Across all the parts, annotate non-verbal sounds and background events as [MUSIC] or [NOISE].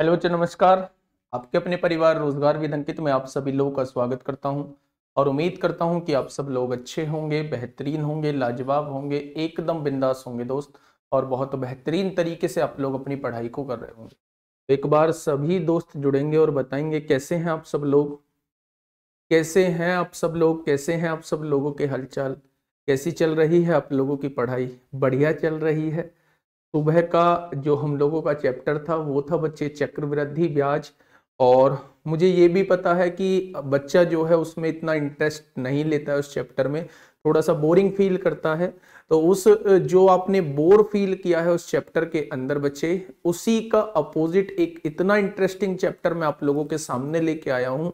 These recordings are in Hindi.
हेलो बच्चों, नमस्कार। आपके अपने परिवार रोज़गार विधंकित में आप सभी लोगों का स्वागत करता हूँ और उम्मीद करता हूँ कि आप सब लोग अच्छे होंगे, बेहतरीन होंगे, लाजवाब होंगे, एकदम बिंदास होंगे दोस्त और बहुत बेहतरीन तरीके से आप लोग अपनी पढ़ाई को कर रहे होंगे। तो एक बार सभी दोस्त जुड़ेंगे और बताएँगे कैसे हैं आप सब लोग, कैसे हैं आप सब लोग, कैसे हैं आप सब लोगों के हालचाल, कैसी चल रही है आप लोगों की पढ़ाई, बढ़िया चल रही है। सुबह का जो हम लोगों का चैप्टर था, वो था बच्चे चक्रवृद्धि ब्याज। और मुझे ये भी पता है कि बच्चा जो है उसमें इतना इंटरेस्ट नहीं लेता है उस चैप्टर में थोड़ा सा बोरिंग फील करता है। तो उस, जो आपने बोर फील किया है उस चैप्टर के अंदर बच्चे, उसी का अपोजिट एक इतना इंटरेस्टिंग चैप्टर मैं आप लोगों के सामने लेके आया हूँ,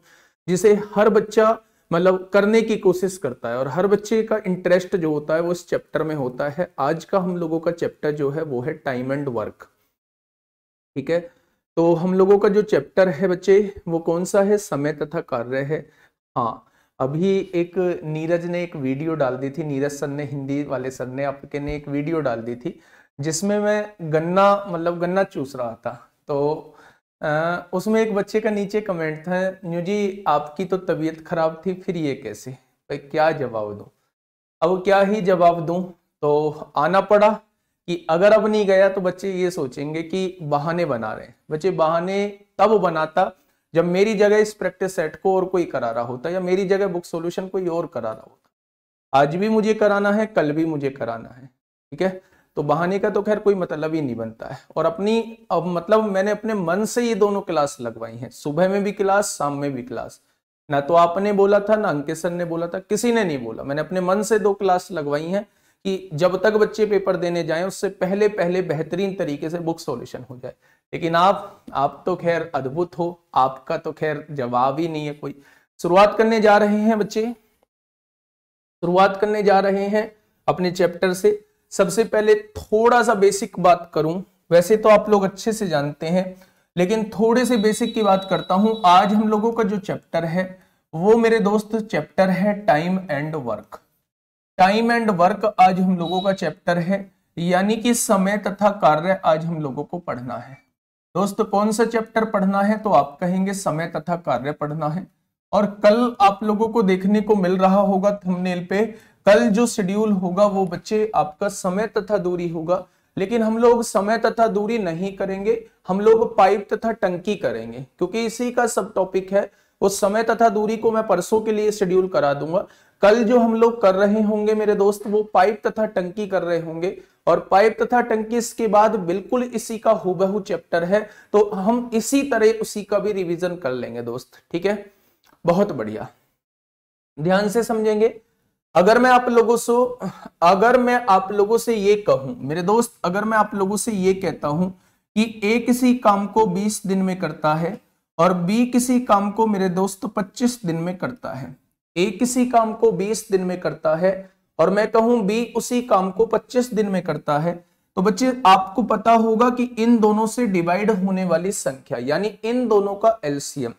जिसे हर बच्चा मतलब करने की कोशिश करता है और हर बच्चे का इंटरेस्ट जो होता है वो इस चैप्टर में होता है। आज का हम लोगों का चैप्टर जो है वो है टाइम एंड वर्क ठीक है? तो हम लोगों का जो चैप्टर है बच्चे, वो कौन सा है? समय तथा कार्य है। हाँ अभी एक नीरज ने एक वीडियो डाल दी थी। नीरज सर ने, हिंदी वाले सर ने, आपके ने एक वीडियो डाल दी थी, जिसमें मैं गन्ना मतलब गन्ना चूस रहा था। तो उसमें एक बच्चे का नीचे कमेंट था, न्यू जी, आपकी तो तबीयत खराब थी, फिर ये कैसे? भाई, क्या जवाब दूँ? अब क्या ही जवाब दूँ? तो आना पड़ा कि अगर अब नहीं गया तो बच्चे ये सोचेंगे कि बहाने बना रहे हैं। बच्चे बहाने तब बनाता जब मेरी जगह इस प्रैक्टिस सेट को और कोई करा रहा होता या मेरी जगह बुक सॉल्यूशन कोई और करा रहा होता। आज भी मुझे कराना है, कल भी मुझे कराना है, ठीक है? तो बहाने का तो खैर कोई मतलब ही नहीं बनता है। और अपनी, अब मतलब मैंने अपने मन से ये दोनों क्लास लगवाई हैं। सुबह में भी क्लास, शाम में भी क्लास। ना तो आपने बोला था, ना अंकित सर ने बोला था, किसी ने नहीं बोला। मैंने अपने मन से दो क्लास लगवाई हैं कि जब तक बच्चे पेपर देने जाएँ, उससे पहले पहले बेहतरीन तरीके से बुक सॉल्यूशन हो जाए। लेकिन आप आप तो खैर अद्भुत हो। आपका तो खैर जवाब ही नहीं है कोई। शुरुआत करने जा रहे हैं बच्चे। शुरुआत करने जा रहे हैं अपने चैप्टर से। सबसे पहले थोड़ा सा बेसिक बात करूँ। वैसे तो आप लोग अच्छे से जानते हैं, लेकिन थोड़े से बेसिक की बात करता हूँ। आज हम लोगों का जो चैप्टर है, वो मेरे दोस्त चैप्टर है time and work time and work आज हम लोगों का चैप्टर है, यानी कि समय तथा कार्य आज हम लोगों को पढ़ना है। दोस्त, कौन सा चैप्टर पढ़ना है? तो आप कहेंगे समय तथा कार्य पढ़ना है। और कल आप लोगों को देखने को मिल रहा होगा थंबनेल पे कल जो शेड्यूल होगा वो बच्चे आपका समय तथा दूरी होगा, लेकिन हम लोग समय तथा दूरी नहीं करेंगे, हम लोग पाइप तथा टंकी करेंगे, क्योंकि इसी का सब टॉपिक है। उस समय तथा दूरी को मैं परसों के लिए शेड्यूल करा दूँगा। कल जो हम लोग कर रहे होंगे मेरे दोस्त, वो पाइप तथा टंकी कर रहे होंगे, और पाइप तथा टंकी इसके बाद बिल्कुल इसी का हुबहू चैप्टर है तो हम इसी तरह उसी का भी रिवीजन कर लेंगे दोस्त, ठीक है? बहुत बढ़िया। ध्यान से समझेंगे? अगर मैं आप लोगों से, अगर मैं आप लोगों से ये कहूँ, मेरे दोस्त, अगर मैं आप लोगों से ये कहता हूँ कि ए किसी काम को 20 दिन में करता है और बी किसी काम को मेरे दोस्त 25 दिन में करता है। ए किसी काम को 20 दिन में करता है और मैं कहूँ बी उसी काम को 25 दिन में करता है। तो बच्चे, आपको पता होगा कि इन दोनों से डिवाइड होने वाली संख्या, यानी इन दोनों का एलसीएम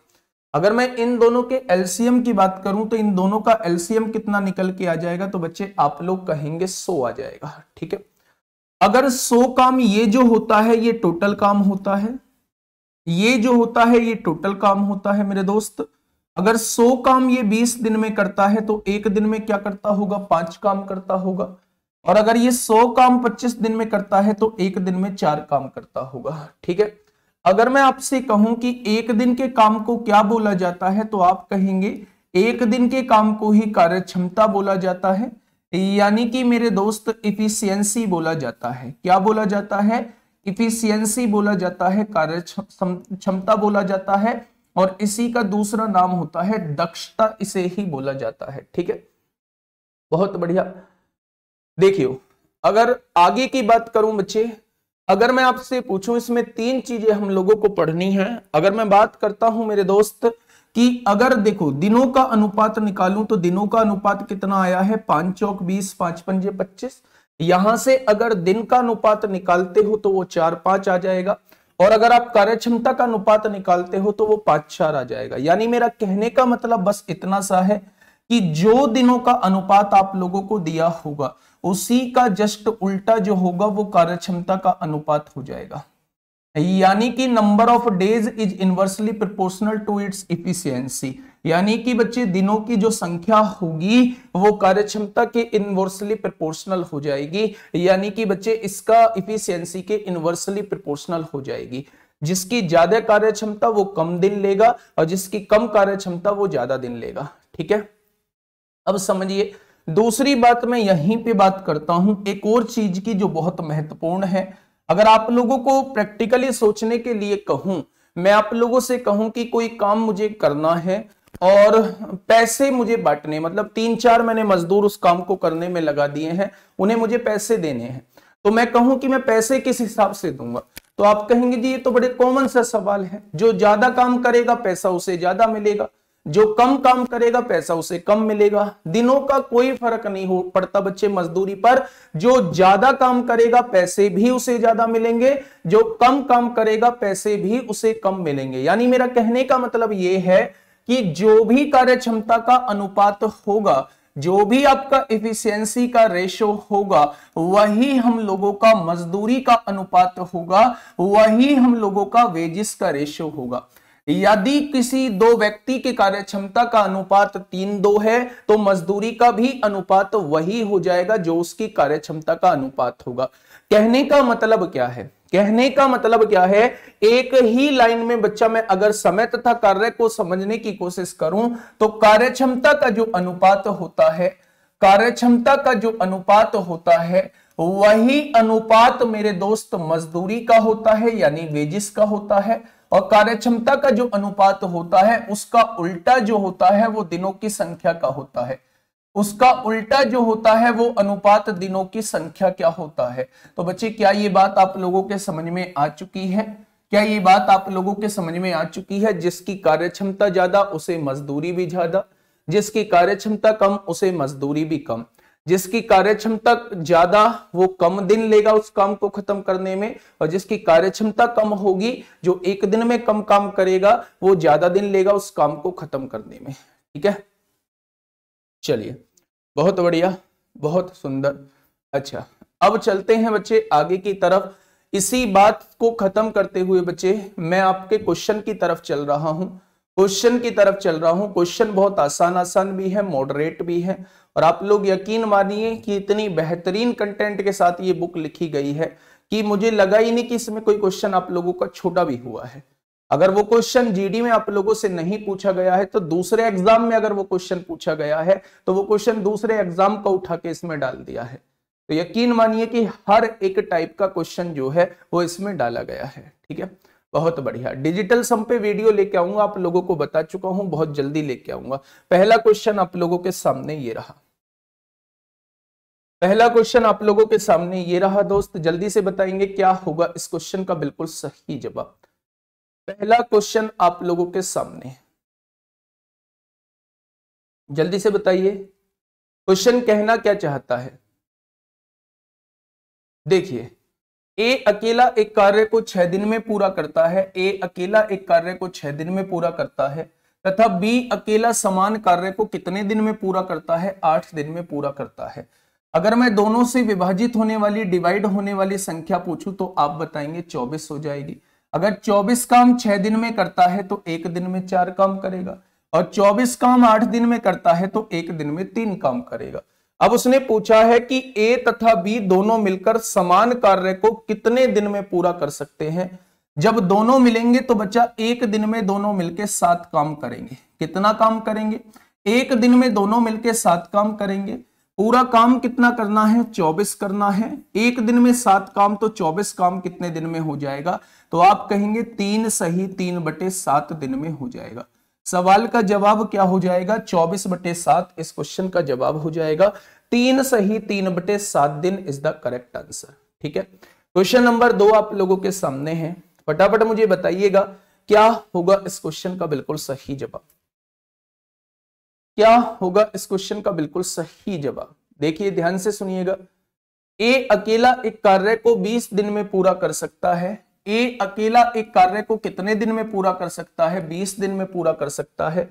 अगर मैं इन दोनों के एलसीएम की बात करूँ तो इन दोनों का एलसीएम कितना निकल के आ जाएगा? तो बच्चे, आप लोग कहेंगे सो आ जाएगा, ठीक है? अगर सो काम ये जो होता है, ये टोटल काम होता है, ये जो होता है, ये टोटल काम होता है, मेरे दोस्त। अगर सो काम ये बीस दिन में करता है तो एक दिन में क्या करता होगा? पाँच काम करता होगा। और अगर ये सौ काम पच्चीस दिन में करता है तो एक दिन में चार काम करता होगा, ठीक है? अगर मैं आपसे कहूँ कि एक दिन के काम को क्या बोला जाता है तो आप कहेंगे, एक दिन के काम को ही कार्य क्षमता बोला जाता है। यानी कि मेरे दोस्त इफिशियंसी बोला जाता है। क्या बोला जाता है? इफिशियंसी बोला जाता है कार्य क्षमता बोला जाता है, और इसी का दूसरा नाम होता है, दक्षता इसे ही बोला जाता है। ठीक है? बहुत बढ़िया। देखियो, अगर आगे की बात करूँ बच्चे अगर मैं आपसे पूछूँ, इसमें तीन चीज़ें हम लोगों को पढ़नी है। अगर मैं बात करता हूँ मेरे दोस्त कि अगर देखो, दिनों का अनुपात निकालूं तो दिनों का अनुपात कितना आया है? पाँच चौक बीस, पाँच पंजे पच्चीस। यहाँ से अगर दिन का अनुपात निकालते हो तो वो चार पाँच आ जाएगा। और अगर आप कार्य क्षमता का अनुपात निकालते हो तो वो पाँच चार आ जाएगा। यानी मेरा कहने का मतलब बस इतना सा है कि जो दिनों का अनुपात आप लोगों को दिया होगा उसी का जस्ट उल्टा जो होगा वो कार्य क्षमता का अनुपात हो जाएगा। यानी कि number of days is inversely proportional to its efficiency यानी कि बच्चे, दिनों की जो संख्या होगी, वो कार्यक्षमता के इनवर्सली प्रोपोर्शनल हो जाएगी। यानी कि बच्चे, इसका इफिशियंसी के इनवर्सली प्रोपोर्शनल हो जाएगी। जिसकी ज़्यादा कार्य क्षमता वो कम दिन लेगा और जिसकी कम कार्य क्षमता वो ज़्यादा दिन लेगा। ठीक है? अब समझिए दूसरी बात मैं यहीं पे बात करता हूँ, एक और चीज़ की जो बहुत महत्वपूर्ण है। अगर आप लोगों को प्रैक्टिकली सोचने के लिए कहूँ, मैं आप लोगों से कहूँ कि कोई काम मुझे करना है और पैसे मुझे बांटने मतलब तीन चार मैंने मजदूर उस काम को करने में लगा दिए हैं, उन्हें मुझे पैसे देने हैं। तो मैं कहूँ कि मैं पैसे किस हिसाब से दूँगा? तो आप कहेंगे, जी, ये तो बड़े कॉमन सा सवाल है। जो ज़्यादा काम करेगा, पैसा उसे ज़्यादा मिलेगा। जो कम काम करेगा, पैसा उसे कम मिलेगा। दिनों का कोई फ़र्क नहीं हो पड़ता बच्चे मजदूरी पर। जो ज़्यादा काम करेगा, पैसे भी उसे ज़्यादा मिलेंगे। जो कम काम करेगा, पैसे भी उसे कम मिलेंगे। यानी मेरा कहने का मतलब यह है कि जो भी कार्य क्षमता का अनुपात होगा, जो भी आपका इफिशियंसी का रेशो होगा, वही हम लोगों का मजदूरी का अनुपात होगा, वही हम लोगों का वेजिस का रेशो होगा। यदि किसी दो व्यक्ति के कार्य क्षमता का अनुपात तीन दो है तो मजदूरी का भी अनुपात वही हो जाएगा जो उसकी कार्य क्षमता का अनुपात होगा। कहने का मतलब क्या है? कहने का मतलब क्या है? एक ही लाइन में बच्चा मैं अगर समय तथा कार्य को समझने की कोशिश करूँ तो कार्यक्षमता का जो अनुपात होता है, कार्यक्षमता का जो अनुपात होता है, वही अनुपात मेरे दोस्त मजदूरी का होता है, यानी वेजिस का होता है। और कार्यक्षमता का जो अनुपात होता है, उसका उल्टा जो होता है, वो दिनों की संख्या का होता है। उसका उल्टा जो होता है, वो अनुपात दिनों की संख्या क्या होता है? तो बच्चे, क्या ये बात आप लोगों के समझ में आ चुकी है? क्या ये बात आप लोगों के समझ में आ चुकी है? जिसकी कार्य क्षमता ज़्यादा, उसे मजदूरी भी ज़्यादा। जिसकी कार्य क्षमता कम, उसे मजदूरी भी कम। जिसकी कार्य क्षमता ज़्यादा, वो कम दिन लेगा उस काम को खत्म करने में, और जिसकी कार्य क्षमता कम होगी, जो एक दिन में कम काम करेगा, वो ज़्यादा दिन लेगा उस काम को खत्म करने में। ठीक है? चलिए। बहुत बढ़िया, बहुत सुंदर। अच्छा अब चलते हैं बच्चे आगे की तरफ़। इसी बात को खत्म करते हुए बच्चे, मैं आपके क्वेश्चन की तरफ़ चल रहा हूँ। क्वेश्चन की तरफ़ चल रहा हूँ। क्वेश्चन बहुत आसान आसान भी है, मॉडरेट भी है। और आप लोग यकीन मानिए कि इतनी बेहतरीन कंटेंट के साथ ये बुक लिखी गई है कि मुझे लगा ही नहीं कि इसमें कोई क्वेश्चन आप लोगों का छोटा भी हुआ है। अगर वो क्वेश्चन जीडी में आप लोगों से नहीं पूछा गया है तो दूसरे एग्ज़ाम में अगर वो क्वेश्चन पूछा गया है तो वो क्वेश्चन दूसरे एग्ज़ाम का उठा के इसमें डाल दिया है। तो यकीन मानिए कि हर एक टाइप का क्वेश्चन जो है, वो इसमें डाला गया है, ठीक है? बहुत बढ़िया। डिजिटल सम पे वीडियो लेके आऊँगा, आप लोगों को बता चुका हूँ, बहुत जल्दी लेके आऊँगा। पहला क्वेश्चन आप लोगों के सामने ये रहा। पहला क्वेश्चन आप लोगों के सामने ये रहा, दोस्त, जल्दी से बताएँगे क्या होगा? इस क्वेश्चन का बिल्कुल सही जवाब। पहला क्वेश्चन आप लोगों के सामने। जल्दी से बताइए। क्वेश्चन कहना क्या चाहता है? देखिए ए अकेला एक कार्य को छह दिन में पूरा करता है ए अकेला एक कार्य को छह दिन में पूरा करता है, तथा बी अकेला समान कार्य को कितने दिन में पूरा करता है? आठ दिन में पूरा करता है। अगर मैं दोनों से विभाजित होने वाली डिवाइड होने वाली संख्या पूछूँ तो आप बताएँगे चौबीस हो जाएगी। अगर 24 काम छह दिन में करता है तो एक दिन में चार काम करेगा। और 24 काम आठ दिन में करता है तो एक दिन में तीन काम करेगा। अब उसने पूछा है कि ए तथा बी दोनों मिलकर समान कार्य को कितने दिन में पूरा कर सकते हैं? जब दोनों मिलेंगे तो बच्चा एक दिन में दोनों मिलकर सात काम करेंगे। कितना काम करेंगे? एक दिन में दोनों मिलकर सात काम करेंगे। पूरा काम कितना करना है? चौबीस करना है। एक दिन में सात काम तो चौबीस काम कितने दिन में हो जाएगा? तो आप कहेंगे तीन सही, तीन बटे सात दिन में हो जाएगा। सवाल का जवाब क्या हो जाएगा? चौबीस बटे सात, इस क्वेश्चन का जवाब हो जाएगा। तीन सही, तीन बटे सात दिन इज़ द करेक्ट आंसर ठीक है? क्वेश्चन नंबर दो आप लोगों के सामने है। फटाफट मुझे बताइएगा, क्या होगा इस क्वेश्चन का बिल्कुल सही जवाब? क्या होगा इस क्वेश्चन का बिल्कुल सही जवाब? देखिए, ध्यान से सुनिएगा। ए अकेला एक कार्य को 20 दिन में पूरा कर सकता है। ए अकेला एक कार्य को कितने दिन में पूरा कर सकता है? 20 दिन में पूरा कर सकता है।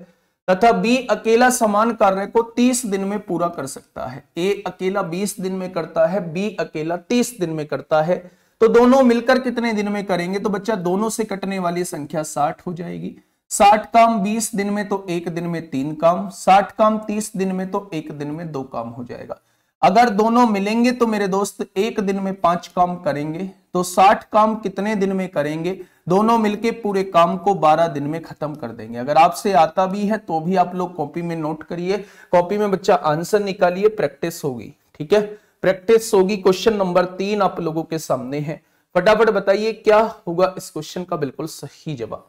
तथा बी अकेला समान कार्य को 30 दिन में पूरा कर सकता है। ए अकेला 20 दिन में करता है बी अकेला 30 दिन में करता है। तो दोनों मिलकर कितने दिन में करेंगे? तो बच्चा, दोनों से कटने वाली संख्या साठ हो जाएगी। साठ काम बीस दिन में तो एक दिन में तीन काम, साठ काम तीस दिन में तो एक दिन में दो काम हो जाएगा। अगर दोनों मिलेंगे तो मेरे दोस्त एक दिन में पाँच काम करेंगे तो साठ काम कितने दिन में करेंगे? दोनों मिलके पूरे काम को बारह दिन में खत्म कर देंगे। अगर आपसे आता भी है तो भी आप लोग कॉपी में नोट करिए, कॉपी में बच्चा आंसर निकालिए, प्रैक्टिस होगी, ठीक है? प्रैक्टिस होगी, क्वेश्चन नंबर तीन आप लोगों के सामने है। फटाफट बताइए क्या होगा इस क्वेश्चन का बिल्कुल सही जवाब।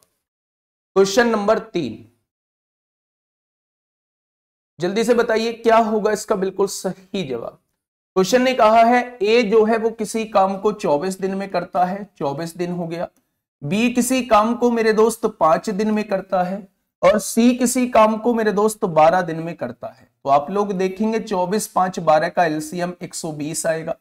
क्वेश्चन नंबर तीन। जल्दी से बताइए, क्या होगा इसका बिल्कुल सही जवाब? क्वेश्चन ने कहा है, ए जो है वो किसी काम को 24 दिन में करता है 24 दिन हो गया। बी किसी काम को मेरे दोस्त पाँच दिन में करता है, और सी किसी काम को मेरे दोस्त 12 दिन में करता है। तो आप लोग देखेंगे 24 पाँच बारह का एलसीएम 120 आएगा।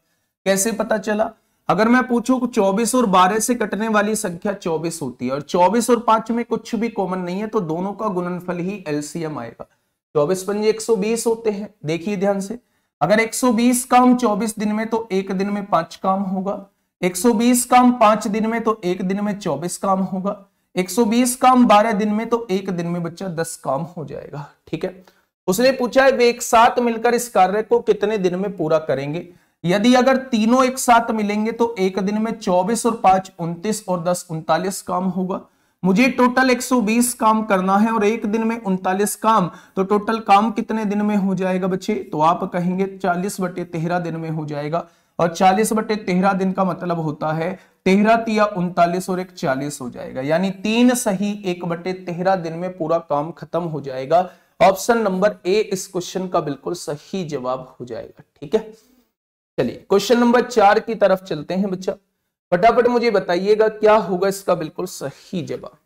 कैसे पता चला? अगर मैं पूछूँ 24 और 12 से कटने वाली संख्या 24 होती है और 24 और 5 में कुछ भी कॉमन नहीं है तो दोनों का गुणनफल ही एलसीएम आएगा। चौबीस पंजे 120 होते हैं, देखिए ध्यान से। अगर 120 काम 24 दिन में तो एक दिन में पाँच काम होगा। 120 काम पाँच दिन में तो एक दिन में 24 काम होगा। 120 काम 12 दिन में तो एक दिन में बच्चा 10 काम हो जाएगा, ठीक है? उसने पूछा है वे एक साथ मिलकर इस कार्य को कितने दिन में पूरा करेंगे? यदि अगर तीनों एक साथ मिलेंगे तो एक दिन में 24 और 5 29 और 10 उनतालीस काम होगा। मुझे टोटल 120 काम करना है और एक दिन में उनतालीस काम तो टोटल काम कितने दिन में हो जाएगा बच्चे? तो आप कहेंगे 40 बटे तेरह दिन में हो जाएगा। और 40 बटे तेरह दिन का मतलब होता है तेरह तिया उनतालीस और एक चालीस हो जाएगा। यानी तीन सही एक बटे तेरह दिन में पूरा काम खत्म हो जाएगा। ऑप्शन नंबर ए इस क्वेश्चन का बिल्कुल सही जवाब हो जाएगा। ठीक है? चलिए, क्वेश्चन नंबर चार की तरफ़ चलते हैं बच्चा। फटाफट मुझे बताइएगा क्या होगा इसका बिल्कुल सही जवाब।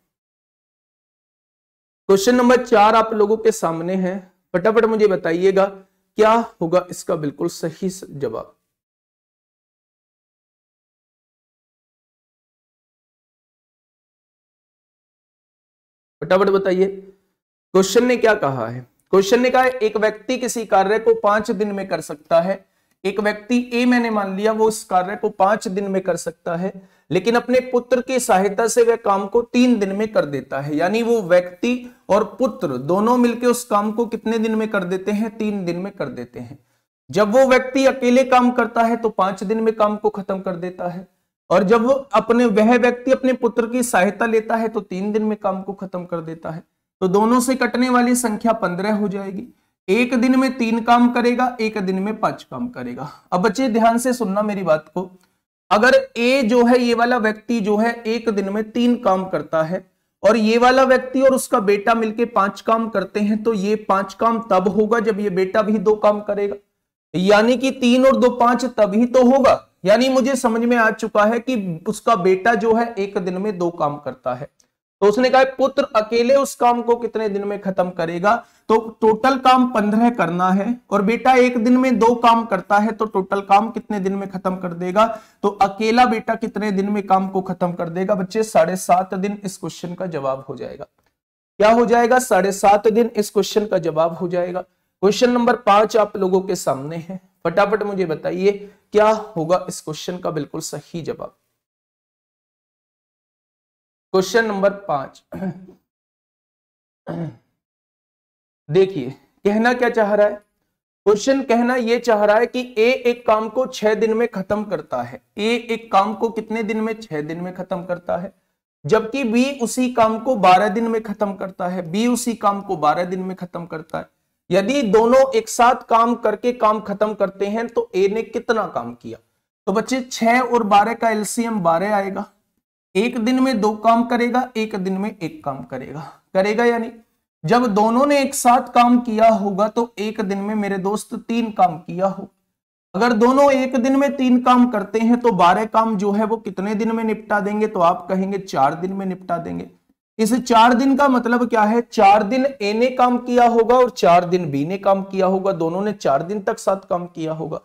क्वेश्चन नंबर चार आप लोगों के सामने है। फटाफट मुझे बताइएगा क्या होगा इसका बिल्कुल सही जवाब। फटाफट बताइए, क्वेश्चन ने क्या कहा है? क्वेश्चन ने कहा है, एक व्यक्ति किसी कार्य को पाँच दिन में कर सकता है एक व्यक्ति ए मैंने मान लिया, वो उस कार्य को पाँच दिन में कर सकता है, लेकिन अपने पुत्र की सहायता से वह काम को तीन दिन में कर देता है। यानी वो व्यक्ति और पुत्र दोनों मिलकर उस काम को कितने दिन में कर देते हैं? तीन दिन में कर देते हैं। जब वो व्यक्ति अकेले काम करता है तो पाँच दिन में काम को खत्म कर देता है। और जब वो अपने, वह व्यक्ति अपने पुत्र की सहायता लेता है तो तीन दिन में काम को खत्म कर देता है। तो दोनों से कटने वाली संख्या पंद्रह हो जाएगी। एक दिन में तीन काम करेगा, एक दिन में पाँच काम करेगा। अब बच्चे, ध्यान से सुनना मेरी बात को। अगर ए जो है, ये वाला व्यक्ति जो है, एक दिन में तीन काम करता है, और ये वाला व्यक्ति और उसका बेटा मिलके पाँच काम करते हैं तो ये पाँच काम तब होगा जब ये बेटा भी दो काम करेगा। यानी कि तीन और दो पाँच तभी तो होगा। यानी मुझे समझ में आ चुका है कि उसका बेटा जो है, एक दिन में दो काम करता है। तो उसने कहा, पुत्र, अकेले उस काम को कितने दिन में खत्म करेगा? तो टोटल काम पंद्रह करना है और बेटा, एक दिन में दो काम करता है तो टोटल काम कितने दिन में खत्म कर देगा? तो अकेला बेटा कितने दिन में काम को खत्म कर देगा? बच्चे, साढ़े सात दिन इस क्वेश्चन का जवाब हो जाएगा। क्या हो जाएगा? साढ़े सात दिन इस क्वेश्चन का जवाब हो जाएगा। क्वेश्चन नंबर पाँच आप लोगों के सामने है। फटाफट मुझे बताइए, क्या होगा इस क्वेश्चन का बिल्कुल सही जवाब? क्वेश्चन नंबर पाँच। देखिए, कहना क्या चाह रहा है? क्वेश्चन कहना यह चाह रहा है कि ए एक काम को छह दिन में खत्म करता है। ए एक काम को कितने दिन में? छह दिन में खत्म करता है। जबकि बी उसी काम को बारह दिन में खत्म करता है। बी उसी काम को बारह दिन में खत्म करता है। यदि दोनों एक साथ काम करके काम खत्म करते हैं तो ए ने कितना काम किया? तो बच्चे, छह और बारह का एलसीएम बारह आएगा। एक दिन में दो काम करेगा, एक दिन में एक काम करेगा। करेगा या नहीं? जब दोनों ने एक साथ काम किया होगा तो एक दिन में मेरे दोस्त तीन काम किया हो। अगर दोनों एक दिन में तीन काम करते हैं तो बारह काम जो है वो कितने दिन में निपटा देंगे? तो आप कहेंगे चार दिन में निपटा देंगे। इस चार दिन का मतलब क्या है? चार दिन ए ने काम किया होगा और चार दिन बी ने काम किया होगा। दोनों ने चार दिन तक साथ काम किया होगा।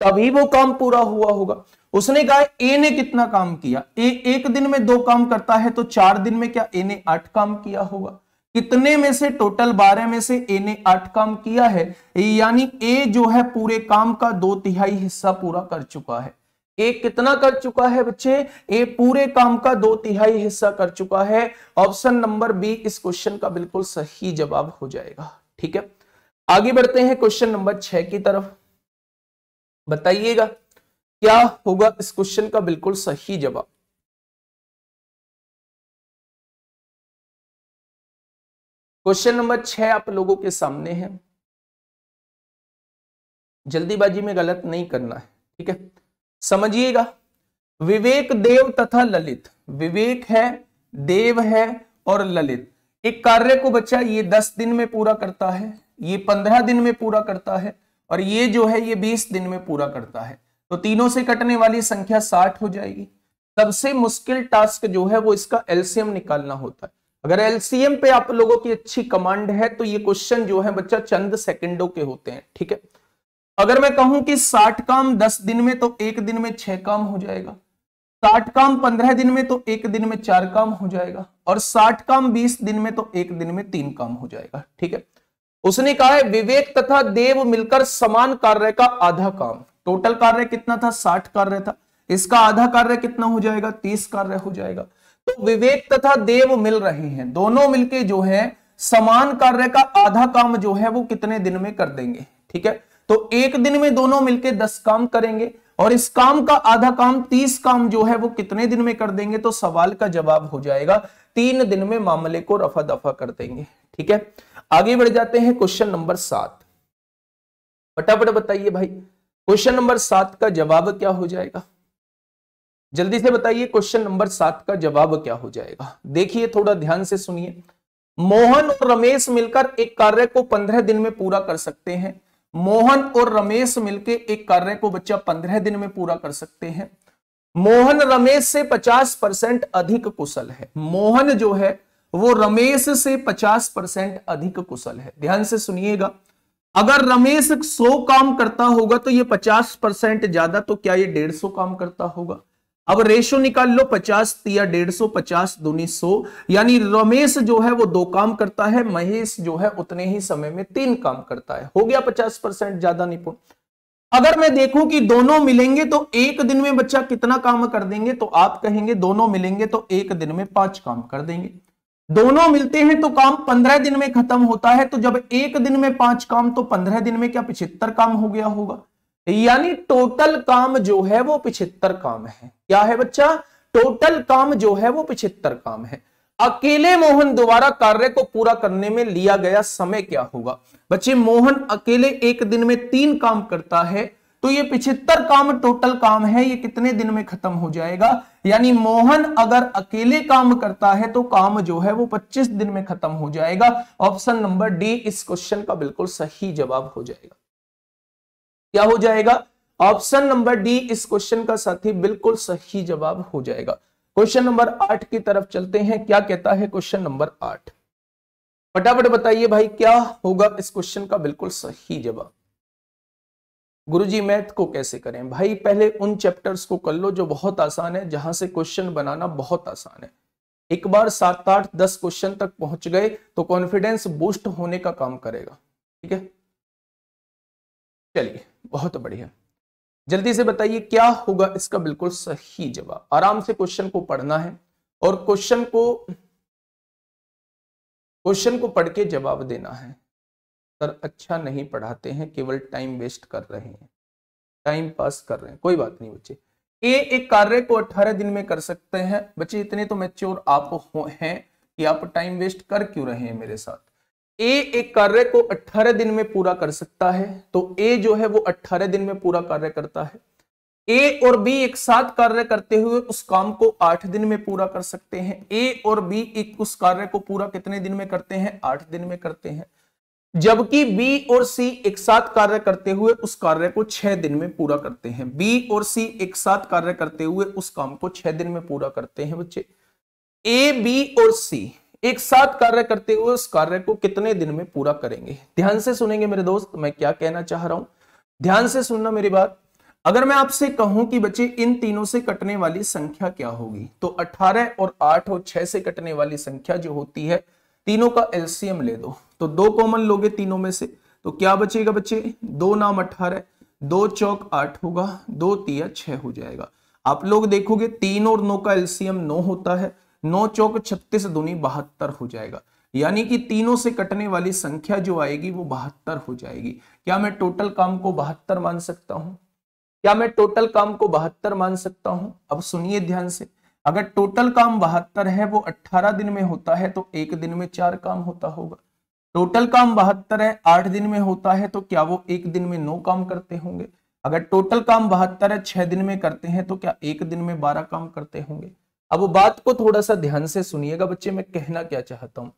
तभी वो काम पूरा हुआ होगा। उसने कहा, ए ने कितना काम किया? ए एक दिन में दो काम करता है तो चार दिन में क्या ए ने आठ काम किया होगा? कितने में से टोटल बारह में से ए ने आठ काम किया है? यानी ए जो है पूरे काम का दो तिहाई हिस्सा पूरा कर चुका है। ए कितना कर चुका है बच्चे? ए पूरे काम का दो तिहाई हिस्सा कर चुका है। ऑप्शन नंबर बी, इस क्वेश्चन का बिल्कुल सही जवाब हो जाएगा। ठीक है? आगे बढ़ते हैं क्वेश्चन नंबर छह की तरफ़। बताइएगा। क्या होगा इस क्वेश्चन का बिल्कुल सही जवाब? क्वेश्चन नंबर छह आप लोगों के सामने है। जल्दीबाजी में गलत नहीं करना है, ठीक है? समझिएगा, विवेक देव तथा ललित। विवेक है, देव है और ललित। एक कार्य को बच्चा ये दस दिन में पूरा करता है, ये पंद्रह दिन में पूरा करता है और ये जो है ये बीस दिन में पूरा करता है। तो तीनों से कटने वाली संख्या साठ हो जाएगी। सबसे मुश्किल टास्क जो है वो इसका एलसीएम निकालना होता है। अगर एलसीएम पे आप लोगों की अच्छी कमांड है तो ये क्वेश्चन जो है बच्चा चंद सेकंडों के होते हैं, ठीक है? अगर मैं कहूँ कि साठ काम दस दिन में तो एक दिन में छह काम हो जाएगा। साठ काम पंद्रह दिन में तो एक दिन में चार काम हो जाएगा। और साठ काम बीस दिन में तो एक दिन में तीन काम हो जाएगा, ठीक है? उसने कहा है, विवेक तथा देव मिलकर समान कार्य का आधा काम। टोटल कार्य कितना था? साठ कार्य था। इसका आधा कार्य कितना हो जाएगा? तीस कार्य हो जाएगा। तो विवेक तथा देव मिल रहे हैं। दोनों मिलके जो है, समान कार्य का आधा काम जो है, वो कितने दिन में कर देंगे? ठीक है? तो एक दिन में दोनों मिलके दस काम करेंगे और इस काम का आधा काम, तीस काम जो है, वो कितने दिन में कर देंगे? तो सवाल का जवाब हो जाएगा, तीन दिन में मामले को रफा दफ़ा कर देंगे। ठीक है? आगे बढ़ जाते हैं क्वेश्चन नंबर सात। फटाफट बताइए भाई। क्वेश्चन नंबर सात का जवाब क्या हो जाएगा? जल्दी से बताइए क्वेश्चन नंबर सात का जवाब क्या हो जाएगा? देखिए, थोड़ा ध्यान से सुनिए। मोहन और रमेश मिलकर एक कार्य को पंद्रह दिन में पूरा कर सकते हैं। मोहन और रमेश मिलकर एक कार्य को बच्चा पंद्रह दिन में पूरा कर सकते हैं। मोहन रमेश से पचास परसेंट अधिक कुशल है। मोहन जो है, वो रमेश से पचास परसेंट अधिक कुशल है। ध्यान से सुनिएगा। अगर रमेश सौ काम करता होगा तो ये पचास परसेंट ज़्यादा तो क्या ये डेढ़ सौ काम करता होगा? अब रेशो निकाल लो, पचास या डेढ़ सौ, पचास दूनी सौ। यानी रमेश जो है वो दो काम करता है, महेश जो है उतने ही समय में तीन काम करता है। हो गया पचास परसेंट ज़्यादा निपुण। अगर मैं देखूँ कि दोनों मिलेंगे तो एक दिन में बच्चा कितना काम कर देंगे तो आप कहेंगे दोनों मिलेंगे तो एक दिन में पाँच काम कर देंगे। दोनों मिलते हैं तो काम पंद्रह दिन में खत्म होता है तो जब एक दिन में पाँच काम तो पंद्रह दिन में क्या पिछहत्तर काम हो गया होगा? यानी टोटल काम जो है वो पिछहत्तर काम है। क्या है बच्चा? टोटल काम जो है वो पिछहत्तर काम है। अकेले मोहन द्वारा कार्य को पूरा करने में लिया गया समय क्या होगा? बच्चे, मोहन अकेले एक दिन में तीन काम करता है तो ये पिछहत्तर काम टोटल काम है, ये कितने दिन में खत्म हो जाएगा? यानी मोहन अगर अकेले काम करता है तो काम जो है वो 25 दिन में खत्म हो जाएगा। ऑप्शन नंबर डी, इस क्वेश्चन का बिल्कुल सही जवाब हो जाएगा। क्या हो जाएगा? ऑप्शन नंबर डी, इस क्वेश्चन का साथी बिल्कुल सही जवाब हो जाएगा। क्वेश्चन नंबर आठ की तरफ़ चलते हैं। क्या कहता है क्वेश्चन नंबर आठ? फटाफट बताइए भाई, क्या होगा इस क्वेश्चन का बिल्कुल सही जवाब? गुरुजी, मैथ को कैसे करें? भाई, पहले उन चैप्टर्स को कर लो जो बहुत आसान है, जहाँ से क्वेश्चन बनाना बहुत आसान है। एक बार सात, आठ, दस क्वेश्चन तक पहुँच गए तो कॉन्फिडेंस बूस्ट होने का काम करेगा। ठीक है? चलिए, बहुत बढ़िया। जल्दी से बताइए, क्या होगा इसका बिल्कुल सही जवाब? आराम से क्वेश्चन को पढ़ना है और क्वेश्चन को क्वेश्चन को पढ़ के जवाब देना है। सर अच्छा नहीं पढ़ाते हैं, केवल टाइम वेस्ट कर रहे हैं। टाइम पास कर रहे हैं। कोई बात नहीं बच्चे। ए एक कार्य को 18 दिन में कर सकते हैं। बच्चे, इतने तो मैच्योर आप हैं कि आप टाइम वेस्ट कर क्यों रहे हैं मेरे साथ? ए एक कार्य को 18 दिन में पूरा कर सकता है। तो ए जो है, वो 18 दिन में पूरा कार्य करता है। ए और बी एक साथ कार्य करते हुए उस काम को आठ दिन में पूरा कर सकते हैं। ए और बी एक उस कार्य को पूरा कितने दिन में करते हैं? आठ दिन में करते हैं। जबकि बी और सी एक साथ कार्य करते हुए उस कार्य को छह दिन में पूरा करते हैं। बी और सी एक साथ कार्य करते हुए उस काम को छह दिन में पूरा करते हैं बच्चे। ए, बी और सी एक साथ कार्य करते हुए उस कार्य को कितने दिन में पूरा करेंगे? ध्यान से सुनेंगे मेरे दोस्त, मैं क्या कहना चाह रहा हूँ। ध्यान से सुनना मेरी बात। अगर मैं आपसे कहूँ कि बच्चे, इन तीनों से कटने वाली संख्या क्या होगी? तो 18 और 8 और 6 से कटने वाली संख्या जो होती है तीनों का एलसीएम ले दो। तो दो कॉमन लोगे तीनों में से तो क्या बचेगा बच्चे? दो नाम अठारह दो चौक आठ होगा, दो तिया छह हो जाएगा। आप लोग देखोगे तीन और नौ का एलसीएम नौ होता है, नौ चौक छत्तीस दुनी बहत्तर हो जाएगा। यानी कि तीनों से कटने वाली संख्या जो आएगी वो बहत्तर हो जाएगी। क्या मैं टोटल काम को बहत्तर मान सकता हूँ? क्या मैं टोटल काम को बहत्तर मान सकता हूँ? अब सुनिए ध्यान से। अगर टोटल काम बहत्तर है, वो अट्ठारह दिन में होता है तो एक दिन में चार काम होता होगा। टोटल काम बहत्तर है, आठ दिन में होता है तो क्या वो एक दिन में नौ काम करते होंगे? अगर टोटल काम बहत्तर है, छह दिन में करते हैं तो क्या एक दिन में बारह काम करते होंगे? अब बात को थोड़ा सा ध्यान से सुनिएगा बच्चे, मैं कहना क्या चाहता हूँ।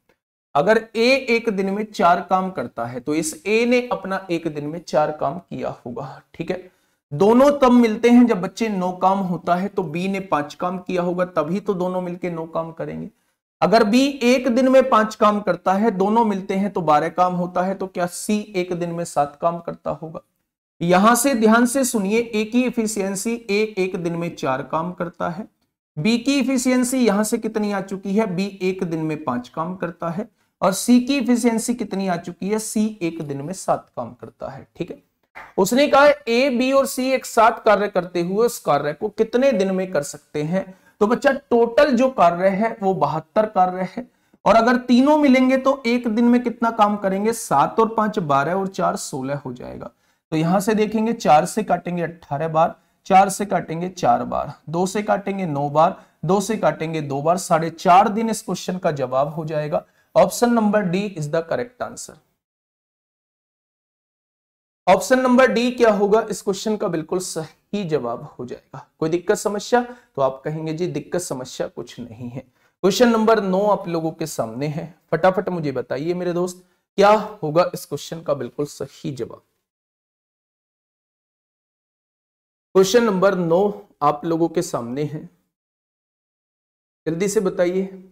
अगर ए एक दिन में चार काम करता है तो इस ए ने अपना एक दिन में चार काम किया होगा, ठीक है? दोनों तब मिलते हैं जब बच्चे नौ काम होता है तो बी ने पाँच काम किया होगा, तभी तो दोनों मिलके नौ काम करेंगे। अगर बी एक दिन में पाँच काम करता है, दोनों मिलते हैं तो बारह काम होता है तो क्या सी एक दिन में सात काम करता होगा? यहाँ से ध्यान से सुनिए, ए की इफिशियंसी ए एक दिन में चार काम करता है। बी की इफिशियंसी यहाँ से कितनी आ चुकी है? बी एक दिन में पाँच काम करता है, और सी की इफिशियंसी कितनी आ चुकी है? सी एक दिन में सात काम करता है, ठीक है? उसने कहा, ए बी और सी एक साथ कार्य करते हुए उस कार्य को कितने दिन में कर सकते हैं? तो बच्चा टोटल जो कार्य है, वो बहत्तर कार्य है। और अगर तीनों मिलेंगे तो एक दिन में कितना काम करेंगे? सात और पाँच, बारह और चार, सोलह हो जाएगा। तो यहाँ से देखेंगे, चार से काटेंगे अट्ठारह बार, चार से काटेंगे चार बार, दो से काटेंगे नौ बार, दो से काटेंगे दो बार, साढ़े चार दिन इस क्वेश्चन का जवाब हो जाएगा। Option number D is the correct answer option number D क्या होगा? इस क्वेश्चन का बिल्कुल सही जवाब हो जाएगा। कोई दिक्कत समस्या? तो आप कहेंगे, जी, दिक्कत समस्या कुछ नहीं है। क्वेश्चन नंबर नौ आप लोगों के सामने है। फटाफट मुझे बताइए मेरे दोस्त, क्या होगा इस क्वेश्चन का बिल्कुल सही जवाब? क्वेश्चन नंबर नौ आप लोगों के सामने है। जल्दी से बताइए।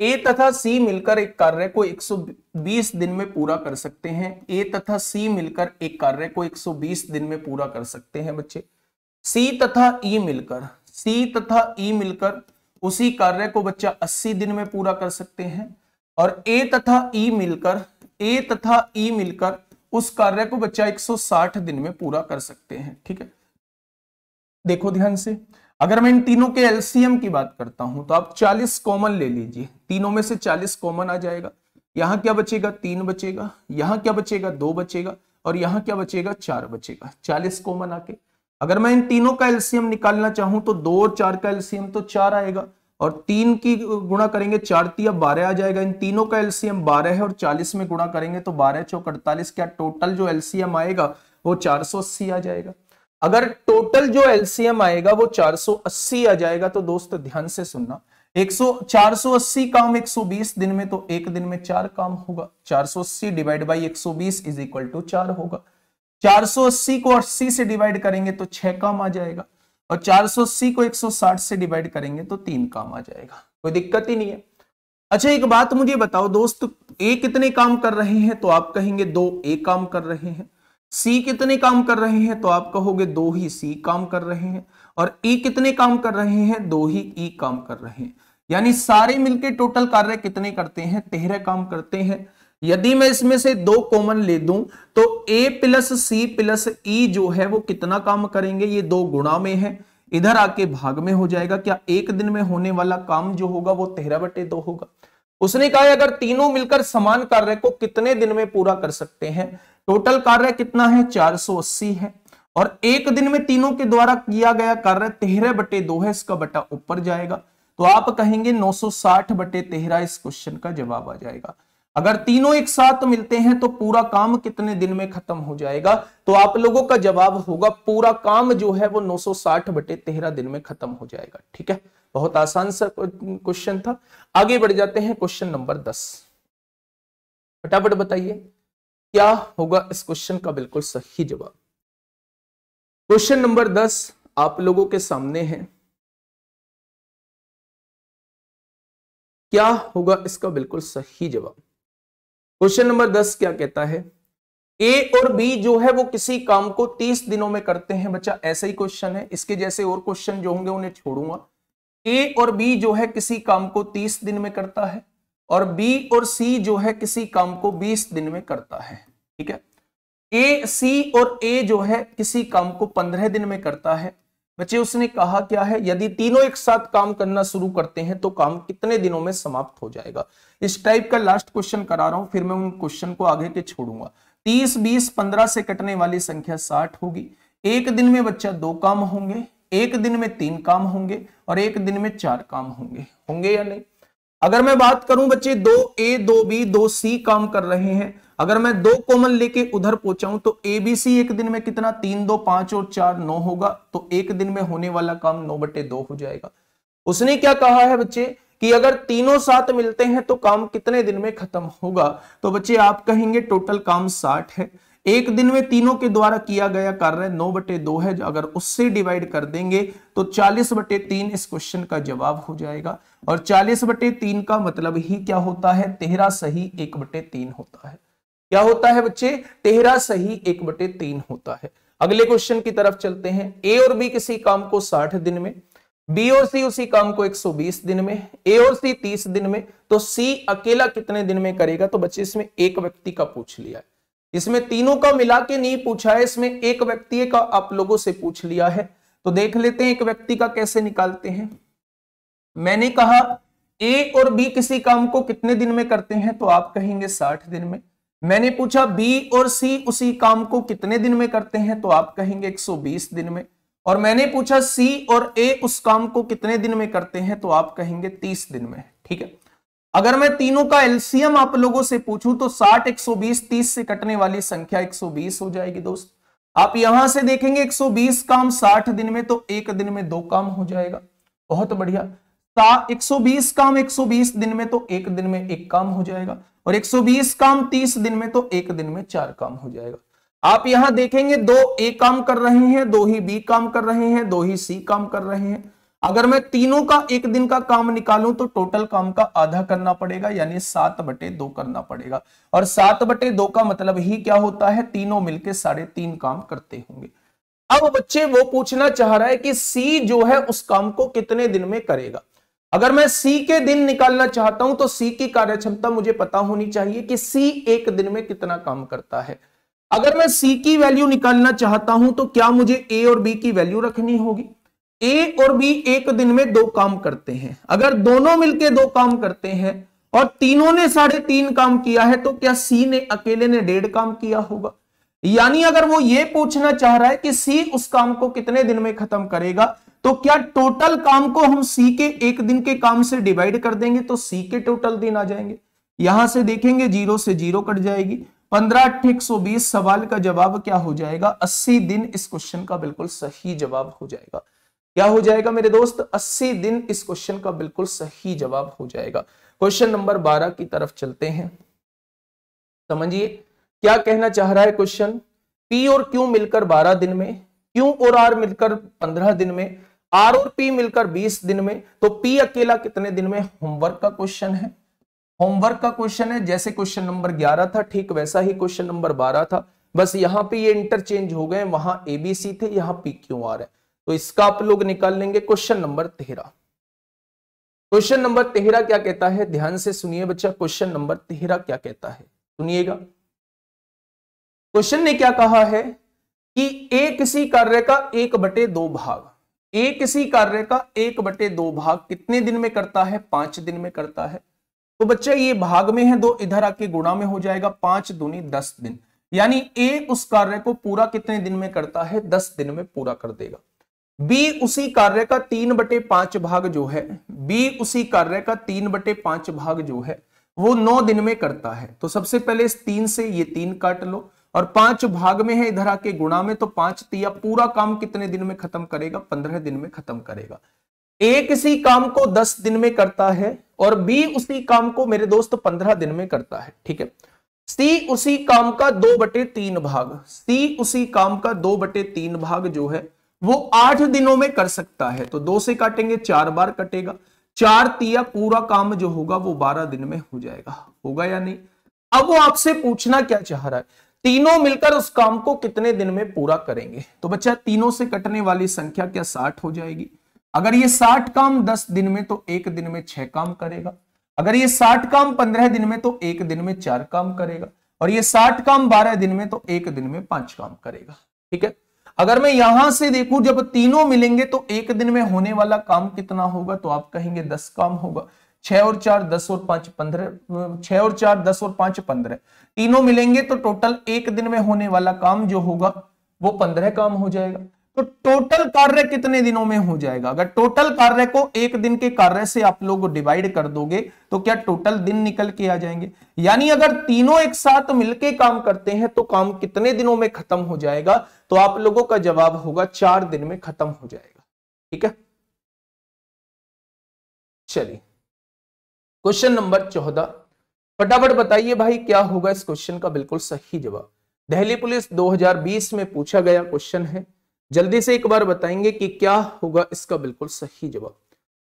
ए तथा सी मिलकर एक कार्य को 120 दिन में पूरा कर सकते हैं। ए तथा सी मिलकर एक कार्य को 120 दिन में पूरा कर सकते हैं बच्चे। सी तथा ई मिलकर, सी तथा ई मिलकर उसी कार्य को बच्चा 80 दिन में पूरा कर सकते हैं और ए तथा ई मिलकर, ए तथा ई मिलकर उस कार्य को बच्चा 160 दिन में पूरा कर सकते हैं। ठीक है? देखो ध्यान से। अगर मैं इन तीनों के एलसीएम की बात करता हूँ तो आप 40 कॉमन ले लीजिए। तीनों में से 40 कॉमन आ जाएगा। यहाँ क्या बचेगा? तीन बचेगा। यहाँ क्या बचेगा? दो बचेगा। और यहाँ क्या बचेगा? चार बचेगा। 40 कॉमन आके। अगर मैं इन तीनों का एलसीएम निकालना चाहूँ तो दो और चार का एलसीएम तो चार आएगा। और तीन की गुणा करेंगे चार तिया बारह आ जाएगा। इन तीनों का एलसीएम बारह है और चालीस में गुणा करेंगे तो बारह चौक अड़तालीस, क्या टोटल जो एलसीएम आएगा, वो चार सौ अस्सी आ जाएगा। अगर टोटल जो एलसीएम आएगा वो 480 आ जाएगा तो दोस्त ध्यान से सुनना। 100 480 काम 120 दिन में तो एक दिन में चार काम होगा। 480 divide by 120 is equal to चार होगा। 480 को 80 से डिवाइड करेंगे तो छह काम आ जाएगा। और 480 को 160 से डिवाइड करेंगे तो तीन काम आ जाएगा। कोई दिक्कत ही नहीं है। अच्छा एक बात मुझे बताओ, दोस्त, ए कितने काम कर रहे हैं? तो आप कहेंगे दो, ए काम कर रहे हैं। सी कितने काम कर रहे हैं? तो आप कहोगे दो ही सी काम कर रहे हैं और ई e कितने काम कर रहे हैं? दो ही ई e काम कर रहे हैं। यानी सारे मिलके टोटल कार्य कितने करते हैं? तेरह काम करते हैं। यदि मैं इसमें से दो कॉमन ले दूँ तो ए प्लस सी प्लस ई जो है, वो कितना काम करेंगे? ये दो गुणा में है। इधर आके भाग में हो जाएगा। क्या एक दिन में होने वाला काम जो होगा, वो तेरह बटे दो होगा? उसने कहा अगर तीनों मिलकर समान कार्य को कितने दिन में पूरा कर सकते हैं? टोटल कार्य कितना है? 480 है। और एक दिन में तीनों के द्वारा किया गया कार्य तेरह बटे दो है, इसका बटा ऊपर जाएगा। तो आप कहेंगे 960 बटे तेरह, इस क्वेश्चन का जवाब आ जाएगा। अगर तीनों एक साथ मिलते हैं तो पूरा काम कितने दिन में खत्म हो जाएगा? तो आप लोगों का जवाब होगा, पूरा काम जो है वो 960 बटे तेरह दिन में खत्म हो जाएगा। ठीक है? बहुत आसान सा क्वेश्चन था। आगे बढ़ जाते हैं क्वेश्चन नंबर दस। फटाफट बताइए। क्या होगा इस क्वेश्चन का बिल्कुल सही जवाब? क्वेश्चन नंबर दस आप लोगों के सामने है। क्या होगा इसका बिल्कुल सही जवाब? क्वेश्चन नंबर दस क्या कहता है? ए और बी जो है वो किसी काम को तीस दिनों में करते हैं। बच्चा, ऐसा ही क्वेश्चन है। इसके जैसे और क्वेश्चन जो होंगे उन्हें छोड़ूँगा। ए और बी जो है किसी काम को 30 दिन में करता है। और बी और सी जो है किसी काम को 20 दिन में करता है, ठीक है? ए सी और ए जो है किसी काम को 15 दिन में करता है। बच्चे, उसने कहा क्या है? यदि तीनों एक साथ काम करना शुरू करते हैं तो काम कितने दिनों में समाप्त हो जाएगा? इस टाइप का लास्ट क्वेश्चन करा रहा हूँ, फिर मैं उन क्वेश्चन को आगे के छोड़ूँगा। तीस, बीस, पंद्रह से कटने वाली संख्या साठ होगी। एक दिन में बच्चा दो काम होंगे, एक दिन में तीन काम होंगे और एक दिन में चार काम होंगे। होंगे या नहीं? अगर मैं बात करूँ बच्चे, दो ए दो बी दो सी काम कर रहे हैं। अगर मैं दो कॉमन लेके उधर पहुंचाऊं तो ए बी सी एक दिन में कितना? तीन, दो, पाँच और चार, नौ होगा। तो एक दिन में होने वाला काम नौ बटे दो हो जाएगा। उसने क्या कहा है बच्चे? कि अगर तीनों साथ मिलते हैं तो काम कितने दिन में खत्म होगा? तो बच्चे, आप कहेंगे, टोटल काम साठ है। एक दिन में तीनों के द्वारा किया गया कार्य नौ बटे दो है अगर उससे डिवाइड कर देंगे तो चालीस बटे तीन इस क्वेश्चन का जवाब हो जाएगा। और चालीस बटे तीन का मतलब ही क्या होता है? तेरह सही एक बटे तीन होता है। क्या होता है बच्चे? तेरह सही एक बटे तीन होता है। अगले क्वेश्चन की तरफ़ चलते हैं। ए और बी किसी काम को साठ दिन में बी और सी उसी काम को 120 दिन में ए और सी 30 दिन में तो सी अकेला कितने दिन में करेगा? तो बच्चे, इसमें एक व्यक्ति का पूछ लिया है। इसमें तीनों का मिला के नहीं पूछा है, इसमें एक व्यक्ति का आप लोगों से पूछ लिया है। तो देख लेते हैं एक व्यक्ति का कैसे निकालते हैं। मैंने कहा, ए और बी किसी काम को कितने दिन में करते हैं? तो आप कहेंगे साठ दिन में। मैंने पूछा, बी और सी उसी काम को कितने दिन में करते हैं? तो आप कहेंगे 120 दिन में। और मैंने पूछा, सी और ए उस काम को कितने दिन में करते हैं? तो आप कहेंगे 30 दिन में। ठीक है? अगर मैं तीनों का एलसीएम आप लोगों से पूछूँ तो 60 120 30 से कटने वाली संख्या 120 हो जाएगी दोस्त। आप यहाँ से देखेंगे 120 काम 60 दिन में तो एक दिन में दो काम हो जाएगा। बहुत बढ़िया। 120 काम 120 दिन में तो एक दिन में एक काम हो जाएगा। और 120 काम 30 दिन में तो एक दिन में चार काम हो जाएगा। आप यहाँ देखेंगे दो ए काम कर रहे हैं, दो ही बी काम कर रहे हैं, दो ही सी काम कर रहे हैं। अगर मैं तीनों का एक दिन का काम निकालूं तो टोटल काम का आधा करना पड़ेगा, यानी सात बटे दो करना पड़ेगा। और सात बटे दो का मतलब ही क्या होता है? तीनों मिलके साढ़े तीन काम करते होंगे। अब बच्चे, वो पूछना चाह रहा है कि सी जो है, उस काम को कितने दिन में करेगा? अगर मैं सी के दिन निकालना चाहता हूँ तो सी की कार्य क्षमता मुझे पता होनी चाहिए कि सी एक दिन में कितना काम करता है। अगर मैं सी की वैल्यू निकालना चाहता हूँ तो क्या मुझे ए और बी की वैल्यू रखनी होगी? ए और बी एक दिन में दो काम करते हैं। अगर दोनों मिलके दो काम करते हैं और तीनों ने साढ़े तीन काम किया है तो क्या सी ने, अकेले ने डेढ़ काम किया होगा? यानी अगर वो ये पूछना चाह रहा है कि सी उस काम को कितने दिन में खत्म करेगा तो क्या टोटल काम को हम सी के एक दिन के काम से डिवाइड कर देंगे तो सी के टोटल दिन आ जाएँगे। यहाँ से देखेंगे, ज़ीरो से ज़ीरो कट जाएगी। पंद्रह अट्ठ सवाल का जवाब क्या हो जाएगा? अस्सी दिन इस क्वेश्चन का बिल्कुल सही जवाब हो जाएगा। क्या हो जाएगा मेरे दोस्त? 80 दिन इस क्वेश्चन का बिल्कुल सही जवाब हो जाएगा। क्वेश्चन नंबर 12 की तरफ़ चलते हैं। समझिए, क्या कहना चाह रहा है क्वेश्चन पी और क्यू मिलकर 12 दिन में, क्यू और आर मिलकर 15 दिन में, आर और पी मिलकर 20 दिन में तो पी अकेला कितने दिन में? होमवर्क का क्वेश्चन है। होमवर्क का क्वेश्चन है, जैसे क्वेश्चन नंबर 11 था, ठीक वैसा ही क्वेश्चन नंबर 12 था। बस यहाँ पे ये इंटरचेंज हो गए, वहाँ एबीसी थे, यहाँ पी क्यू आर है। तो इसका आप लोग निकाल लेंगे क्वेश्चन नंबर तेरह। क्वेश्चन नंबर तेरह क्या कहता है? ध्यान से सुनिए बच्चा, क्वेश्चन नंबर तेरह क्या कहता है? सुनिएगा। क्वेश्चन ने क्या कहा है कि ए किसी कार्य का एक बटे दो भाग। ए किसी कार्य का एक बटे दो भाग कितने दिन में करता है? पाँच दिन में करता है। तो बच्चा, ये भाग में है, दो इधर आके गुणा में हो जाएगा पाँच दूनी दस दिन। यानी ए उस कार्य को पूरा कितने दिन में करता है? दस दिन में पूरा कर देगा। बी उसी कार्य का तीन बटे पाँच भाग जो है बी उसी कार्य का तीन बटे पाँच भाग जो है, वो नौ दिन में करता है। तो सबसे पहले इस तीन से ये तीन काट लो और पाँच भाग में है इधर आके गुणा में तो पाँच तिया पूरा काम कितने दिन में खत्म करेगा? पंद्रह दिन में खत्म करेगा। ए किसी काम को दस दिन में करता है और बी उसी काम को मेरे दोस्त पंद्रह दिन में करता है, ठीक है? सी उसी काम का दो बटे तीन भाग सी उसी काम का दो बटे तीन भाग जो है वो आठ दिनों में कर सकता है। तो दो से काटेंगे, चार बार कटेगा। चार तिया पूरा काम जो होगा वो बारह दिन में हो जाएगा। होगा या नहीं? अब वो आपसे पूछना क्या चाह रहा है? तीनों मिलकर उस काम को कितने दिन में पूरा करेंगे? तो बच्चा, तीनों से कटने वाली संख्या क्या साठ हो जाएगी? अगर ये साठ काम दस दिन में तो एक दिन में छह काम करेगा। अगर ये साठ काम पंद्रह दिन में तो एक दिन में चार काम करेगा। और ये साठ काम बारह दिन में तो एक दिन में पाँच काम करेगा। ठीक है? अगर मैं यहाँ से देखूँ, जब तीनों मिलेंगे तो एक दिन में होने वाला काम कितना होगा? तो आप कहेंगे दस काम होगा। छह और चार, दस और पाँच, पंद्रह छह और चार, दस और पाँच, पंद्रह। तीनों मिलेंगे तो टोटल एक दिन में होने वाला काम जो होगा, वो पंद्रह काम हो जाएगा। तो टोटल कार्य कितने दिनों में हो जाएगा? अगर टोटल कार्य को एक दिन के कार्य से आप लोग डिवाइड कर दोगे तो क्या टोटल दिन निकल के आ जाएँगे? यानी अगर तीनों एक साथ मिलके काम करते हैं तो काम कितने दिनों में खत्म हो जाएगा? तो आप लोगों का जवाब होगा, चार दिन में खत्म हो जाएगा। ठीक है? चलिए। क्वेश्चन नंबर चौदह। फटाफट बताइए भाई, क्या होगा इस क्वेश्चन का? बिल्कुल सही जवाब। दिल्ली पुलिस 2020 में पूछा गया क्वेश्चन है। जल्दी से एक बार बताएँगे कि क्या होगा इसका बिल्कुल सही जवाब।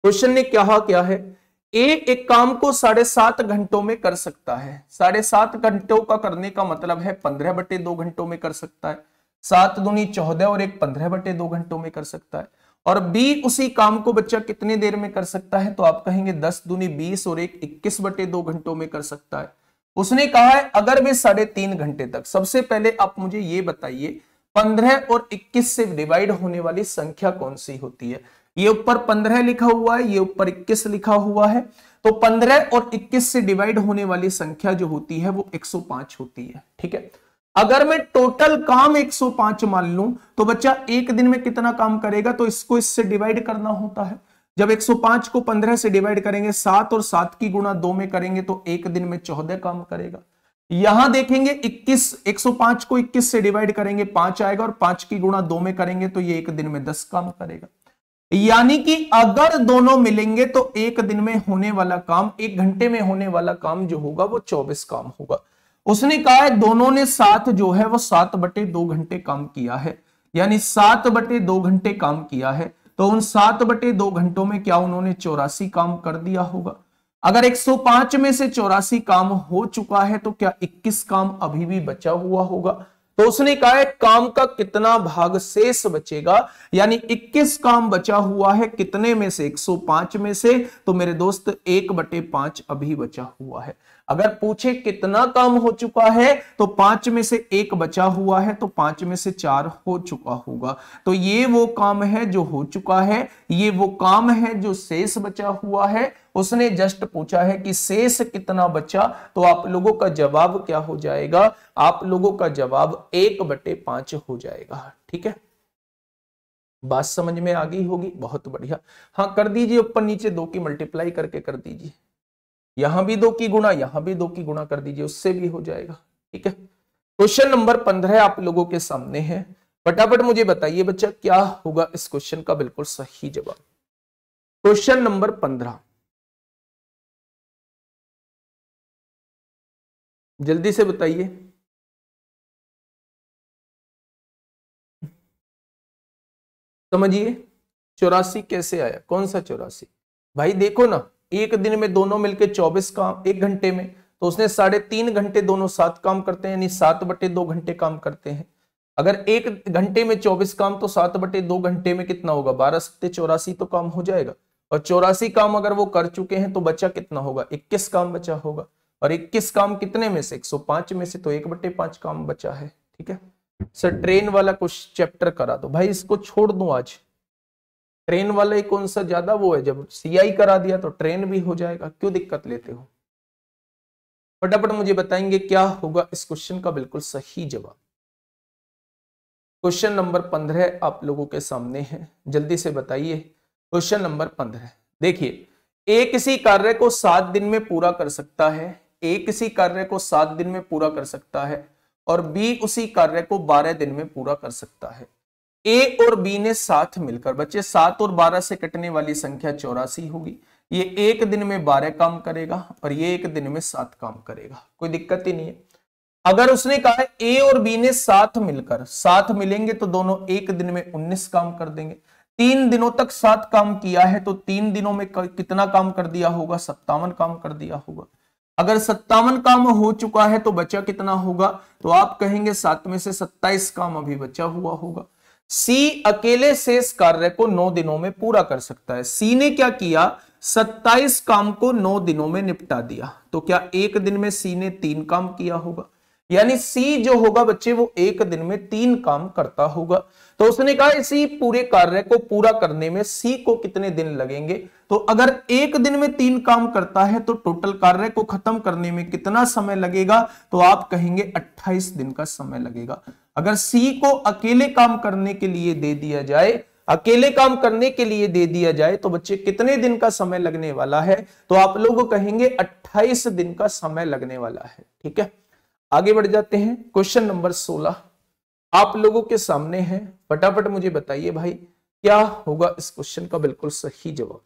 क्वेश्चन ने कहा क्या है? ए, एक काम को साढ़े सात घंटों में कर सकता है। साढ़े सात घंटों का करने का मतलब है पंद्रह बटे दो घंटों में कर सकता है। सात दूनी चौदह और एक पंद्रह बटे दो घंटों में कर सकता है। और बी, उसी काम को बच्चा कितने देर में कर सकता है? तो आप कहेंगे दस दूनी बीस और एक इक्कीस बटे दो घंटों में कर सकता है। उसने कहा है, अगर वे साढ़े तीन घंटे तक, सबसे पहले आप मुझे ये बताइए पंद्रह और इक्कीस से डिवाइड होने वाली संख्या कौन सी होती है? ये ऊपर पंद्रह लिखा हुआ है, ये ऊपर इक्कीस लिखा हुआ है। तो पंद्रह और इक्कीस से डिवाइड होने वाली संख्या जो होती है, वो 105 होती है, ठीक है? अगर मैं टोटल काम 105 मान लू तो बच्चा एक दिन में कितना काम करेगा? तो इसको इससे डिवाइड करना होता है। जब 105 को 15 से डिवाइड करेंगे, सात और सात की गुणा दो में करेंगे तो एक दिन में चौदह काम करेगा। यहाँ देखेंगे 21 105 को 21 से डिवाइड करेंगे, पाँच आएगा और पाँच की गुणा दो में करेंगे तो ये एक दिन में दस काम करेगा। यानी कि अगर दोनों मिलेंगे तो एक दिन में होने वाला काम, एक घंटे में होने वाला काम जो होगा वो चौबीस काम होगा। उसने कहा है दोनों ने साथ जो है वो सात बटे दो घंटे काम किया है। यानी सात बटे दो घंटे काम किया है तो उन सात बटे दो घंटों में क्या उन्होंने चौरासी काम कर दिया होगा? अगर 105 में से चौरासी काम हो चुका है तो क्या 21 काम अभी भी बचा हुआ होगा? तो उसने कहा है, काम का कितना भाग शेष बचेगा? यानी 21 काम बचा हुआ है, कितने में से? 105 में से। तो मेरे दोस्त, एक बटे पाँच अभी बचा हुआ है। अगर पूछे कितना काम हो चुका है तो पाँच में से एक बचा हुआ है तो पाँच में से चार हो चुका होगा। तो ये वो काम है जो हो चुका है, ये वो काम है जो शेष बचा हुआ है। उसने जस्ट पूछा है कि शेष कितना बचा? तो आप लोगों का जवाब क्या हो जाएगा? आप लोगों का जवाब एक बटे पाँच हो जाएगा। ठीक है? बात समझ में आ गई होगी? बहुत बढ़िया। हाँ कर दीजिए ऊपर नीचे दो की मल्टीप्लाई करके कर दीजिए। यहाँ भी दो की गुणा, यहाँ भी दो की गुणा कर दीजिए, उससे भी हो जाएगा। ठीक है? क्वेश्चन नंबर पंद्रह आप लोगों के सामने है। फटाफट मुझे बताइए बच्चा, क्या होगा इस क्वेश्चन का बिल्कुल सही जवाब? क्वेश्चन नंबर पंद्रह। जल्दी से बताइए। समझिए, चौरासी कैसे आया? कौन सा चौरासी? भाई देखो ना, एक दिन में दोनों मिलकर चौबीस काम, एक घंटे में तो उसने साढ़े तीन घंटे दोनों सात काम करते हैं, यानी सात बटे दो घंटे काम करते हैं। अगर एक घंटे में चौबीस काम तो सात बटे दो घंटे में कितना होगा? बारह सत्ते चौरासी तो काम हो जाएगा। और चौरासी काम अगर वो कर चुके हैं तो बचा कितना होगा? इक्कीस काम बचा होगा। और इक्कीस काम कितने में से? 105 में से तो एक बटे पाँच काम बचा है, ठीक है? सर, ट्रेन वाला कुछ चैप्टर करा दो। भाई, इसको छोड़ दू आज? ट्रेन वाला ही कौन सा ज़्यादा वो है? जब सीआई करा दिया तो ट्रेन भी हो जाएगा। क्यों दिक्कत लेते हो? फटाफट मुझे बताएँगे क्या होगा? इस क्वेश्चन का बिल्कुल सही जवाब। क्वेश्चन नंबर पंद्रह आप लोगों के सामने है। जल्दी से बताइए। क्वेश्चन नंबर पंद्रह। देखिए ए किसी कार्य को सात दिन में पूरा कर सकता है। ए किसी कार्य को सात दिन में पूरा कर सकता है और बी उसी कार्य को बारह दिन में पूरा कर सकता है। ए और बी ने साथ मिलकर, बच्चे, सात और बारह से कटने वाली संख्या चौरासी होगी। ये एक दिन में बारह काम करेगा और ये एक दिन में सात काम करेगा। कोई दिक्कत ही नहीं है। अगर उसने कहा ए और बी ने साथ मिलकर साथ मिलेंगे तो दोनों एक दिन में उन्नीस काम कर देंगे। तीन दिनों तक सात काम किया है तो तीन दिनों में कितना काम कर दिया होगा? सत्तावन काम कर दिया होगा। अगर सत्तावन काम हो चुका है तो बचा कितना होगा? तो आप कहेंगे सात में से सत्ताईस काम अभी बचा हुआ होगा। सी अकेले शेष कार्य को नौ दिनों में पूरा कर सकता है। सी ने क्या किया? 27 काम को नौ दिनों में निपटा दिया। तो क्या एक दिन में सी ने तीन काम किया होगा? यानी सी जो होगा बच्चे, वो एक दिन में तीन काम करता होगा। तो उसने कहा, इसी पूरे कार्य को पूरा करने में सी को कितने दिन लगेंगे? तो अगर एक दिन में तीन काम करता है तो टोटल कार्य को खत्म करने में कितना समय लगेगा? तो आप कहेंगे 28 दिन का समय लगेगा। अगर सी को अकेले काम करने के लिए दे दिया जाए, अकेले काम करने के लिए दे दिया जाए तो बच्चे कितने दिन का समय लगने वाला है? तो आप लोग कहेंगे 28 दिन का समय लगने वाला है। ठीक है? आगे बढ़ जाते हैं। क्वेश्चन नंबर 16 आप लोगों के सामने है। फटाफट मुझे बताइए भाई, क्या होगा इस क्वेश्चन का बिल्कुल सही जवाब?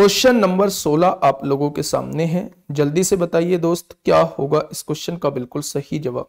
क्वेश्चन नंबर 16 आप लोगों के सामने है। जल्दी से बताइए दोस्त, क्या होगा इस क्वेश्चन का बिल्कुल सही जवाब?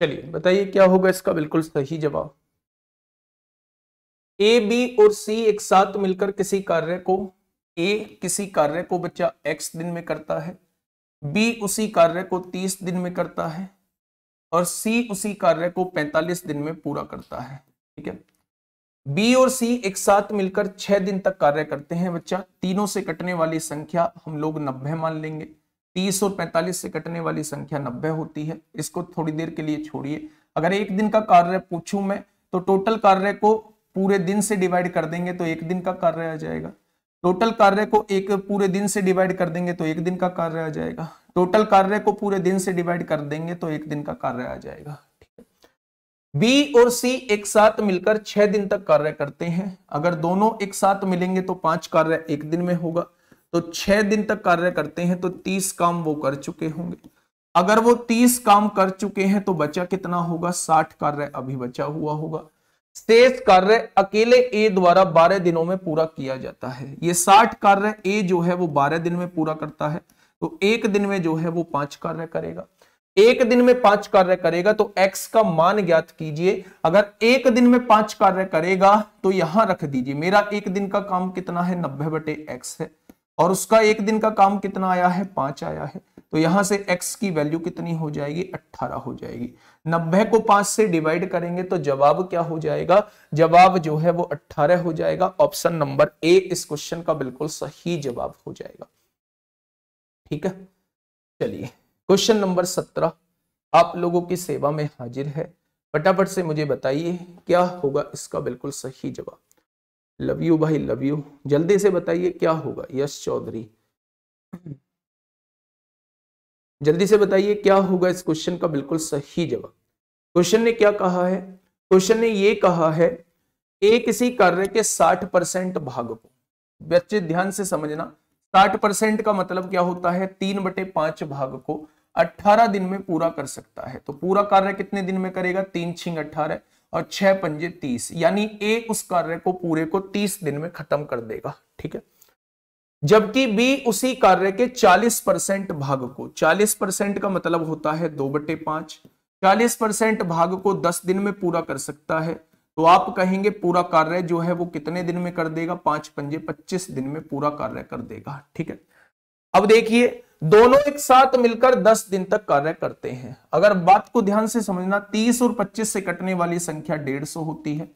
चलिए, बताइए क्या होगा इसका बिल्कुल सही जवाब? ए बी और सी एक साथ मिलकर किसी कार्य को ए किसी कार्य को बच्चा एक्स दिन में करता है बी उसी कार्य को तीस दिन में करता है और सी उसी कार्य को पैंतालीस दिन में पूरा करता है, ठीक है? बी और सी एक साथ मिलकर छह दिन तक कार्य करते हैं बच्चा, तीनों से कटने वाली संख्या हम लोग नब्बे मान लेंगे। तीस और पैंतालीस से कटने वाली संख्या नब्बे होती है। इसको थोड़ी देर के लिए छोड़िए। अगर एक दिन का कार्य पूछूँ मैं तो टोटल कार्य को पूरे दिन से डिवाइड कर देंगे तो एक दिन का कार्य आ जाएगा। टोटल कार्य को एक पूरे दिन से डिवाइड कर देंगे तो एक दिन का कार्य आ जाएगा। टोटल कार्य को पूरे दिन से डिवाइड कर देंगे तो एक दिन का कार्य आ जाएगा। बी और सी एक साथ मिलकर छह दिन तक कार्य करते हैं। अगर दोनों एक साथ मिलेंगे तो पाँच कार्य एक दिन में होगा। तो छह दिन तक कार्य करते हैं तो तीस काम वो कर चुके होंगे। अगर वो तीस काम कर चुके हैं तो बचा कितना होगा? साठ कार्य अभी बचा हुआ होगा। शेष कार्य अकेले ए द्वारा बारह दिनों में पूरा किया जाता है। ये साठ कार्य ए जो है, वो बारह दिन में पूरा करता है। तो एक दिन में जो है, वो पाँच कार्य करेगा। एक दिन में पाँच कार्य करेगा तो x का मान ज्ञात कीजिए। अगर एक दिन में पाँच कार्य करेगा तो यहाँ रख दीजिए। मेरा एक दिन का काम कितना है? नब्बे बटे एक्स है। और उसका एक दिन का काम कितना आया है? पाँच आया है। तो यहाँ से x की वैल्यू कितनी हो जाएगी? 18 हो जाएगी। 90 को पाँच से डिवाइड करेंगे तो जवाब क्या हो जाएगा? जवाब जो है वो 18 हो जाएगा। ऑप्शन नंबर ए इस क्वेश्चन का बिल्कुल सही जवाब हो जाएगा। ठीक है? चलिए। क्वेश्चन नंबर सत्रह। आप लोगों की सेवा में हाजिर है। फटाफट से मुझे बताइए, क्या होगा इसका बिल्कुल सही जवाब? लव यू भाई लव यू जल्दी से बताइए क्या होगा? यश चौधरी। जल्दी से बताइए क्या होगा इस क्वेश्चन का बिल्कुल सही जवाब। क्वेश्चन ने क्या कहा है? क्वेश्चन ने ये कहा है, ए किसी कार्य के 60 परसेंट भाग को। बच्चे ध्यान से समझना 60 परसेंट का मतलब क्या होता है? तीन बटे पाँच भाग को 18 दिन में पूरा कर सकता है। तो पूरा कार्य कितने दिन में करेगा? तीन छिंग अठारह। और छह पंजे तीस, यानी ए उस कार्य को पूरे को तीस दिन में खत्म कर देगा, ठीक है? जबकि बी उसी कार्य के 40 परसेंट भाग को 40 परसेंट का मतलब होता है दो बटे पाँच, चालीस परसेंट भाग को 10 दिन में पूरा कर सकता है तो आप कहेंगे पूरा कार्य जो है वो कितने दिन में कर देगा? पाँच पंजे 25 दिन में पूरा कार्य कर देगा, ठीक है? अब देखिए दोनों एक साथ मिलकर 10 दिन तक कार्य करते हैं। अगर बात को ध्यान से समझना 30 और 25 से कटने वाली संख्या 150 होती है।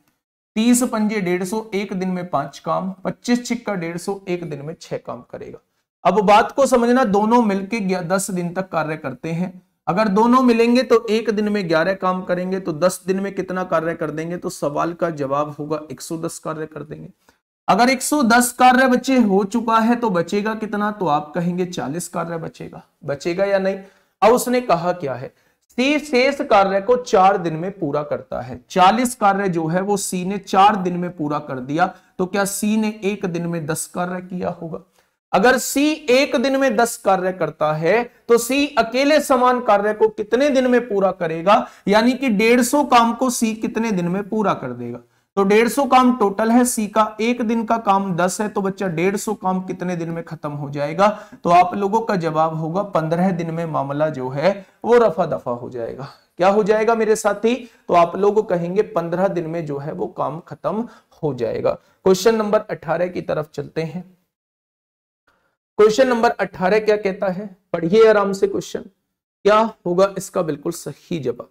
30 पंजे 150 एक दिन में पाँच काम 25 छिक्का 150 एक दिन में छह काम करेगा। अब बात को समझना, दोनों मिलके दस दिन तक कार्य करते हैं। अगर दोनों मिलेंगे तो एक दिन में ग्यारह काम करेंगे तो दस दिन में कितना कार्य कर देंगे तो सवाल का जवाब होगा 110 कार्य कर देंगे। अगर 110 कार्य बच्चे हो चुका है तो बचेगा कितना? तो आप कहेंगे 40 कार्य बचेगा। बचेगा या नहीं? अब उसने कहा क्या है? सी शेष कार्य को चार दिन में पूरा करता है। 40 कार्य जो है, वो सी ने चार दिन में पूरा कर दिया तो क्या सी ने एक दिन में 10 कार्य किया होगा? अगर सी एक दिन में 10 कार्य करता है तो सी अकेले समान कार्य को कितने दिन में पूरा करेगा? यानी कि 150 काम को सी कितने दिन में पूरा कर देगा? तो सौ काम टोटल है सी का एक दिन का काम दस है तो बच्चा डेढ़ सौ काम कितने दिन में खत्म हो जाएगा? तो आप लोगों का जवाब होगा, पंद्रह दिन में मामला जो है, वो रफा दफ़ा हो जाएगा। क्या हो जाएगा मेरे साथी? तो आप लोग कहेंगे, पंद्रह दिन में जो है, वो काम खत्म हो जाएगा। क्वेश्चन नंबर अठारह की तरफ़ चलते हैं। क्वेश्चन नंबर अठारह क्या कहता है? पढ़िए आराम से क्वेश्चन। क्या होगा इसका बिल्कुल सही जवाब?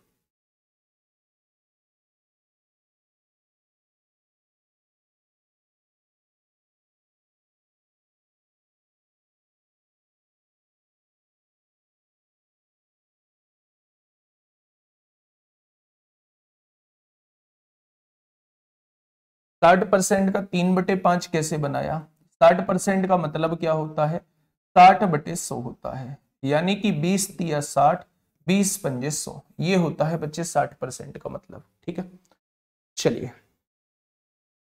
साठ परसेंट का तीन बटे पाँच कैसे बनाया? साठ परसेंट का मतलब क्या होता है? साठ बटे सौ होता है। यानी कि बीस तिया साठ, बीस पंजे सौ। ये होता है बच्चे साठ परसेंट का मतलब ठीक है? चलिए।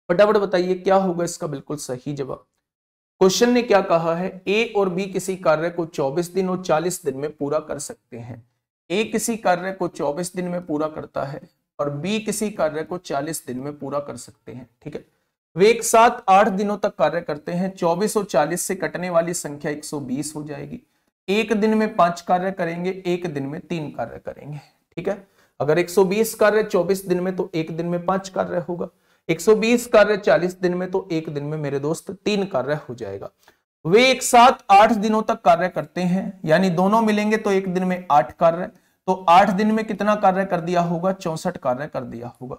फटाफट बताइए, क्या होगा इसका बिल्कुल सही जवाब? क्वेश्चन ने क्या कहा है? ए और बी किसी कार्य को 24 दिन और 40 दिन में पूरा कर सकते हैं। ए किसी कार्य को 24 दिन में पूरा करता है? और बी किसी कार्य को 40 दिन में पूरा कर सकते हैं, ठीक है? वे एक साथ आठ दिनों तक कार्य करते हैं 24 और 40 से कटने वाली संख्या 120 हो जाएगी। एक दिन में पाँच कार्य करेंगे, एक दिन में तीन कार्य करेंगे, ठीक है? अगर 120 कार्य 24 दिन में तो एक दिन में पाँच कार्य होगा। 120 कार्य 40 दिन में तो एक दिन में मेरे दोस्त तीन कार्य हो जाएगा। वे एक साथ आठ दिनों तक कार्य करते हैं, यानी दोनों मिलेंगे तो एक दिन में आठ कार्य तो आठ दिन में कितना कार्य कर दिया होगा? चौसठ कार्य कर दिया होगा।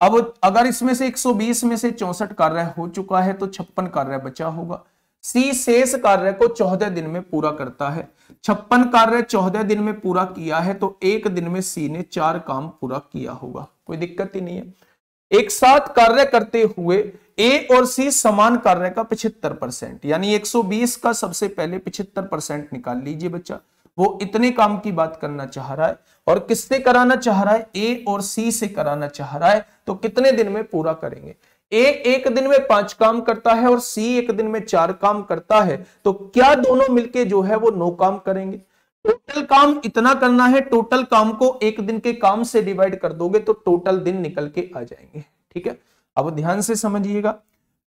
अब अगर इसमें से 120 में से चौसठ कार्य हो चुका है तो छप्पन कार्य बचा होगा। सी शेष कार्य को चौदह दिन में पूरा करता है। छप्पन कार्य चौदह दिन में पूरा किया है तो एक दिन में सी ने चार काम पूरा किया होगा। कोई दिक्कत ही नहीं है। एक साथ कार्य करते हुए ए और सी समान कार्य का पिछहत्तर परसेंट, यानी 120 का सबसे पहले पिछहत्तर परसेंट निकाल लीजिए बच्चा। वो इतने काम की बात करना चाह रहा है और किससे कराना चाह रहा है? ए और सी से कराना चाह रहा है। तो कितने दिन में पूरा करेंगे? ए एक दिन में पाँच काम करता है और सी एक दिन में चार काम करता है। तो क्या दोनों मिलके जो है वो नौ काम करेंगे? टोटल काम इतना करना है, टोटल काम को एक दिन के काम से डिवाइड कर दोगे तो टोटल दिन निकल के आ जाएँगे। ठीक है? अब ध्यान से समझिएगा।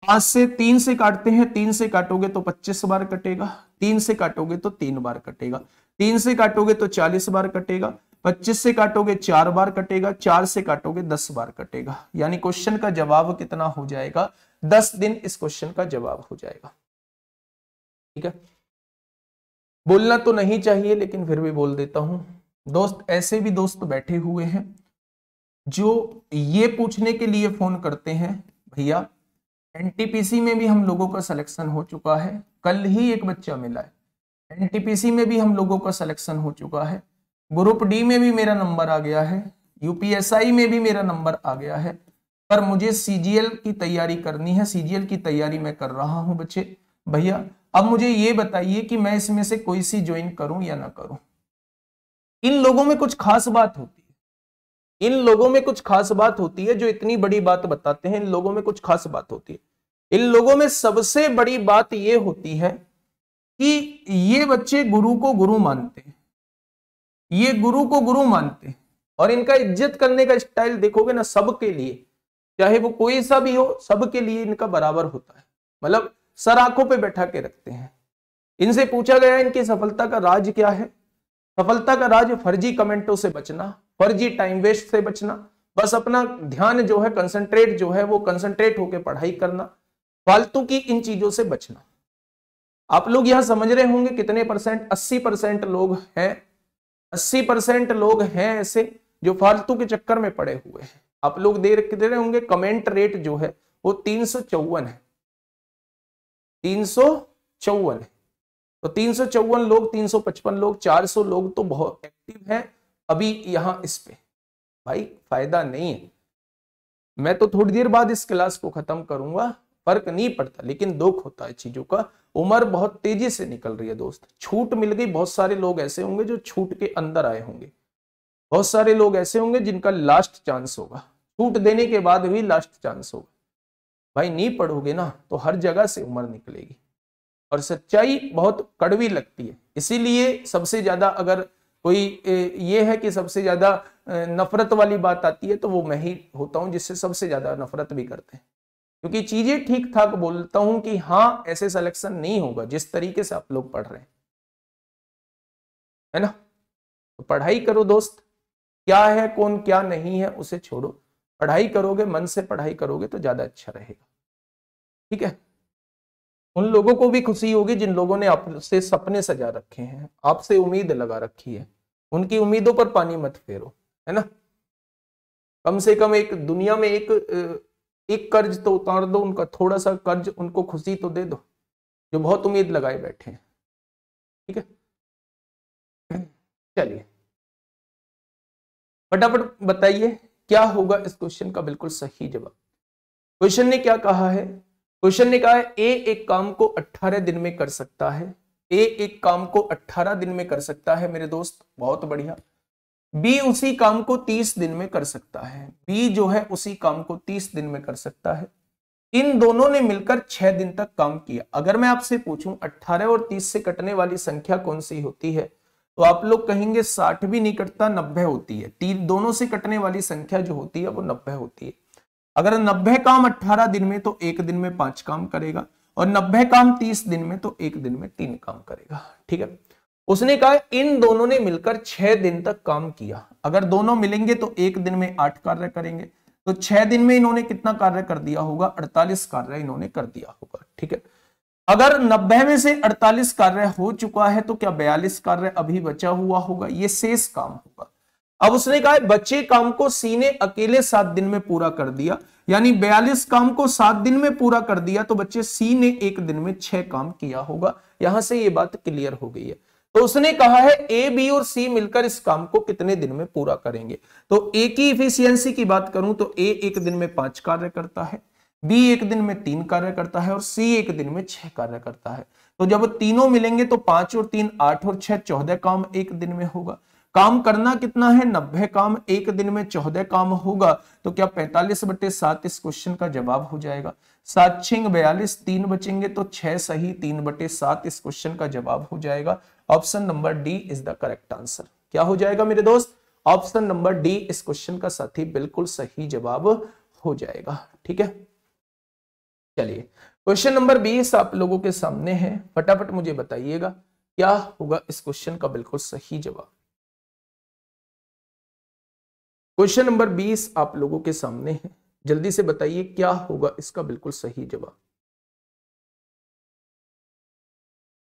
पाँच से तीन से काटते हैं, तीन से काटोगे तो पच्चीस बार कटेगा, तीन से काटोगे तो तीन बार कटेगा। तीन से काटोगे तो चालीस बार कटेगा, पच्चीस से काटोगे चार बार कटेगा, चार से काटोगे दस बार कटेगा। यानी क्वेश्चन का जवाब कितना हो जाएगा? दस दिन इस क्वेश्चन का जवाब हो जाएगा। ठीक है? बोलना तो नहीं चाहिए, लेकिन फिर भी बोल देता हूँ। दोस्त, ऐसे भी दोस्त बैठे हुए हैं, जो ये पूछने के लिए फ़ोन करते हैं, भैया एनटीपीसी में भी हम लोगों का सिलेक्शन हो चुका है, कल ही एक बच्चा मिला है। एनटीपीसी में भी हम लोगों का सिलेक्शन हो चुका है। ग्रुप डी में भी मेरा नंबर आ गया है। यूपीएसआई में भी मेरा नंबर आ गया है। पर मुझे सीजीएल की तैयारी करनी है। सीजीएल की तैयारी मैं कर रहा हूँ बच्चे। भैया, अब मुझे ये बताइए कि मैं इसमें से कोई सी ज्वाइन करूँ या ना करूँ। इन लोगों में कुछ खास बात होती है। इन लोगों में कुछ खास बात होती है जो इतनी बड़ी बात बताते हैं। इन लोगों में कुछ खास बात होती है। इन लोगों में सबसे बड़ी बात यह होती है कि ये बच्चे गुरु को गुरु मानते हैं। ये गुरु को गुरु मानते हैं। और इनका इज़्ज़त करने का स्टाइल देखोगे ना सबके लिए, चाहे वो कोई सा भी हो, सबके लिए इनका बराबर होता है। मतलब सर आँखों पे बैठा के रखते हैं। इनसे पूछा गया इनकी सफलता का राज क्या है? सफलता का राज फर्जी कमेंटों से बचना, फर्जी टाइम वेस्ट से बचना, बस अपना ध्यान जो है कंसंट्रेट जो है, वो कंसंट्रेट होकर पढ़ाई करना, फालतू की इन चीज़ों से बचना। आप लोग यहाँ समझ रहे होंगे कितने परसेंट, अस्सी परसेंट लोग हैं। अस्सी परसेंट लोग हैं ऐसे जो फालतू के चक्कर में पड़े हुए हैं। आप लोग देर दे रहे होंगे? कमेंट रेट जो है वो तीन सौ चौवन है। तीन सौ चौवन है। तो तीन सौ चौवन लोग, तीन सौ पचपन लोग, चार सौ लोग तो बहुत एक्टिव हैं अभी यहाँ इस पे। भाई, फ़ायदा नहीं है। मैं तो थोड़ी देर बाद इस क्लास को खत्म करूँगा। फ़र्क नहीं पड़ता, लेकिन दुख होता है चीज़ों का। उम्र बहुत तेज़ी से निकल रही है दोस्त। छूट मिल गई, बहुत सारे लोग ऐसे होंगे जो छूट के अंदर आए होंगे। बहुत सारे लोग ऐसे होंगे जिनका लास्ट चांस होगा। छूट देने के बाद भी लास्ट चांस होगा। भाई नहीं पढ़ोगे ना तो हर जगह से उम्र निकलेगी। और सच्चाई बहुत कड़वी लगती है। इसीलिए सबसे ज़्यादा अगर कोई ये है कि सबसे ज़्यादा नफरत वाली बात आती है तो वो मैं ही होता हूँ जिससे सबसे ज़्यादा नफरत भी करते हैं। क्योंकि चीज़ें ठीक ठाक बोलता हूँ कि हाँ ऐसे सिलेक्शन नहीं होगा, जिस तरीके से आप लोग पढ़ रहे हैं। है ना? तो पढ़ाई करो दोस्त, क्या है, कौन, क्या नहीं है, उसे छोड़ो। पढ़ाई करोगे, मन से पढ़ाई करोगे तो ज़्यादा अच्छा रहेगा। ठीक है? उन लोगों को भी खुशी होगी जिन लोगों ने आपसे सपने सजा रखे हैं, आपसे उम्मीद लगा रखी है। उनकी उम्मीदों पर पानी मत फेरो, है ना? कम से कम एक दुनिया में एक एक कर्ज तो उतार दो, उनका थोड़ा सा कर्ज उनको खुशी तो दे दो, जो बहुत उम्मीद लगाए बैठे हैं। ठीक है? चलिए। फटाफट बताइए, क्या होगा इस क्वेश्चन का बिल्कुल सही जवाब? क्वेश्चन ने क्या कहा है? क्वेश्चन ने कहा है ए एक काम को 18 दिन में कर सकता है। ए एक काम को 18 दिन में कर सकता है, मेरे दोस्त। बहुत बढ़िया। बी उसी काम को 30 दिन में कर सकता है। बी जो है उसी काम को 30 दिन में कर सकता है। इन दोनों ने मिलकर छह दिन तक काम किया। अगर मैं आपसे पूछूँ 18 और 30 से कटने वाली संख्या कौन सी होती है तो आप लोग कहेंगे 60 भी नहीं कटता, नब्बे होती है। तीन दोनों से कटने वाली संख्या जो होती है, वो नब्बे होती है। अगर नब्बे काम 18 दिन में तो एक दिन में पाँच काम करेगा। और नब्बे काम 30 दिन में तो एक दिन में तीन काम करेगा। ठीक है? उसने कहा, इन दोनों ने मिलकर छह दिन तक काम किया। अगर दोनों मिलेंगे तो एक दिन में आठ कार्य करेंगे। तो छह दिन में इन्होंने कितना कार्य कर दिया होगा? अड़तालीस कार्य इन्होंने कर दिया होगा, ठीक है? अगर नब्बे में से अड़तालीस कार्य हो चुका है तो क्या बयालीस कार्य अभी बचा हुआ होगा? ये शेष काम होगा। अब उसने कहा, बच्चे काम को सी ने अकेले सात दिन में पूरा कर दिया। यानी बयालीस काम को सात दिन में पूरा कर दिया तो बच्चे सी ने एक दिन में छह काम किया होगा। यहाँ से ये बात क्लियर हो गई है। तो उसने कहा है ए बी और सी मिलकर इस काम को कितने दिन में पूरा करेंगे? तो ए की इफिशियंसी की बात करूँ तो ए एक दिन में पाँच कार्य करता है बी एक दिन में तीन कार्य करता है और सी एक दिन में छह कार्य करता है। तो जब तीनों मिलेंगे तो पाँच और तीन आठ और छह, चौदह काम एक दिन में होगा। काम करना कितना है? नब्बे काम एक दिन में चौदह काम होगा। तो क्या पैंतालीस बटे सात इस क्वेश्चन का जवाब हो जाएगा? सात छिंग बयालीस, तीन बचेंगे तो छह सही, तीन बटे सात इस क्वेश्चन का जवाब हो जाएगा। Option number D is the correct answer. क्या हो जाएगा मेरे दोस्त? ऑप्शन नंबर डी इस क्वेश्चन का साथी बिल्कुल सही जवाब हो जाएगा। ठीक है? चलिए, क्वेश्चन नंबर बीस आप लोगों के सामने है। फटाफट मुझे बताइएगा, क्या होगा इस क्वेश्चन का बिल्कुल सही जवाब? क्वेश्चन नंबर बीस आप लोगों के सामने है। जल्दी से बताइए, क्या होगा इसका बिल्कुल सही जवाब?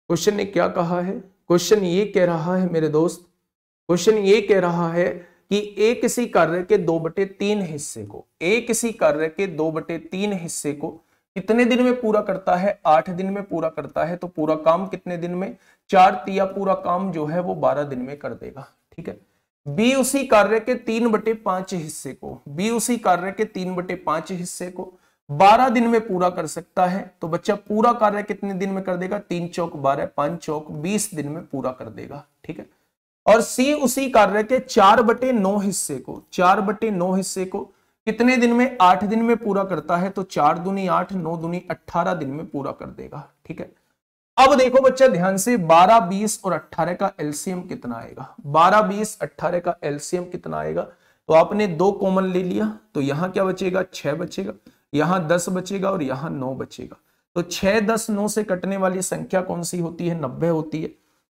क्वेश्चन ने क्या कहा है? क्वेश्चन ये कह रहा है मेरे दोस्त, क्वेश्चन ये कह रहा है कि ए किसी कार्य के दो बटे तीन हिस्से को ए किसी कार्य के दो बटे तीन हिस्से को कितने दिन में पूरा करता है? आठ दिन में पूरा करता है तो पूरा काम कितने दिन में? चार तिया पूरा काम जो है वो बारह दिन में कर देगा, ठीक है? बी उसी कार्य के तीन बटे पाँच हिस्से को बी उसी कार्य के तीन बटे पाँच हिस्से को बारह दिन में पूरा कर सकता है। तो बच्चा पूरा कार्य कितने दिन में कर देगा? तीन चौक बारह पाँच चौक बीस दिन में पूरा कर देगा ठीक है? और सी उसी कार्य के चार बटे नौ हिस्से को चार बटे नौ हिस्से को कितने दिन में? आठ दिन में पूरा करता है तो चार दुनी आठ नौ दुनी अट्ठारह दिन में पूरा कर देगा ठीक है? अब देखो बच्चा ध्यान से 12, 20 और 18 का एलसीएम कितना आएगा? 12, 20, 18 का एलसीएम कितना आएगा? तो आपने दो कॉमन ले लिया तो यहाँ क्या बचेगा? छह बचेगा। यहाँ दस बचेगा और यहाँ नौ बचेगा। तो छह दस नौ से कटने वाली संख्या कौन सी होती है? नब्बे होती है।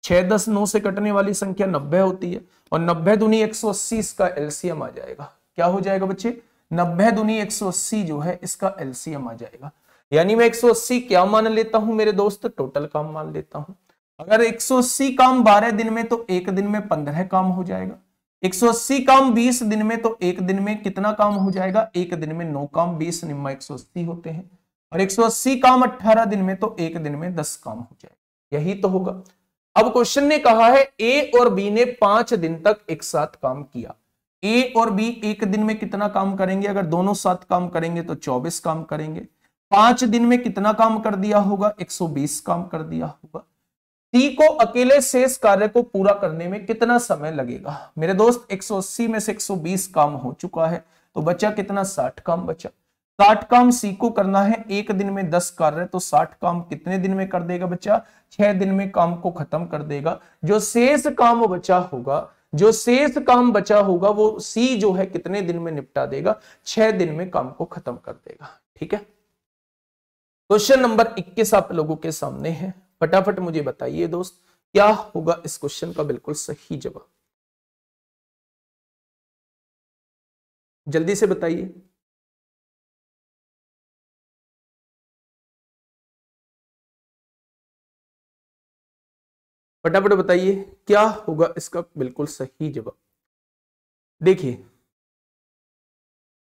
छह दस नौ से कटने वाली संख्या नब्बे होती है और नब्बे दुनी एक सौ अस्सी इसका एलसीएम आ जाएगा। क्या हो जाएगा बच्चे? नब्बे दुनी एक सौ अस्सी जो है, इसका एलसीएम आ जाएगा। यानी मैं 180 क्या मान लेता हूँ मेरे दोस्त? टोटल काम मान लेता हूँ। अगर 180 काम 12 दिन में तो एक दिन में 15 काम हो जाएगा। 180 काम 20 दिन में तो एक दिन में कितना काम हो जाएगा? एक दिन में नौ काम 20 निम्मा 180 होते हैं। और 180 काम 18 दिन में तो एक दिन में 10 काम हो जाएगा। यही तो होगा। अब क्वेश्चन ने कहा है, ए और बी ने पाँच दिन तक एक साथ काम किया। ए और बी एक दिन में कितना काम करेंगे? अगर दोनों साथ काम करेंगे तो 24 काम करेंगे। पाँच दिन में कितना काम कर दिया होगा? 120 काम कर दिया होगा। सी को अकेले शेष कार्य को पूरा करने में कितना समय लगेगा? मेरे दोस्त 180 में से 120 काम हो चुका है तो बचा कितना? 60 काम बचा। 60 काम सी को करना है, एक दिन में 10 कार्य तो 60 काम कितने दिन में कर देगा बच्चा? छह दिन में काम को खत्म कर देगा। जो शेष काम बचा होगा, जो शेष काम बचा होगा, वो सी जो है कितने दिन में निपटा देगा? छह दिन में काम को खत्म कर देगा। ठीक है? क्वेश्चन नंबर 21 आप लोगों के सामने है। फटाफट मुझे बताइए दोस्त, क्या होगा इस क्वेश्चन का बिल्कुल सही जवाब? जल्दी से बताइए। फटाफट बताइए, क्या होगा इसका बिल्कुल सही जवाब? देखिए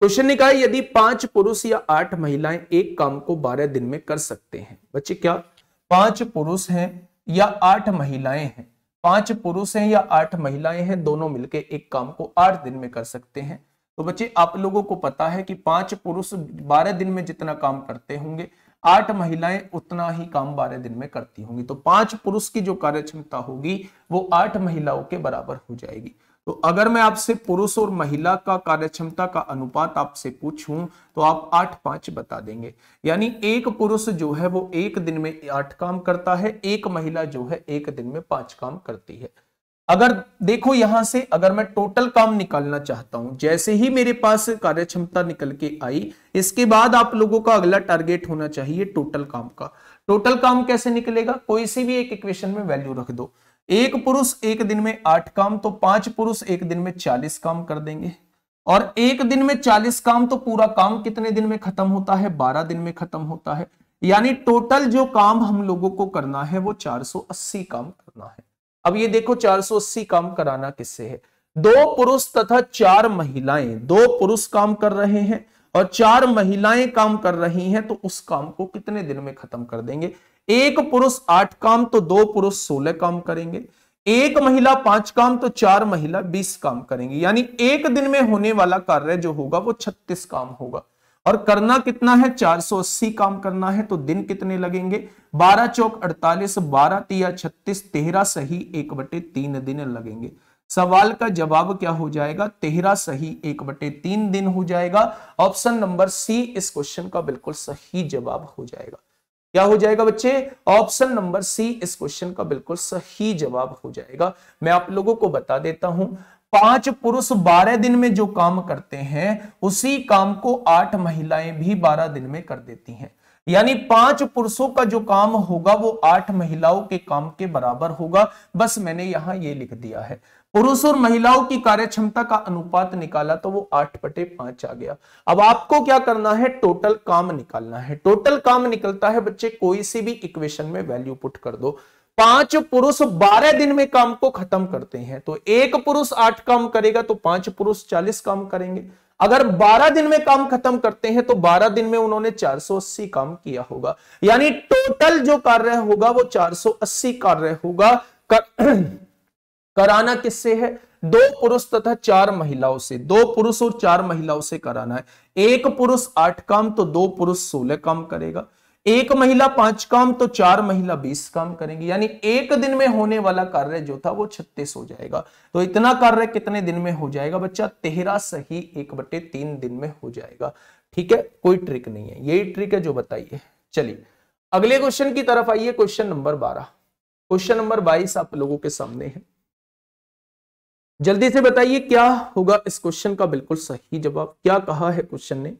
क्वेश्चन ने कहा यदि पाँच पुरुष या आठ महिलाएँ एक काम को बारह दिन में कर सकते हैं, बच्चे क्या पाँच पुरुष हैं या आठ महिलाएँ हैं? पाँच पुरुष हैं या आठ महिलाएँ हैं? दोनों मिलके एक काम को आठ दिन में कर सकते हैं। तो बच्चे, आप लोगों को पता है कि पाँच पुरुष बारह दिन में जितना काम करते होंगे, आठ महिलाएँ उतना ही काम बारह दिन में करती होंगी। तो पाँच पुरुष की जो कार्य क्षमता होगी, वो आठ महिलाओं के बराबर हो जाएगी। तो अगर मैं आपसे पुरुष और महिला का कार्य क्षमता का अनुपात आपसे पूछूँ तो आप आठ पाँच बता देंगे। यानी एक पुरुष जो है, वो एक दिन में आठ काम करता है, एक महिला जो है, एक दिन में पाँच काम करती है। अगर देखो यहाँ से, अगर मैं टोटल काम निकालना चाहता हूँ, जैसे ही मेरे पास कार्य क्षमता निकल के आई, इसके बाद आप लोगों का अगला टारगेट होना चाहिए टोटल काम का। टोटल काम कैसे निकलेगा? कोई सी भी एक इक्वेशन में वैल्यू रख दो। एक पुरुष एक दिन में आठ काम तो पाँच पुरुष एक दिन में चालीस काम कर देंगे। और एक दिन में चालीस काम तो पूरा काम कितने दिन में खत्म होता है? बारह दिन में खत्म होता है। यानी टोटल जो काम हम लोगों को करना है, वो 480 काम करना है। अब ये देखो 480 काम कराना किससे है? दो पुरुष तथा चार महिलाएँ। दो पुरुष काम कर रहे हैं और चार महिलाएँ काम कर रही हैं तो उस काम को कितने दिन में खत्म कर देंगे? एक पुरुष आठ काम तो दो पुरुष सोलह काम करेंगे। एक महिला पाँच काम तो चार महिला बीस काम करेंगी। यानी एक दिन में होने वाला कार्य जो होगा वो छत्तीस काम होगा। और करना कितना है? 480 काम करना है तो दिन कितने लगेंगे? 12 चौक 48 बारह तिया छत्तीस तेरह सही एक बटे तीन दिन लगेंगे। सवाल का जवाब क्या हो जाएगा? तेरह सही एक बटे तीन दिन हो जाएगा। ऑप्शन नंबर सी इस क्वेश्चन का बिल्कुल सही जवाब हो जाएगा। क्या हो जाएगा बच्चे? ऑप्शन नंबर सी इस क्वेश्चन का बिल्कुल सही जवाब हो जाएगा। मैं आप लोगों को बता देता हूँ, पाँच पुरुष बारह दिन में जो काम करते हैं, उसी काम को आठ महिलाएँ भी बारह दिन में कर देती हैं। यानी पाँच पुरुषों का जो काम होगा, वो आठ महिलाओं के काम के बराबर होगा। बस मैंने यहाँ ये लिख दिया है। पुरुष और महिलाओं की कार्य क्षमता का अनुपात निकाला तो वो आठ बटे पाँच आ गया। अब आपको क्या करना है? टोटल काम निकालना है। टोटल काम निकलता है बच्चे कोई सी भी इक्वेशन में वैल्यू पुट कर दो। पाँच पुरुष बारह दिन में काम को खत्म करते हैं तो एक पुरुष आठ काम करेगा तो पाँच पुरुष चालीस काम करेंगे। अगर 12 दिन में काम खत्म करते हैं तो 12 दिन में उन्होंने 480 काम किया होगा। यानी टोटल जो कार्य होगा वो 480 कार्य होगा। कर, कराना किससे है? दो पुरुष तथा चार महिलाओं से। दो पुरुष और चार महिलाओं से कराना है। एक पुरुष आठ काम तो दो पुरुष सोलह काम करेगा। एक महिला पाँच काम तो चार महिला बीस काम करेंगी। यानी एक दिन में होने वाला कार्य जो था, वो छत्तीस हो जाएगा। तो इतना कार्य कितने दिन में हो जाएगा बच्चा? तेरह सही एक बटे तीन दिन में हो जाएगा। ठीक है? कोई ट्रिक नहीं है। यही ट्रिक है जो बताइए। चलिए, अगले क्वेश्चन की तरफ़ आइए। क्वेश्चन नंबर बारह। क्वेश्चन नंबर बाईस आप लोगों के सामने है। जल्दी से बताइए, क्या होगा इस क्वेश्चन का बिल्कुल सही जवाब? क्या कहा है क्वेश्चन ने?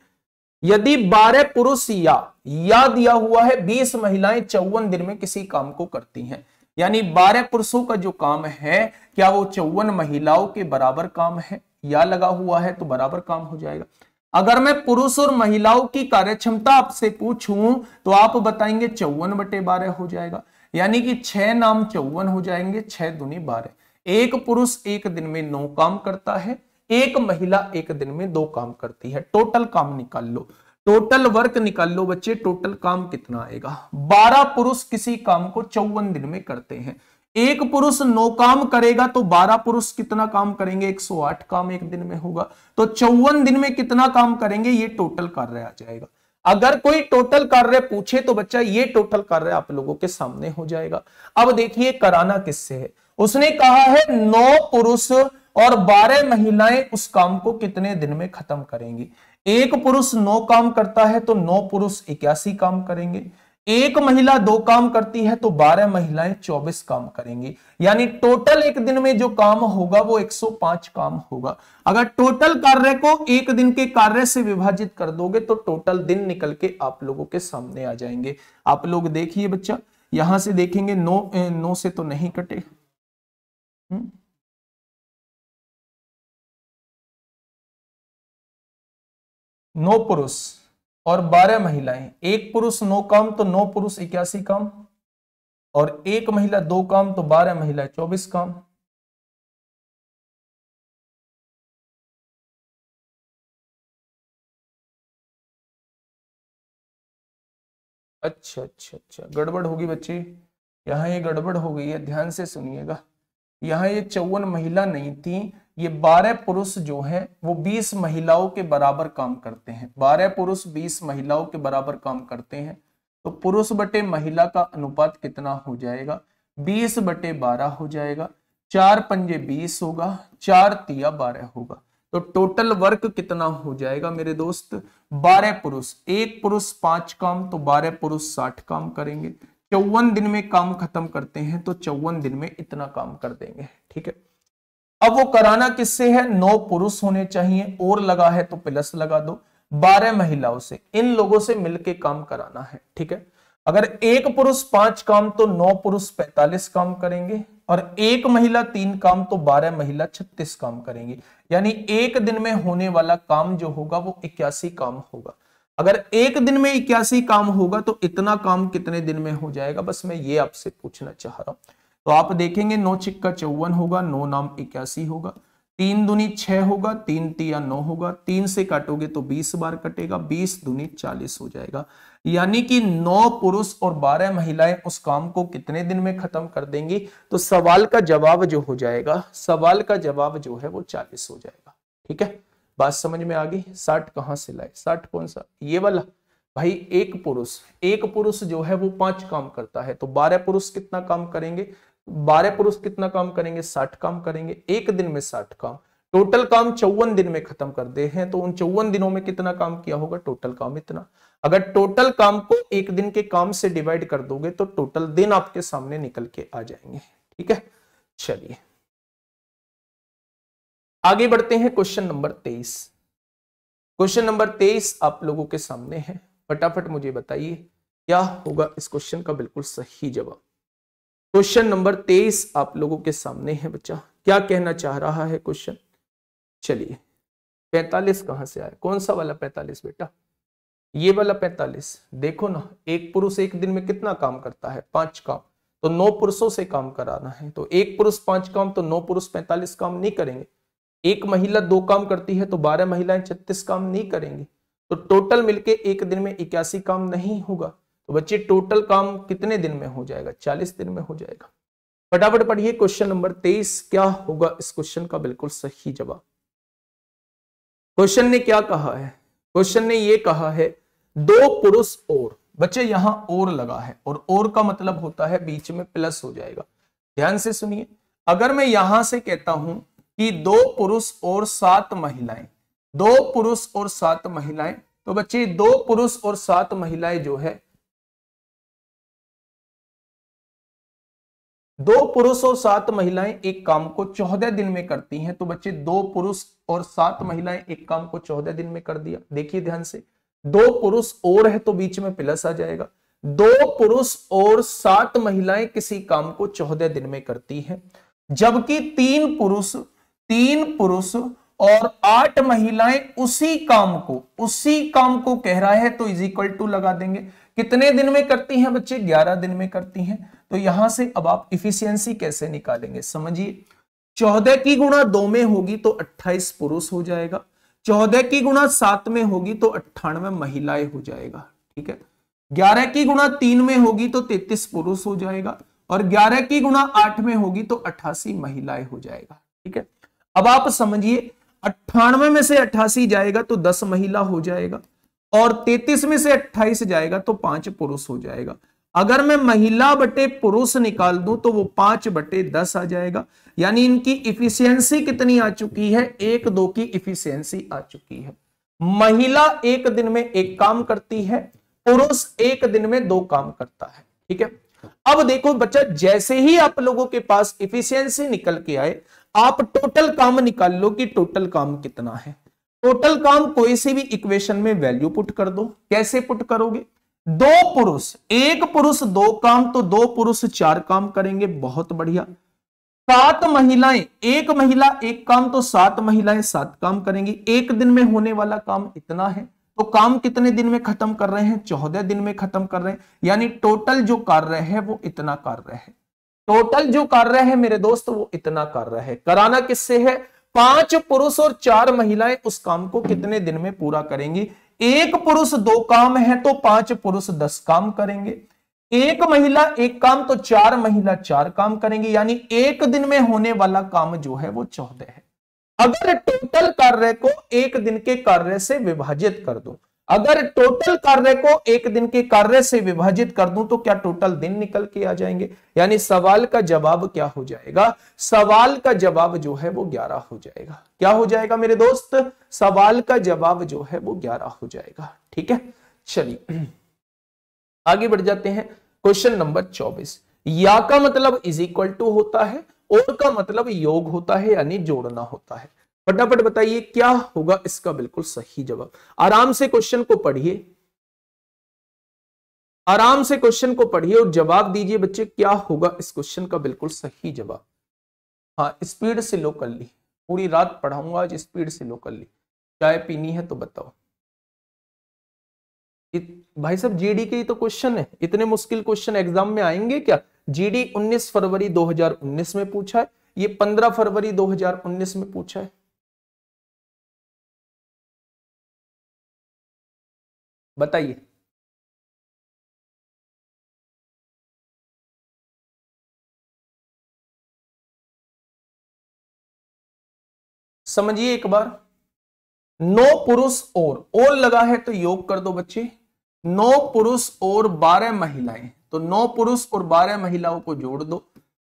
यदि बारह पुरुष या या दिया हुआ है, बीस महिलाएँ चौवन दिन में किसी काम को करती हैं। यानी बारह पुरुषों का जो काम है, क्या वो चौवन महिलाओं के बराबर काम है? या लगा हुआ है तो बराबर काम हो जाएगा। अगर मैं पुरुष और महिलाओं की कार्य क्षमता आपसे पूछूँ तो आप बताएँगे चौवन बटे बारह हो जाएगा। यानी कि छह नाम चौवन हो जाएँगे, छह दुनी बारह। एक पुरुष एक दिन में नौ काम करता है, एक महिला एक दिन में दो काम करती है। टोटल काम निकाल लो। टोटल वर्क निकाल लो बच्चे टोटल काम कितना आएगा? बारह पुरुष किसी काम को चौवन दिन में करते हैं। एक पुरुष नौ काम करेगा तो बारह पुरुष कितना काम करेंगे? 108 काम एक दिन में होगा। तो चौवन दिन में कितना काम करेंगे? ये टोटल कार्य आ जाएगा। अगर कोई टोटल कार्य पूछे तो बच्चा, ये टोटल कार्य आप लोगों के सामने हो जाएगा। अब देखिए, कराना किससे है? उसने कहा है, नौ पुरुष और बारह महिलाएँ उस काम को कितने दिन में खत्म करेंगी? एक पुरुष नौ काम करता है तो नौ पुरुष इक्यासी काम करेंगे। एक महिला दो काम करती है तो बारह महिलाएँ चौबीस काम करेंगी। यानी टोटल एक दिन में जो काम होगा, वो 105 काम होगा। अगर टोटल कार्य को एक दिन के कार्य से विभाजित कर दोगे तो टोटल दिन निकल के आप लोगों के सामने आ जाएँगे। आप लोग देखिए बच्चा, यहाँ से देखेंगे, नो नो से तो नहीं कटे। हम्म। नौ पुरुष और बारह महिलाएँ। एक पुरुष नौ काम तो नौ पुरुष इक्यासी काम। और एक महिला दो काम तो बारह महिलाएँ चौबीस काम। अच्छा अच्छा अच्छा। गड़बड़ होगी बच्चे। यहाँ ये गड़बड़ हो गई है। ध्यान से सुनिएगा। यहाँ ये चौवन महिला नहीं थी, ये बारह पुरुष जो है, वो बीस महिलाओं के बराबर काम करते हैं। बारह पुरुष बीस महिलाओं के बराबर काम करते हैं तो पुरुष बटे महिला का अनुपात कितना हो जाएगा? बीस बटे बारह हो जाएगा, चार पंजे बीस होगा, चार तिया बारह होगा। तो टोटल वर्क कितना हो जाएगा मेरे दोस्त? बारह पुरुष, एक पुरुष पाँच काम तो बारह पुरुष साठ काम करेंगे। चौवन दिन में काम खत्म करते हैं तो चौवन दिन में इतना काम कर देंगे, ठीक है? अब वो कराना किससे है? नौ पुरुष होने चाहिए, और लगा है तो प्लस लगा दो, बारह महिलाओं से, इन लोगों से मिलके काम कराना है, ठीक है? अगर एक पुरुष पाँच काम तो नौ पुरुष पैंतालीस काम करेंगे, और एक महिला तीन काम तो बारह महिला छत्तीस काम करेंगी। यानी एक दिन में होने वाला काम जो होगा, वो इक्यासी काम होगा। अगर एक दिन में इक्यासी काम होगा तो इतना काम कितने दिन में हो जाएगा? बस मैं ये आपसे पूछना चाह रहा हूँ। तो आप देखेंगे, नौ छिक्का चौवन होगा, नौ नाम इक्यासी होगा। तीन दुनी छह होगा, तीन तिया नौ होगा। तीन से काटोगे तो बीस बार कटेगा, बीस दुनी चालीस हो जाएगा। यानी कि नौ पुरुष और बारह महिलाएँ उस काम को कितने दिन में खत्म कर देंगी? तो सवाल का जवाब जो हो जाएगा, सवाल का जवाब जो है वो चालीस हो जाएगा। ठीक है? बात समझ में आ गई? साठ कहाँ से लाए? साठ कौन सा? ये वाला। भाई, एक पुरुष एक पुरुष जो है वो पाँच काम करता है तो बारह पुरुष कितना काम करेंगे? बारह पुरुष कितना काम करेंगे? साठ काम करेंगे। एक दिन में साठ काम। टोटल काम चौवन दिन में खत्म कर दे हैं तो उन चौवन दिनों में कितना काम किया होगा? टोटल काम इतना। अगर टोटल काम को एक दिन के काम से डिवाइड कर दोगे तो टोटल दिन आपके सामने निकल के आ जाएँगे। ठीक है? चलिए। आगे बढ़ते हैं क्वेश्चन नंबर तेईस। क्वेश्चन नंबर तेईस आप लोगों के सामने है। फटाफट मुझे बताइए, क्या होगा इस क्वेश्चन का बिल्कुल सही जवाब? क्वेश्चन नंबर तेईस आप लोगों के सामने है बच्चा। क्या कहना चाह रहा है क्वेश्चन? चलिए, पैतालीस कहाँ से आया? कौन सा वाला पैतालीस बेटा? ये वाला पैतालीस। देखो ना, एक पुरुष एक दिन में कितना काम करता है? पाँच काम। तो नौ पुरुषों से काम कराना है। तो एक पुरुष पाँच काम तो नौ पुरुष पैंतालीस काम नहीं करेंगे। एक महिला दो काम करती है तो बारह महिलाएँ छत्तीस काम नहीं करेंगी। तो टोटल मिलके एक दिन में इक्यासी काम नहीं होगा। तो बच्चे टोटल काम कितने दिन में हो जाएगा? चालीस दिन में हो जाएगा। फटाफट पढ़िए क्वेश्चन नंबर तेईस। क्या होगा इस क्वेश्चन का बिल्कुल सही जवाब? क्वेश्चन ने क्या कहा है? क्वेश्चन ने ये कहा है, दो पुरुष और। बच्चे, यहाँ और लगा है और और का मतलब होता है बीच में प्लस हो जाएगा। ध्यान से सुनिए। अगर मैं यहाँ से कहता हूँ कि दो पुरुष और सात महिलाएँ, दो पुरुष और सात महिलाएँ। तो बच्चे, दो पुरुष और सात महिलाएँ जो है, दो पुरुष और सात महिलाएँ एक काम को चौदह दिन में करती हैं। तो बच्चे, दो पुरुष और सात महिलाएँ एक काम को चौदह दिन में कर दिया। देखिए ध्यान से, दो पुरुष और है तो बीच में प्लस आ जाएगा। दो पुरुष और सात महिलाएँ किसी काम को चौदह दिन में करती हैं, जबकि तीन पुरुष तीन पुरुष और आठ महिलाएँ उसी काम को, उसी काम को कह रहा है तो इज़ इक्वल टू लगा देंगे। कितने दिन में करती हैं बच्चे? ग्यारह दिन में करती हैं। तो यहाँ से अब आप इफिशियंसी कैसे निकालेंगे? समझिए। चौदह की गुणा दो में होगी तो अट्ठाईस पुरुष हो जाएगा। चौदह की गुणा सात में होगी तो अट्ठानवे महिलाएँ हो जाएगा। ठीक है? ग्यारह की गुणा तीन में होगी तो तैतीस पुरुष हो जाएगा और ग्यारह की गुणा आठ में होगी तो अट्ठासी महिलाएँ हो जाएगा। ठीक है? अब आप समझिए, अट्ठानवे में से अट्ठासी जाएगा तो दस महिला हो जाएगा और 33 में से 28 जाएगा तो पाँच पुरुष हो जाएगा। अगर मैं महिला बटे पुरुष निकाल दूँ तो वो पाँच बटे दस आ जाएगा। यानी इनकी इफिशियंसी कितनी आ चुकी है? एक दो की इफिशियंसी आ चुकी है। महिला एक दिन में एक काम करती है, पुरुष एक दिन में दो काम करता है। ठीक है? अब देखो बच्चा, जैसे ही आप लोगों के पास इफिशियंसी निकल के आए आप टोटल काम निकाल लो कि टोटल काम कितना है। टोटल काम कोई सी भी इक्वेशन में वैल्यू पुट कर दो। कैसे पुट करोगे? दो पुरुष, एक पुरुष दो काम तो दो पुरुष चार काम करेंगे। बहुत बढ़िया। सात महिलाएँ, एक महिला एक काम तो सात महिलाएँ सात काम करेंगी। एक दिन में होने वाला काम इतना है। तो काम कितने दिन में खत्म कर रहे हैं? चौदह दिन में खत्म कर रहे हैं। यानी टोटल जो कार्य है, वो इतना कार्य है। टोटल जो कार्य है मेरे दोस्त, वो इतना कर कार्य है। कराना किससे है? पाँच पुरुष और चार महिलाएँ उस काम को कितने दिन में पूरा करेंगी? एक पुरुष दो काम है तो पाँच पुरुष दस काम करेंगे। एक महिला एक काम तो चार महिला चार काम करेंगे। यानी एक दिन में होने वाला काम जो है, वो चौदह है। अगर टोटल कार्य को एक दिन के कार्य से विभाजित कर दो अगर टोटल कार्य को एक दिन के कार्य से विभाजित कर दूँ तो क्या टोटल दिन निकल के आ जाएँगे? यानी सवाल का जवाब क्या हो जाएगा? सवाल का जवाब जो है वो ग्यारह हो जाएगा। क्या हो जाएगा मेरे दोस्त? सवाल का जवाब जो है वो ग्यारह हो जाएगा। ठीक है? चलिए। [CLEARS THROAT] आगे बढ़ जाते हैं। क्वेश्चन नंबर चौबीस। या का मतलब इज़ इक्वल टू होता है, और का मतलब योग होता है, यानी जोड़ना होता है। फटाफट बताइए, क्या होगा इसका बिल्कुल सही जवाब? आराम से क्वेश्चन को पढ़िए। आराम से क्वेश्चन को पढ़िए और जवाब दीजिए बच्चे, क्या होगा इस क्वेश्चन का बिल्कुल सही जवाब? हाँ स्पीड से लो कर ली। पूरी रात पढ़ाऊँगा, आज स्पीड से लो कर ली। चाय पीनी है तो बताओ। भाई साहब जीडी के ही तो क्वेश्चन है। इतने मुश्किल क्वेश्चन एग्ज़ाम में आएँगे क्या? जीडी 19 फरवरी 2019 में पूछा है। ये 15 फरवरी 2019 में पूछा है। बताइए। समझिए एक बार। नौ पुरुष और और लगा है तो योग कर दो बच्चे। नौ पुरुष और बारह महिलाएँ। तो नौ पुरुष और बारह महिलाओं को जोड़ दो।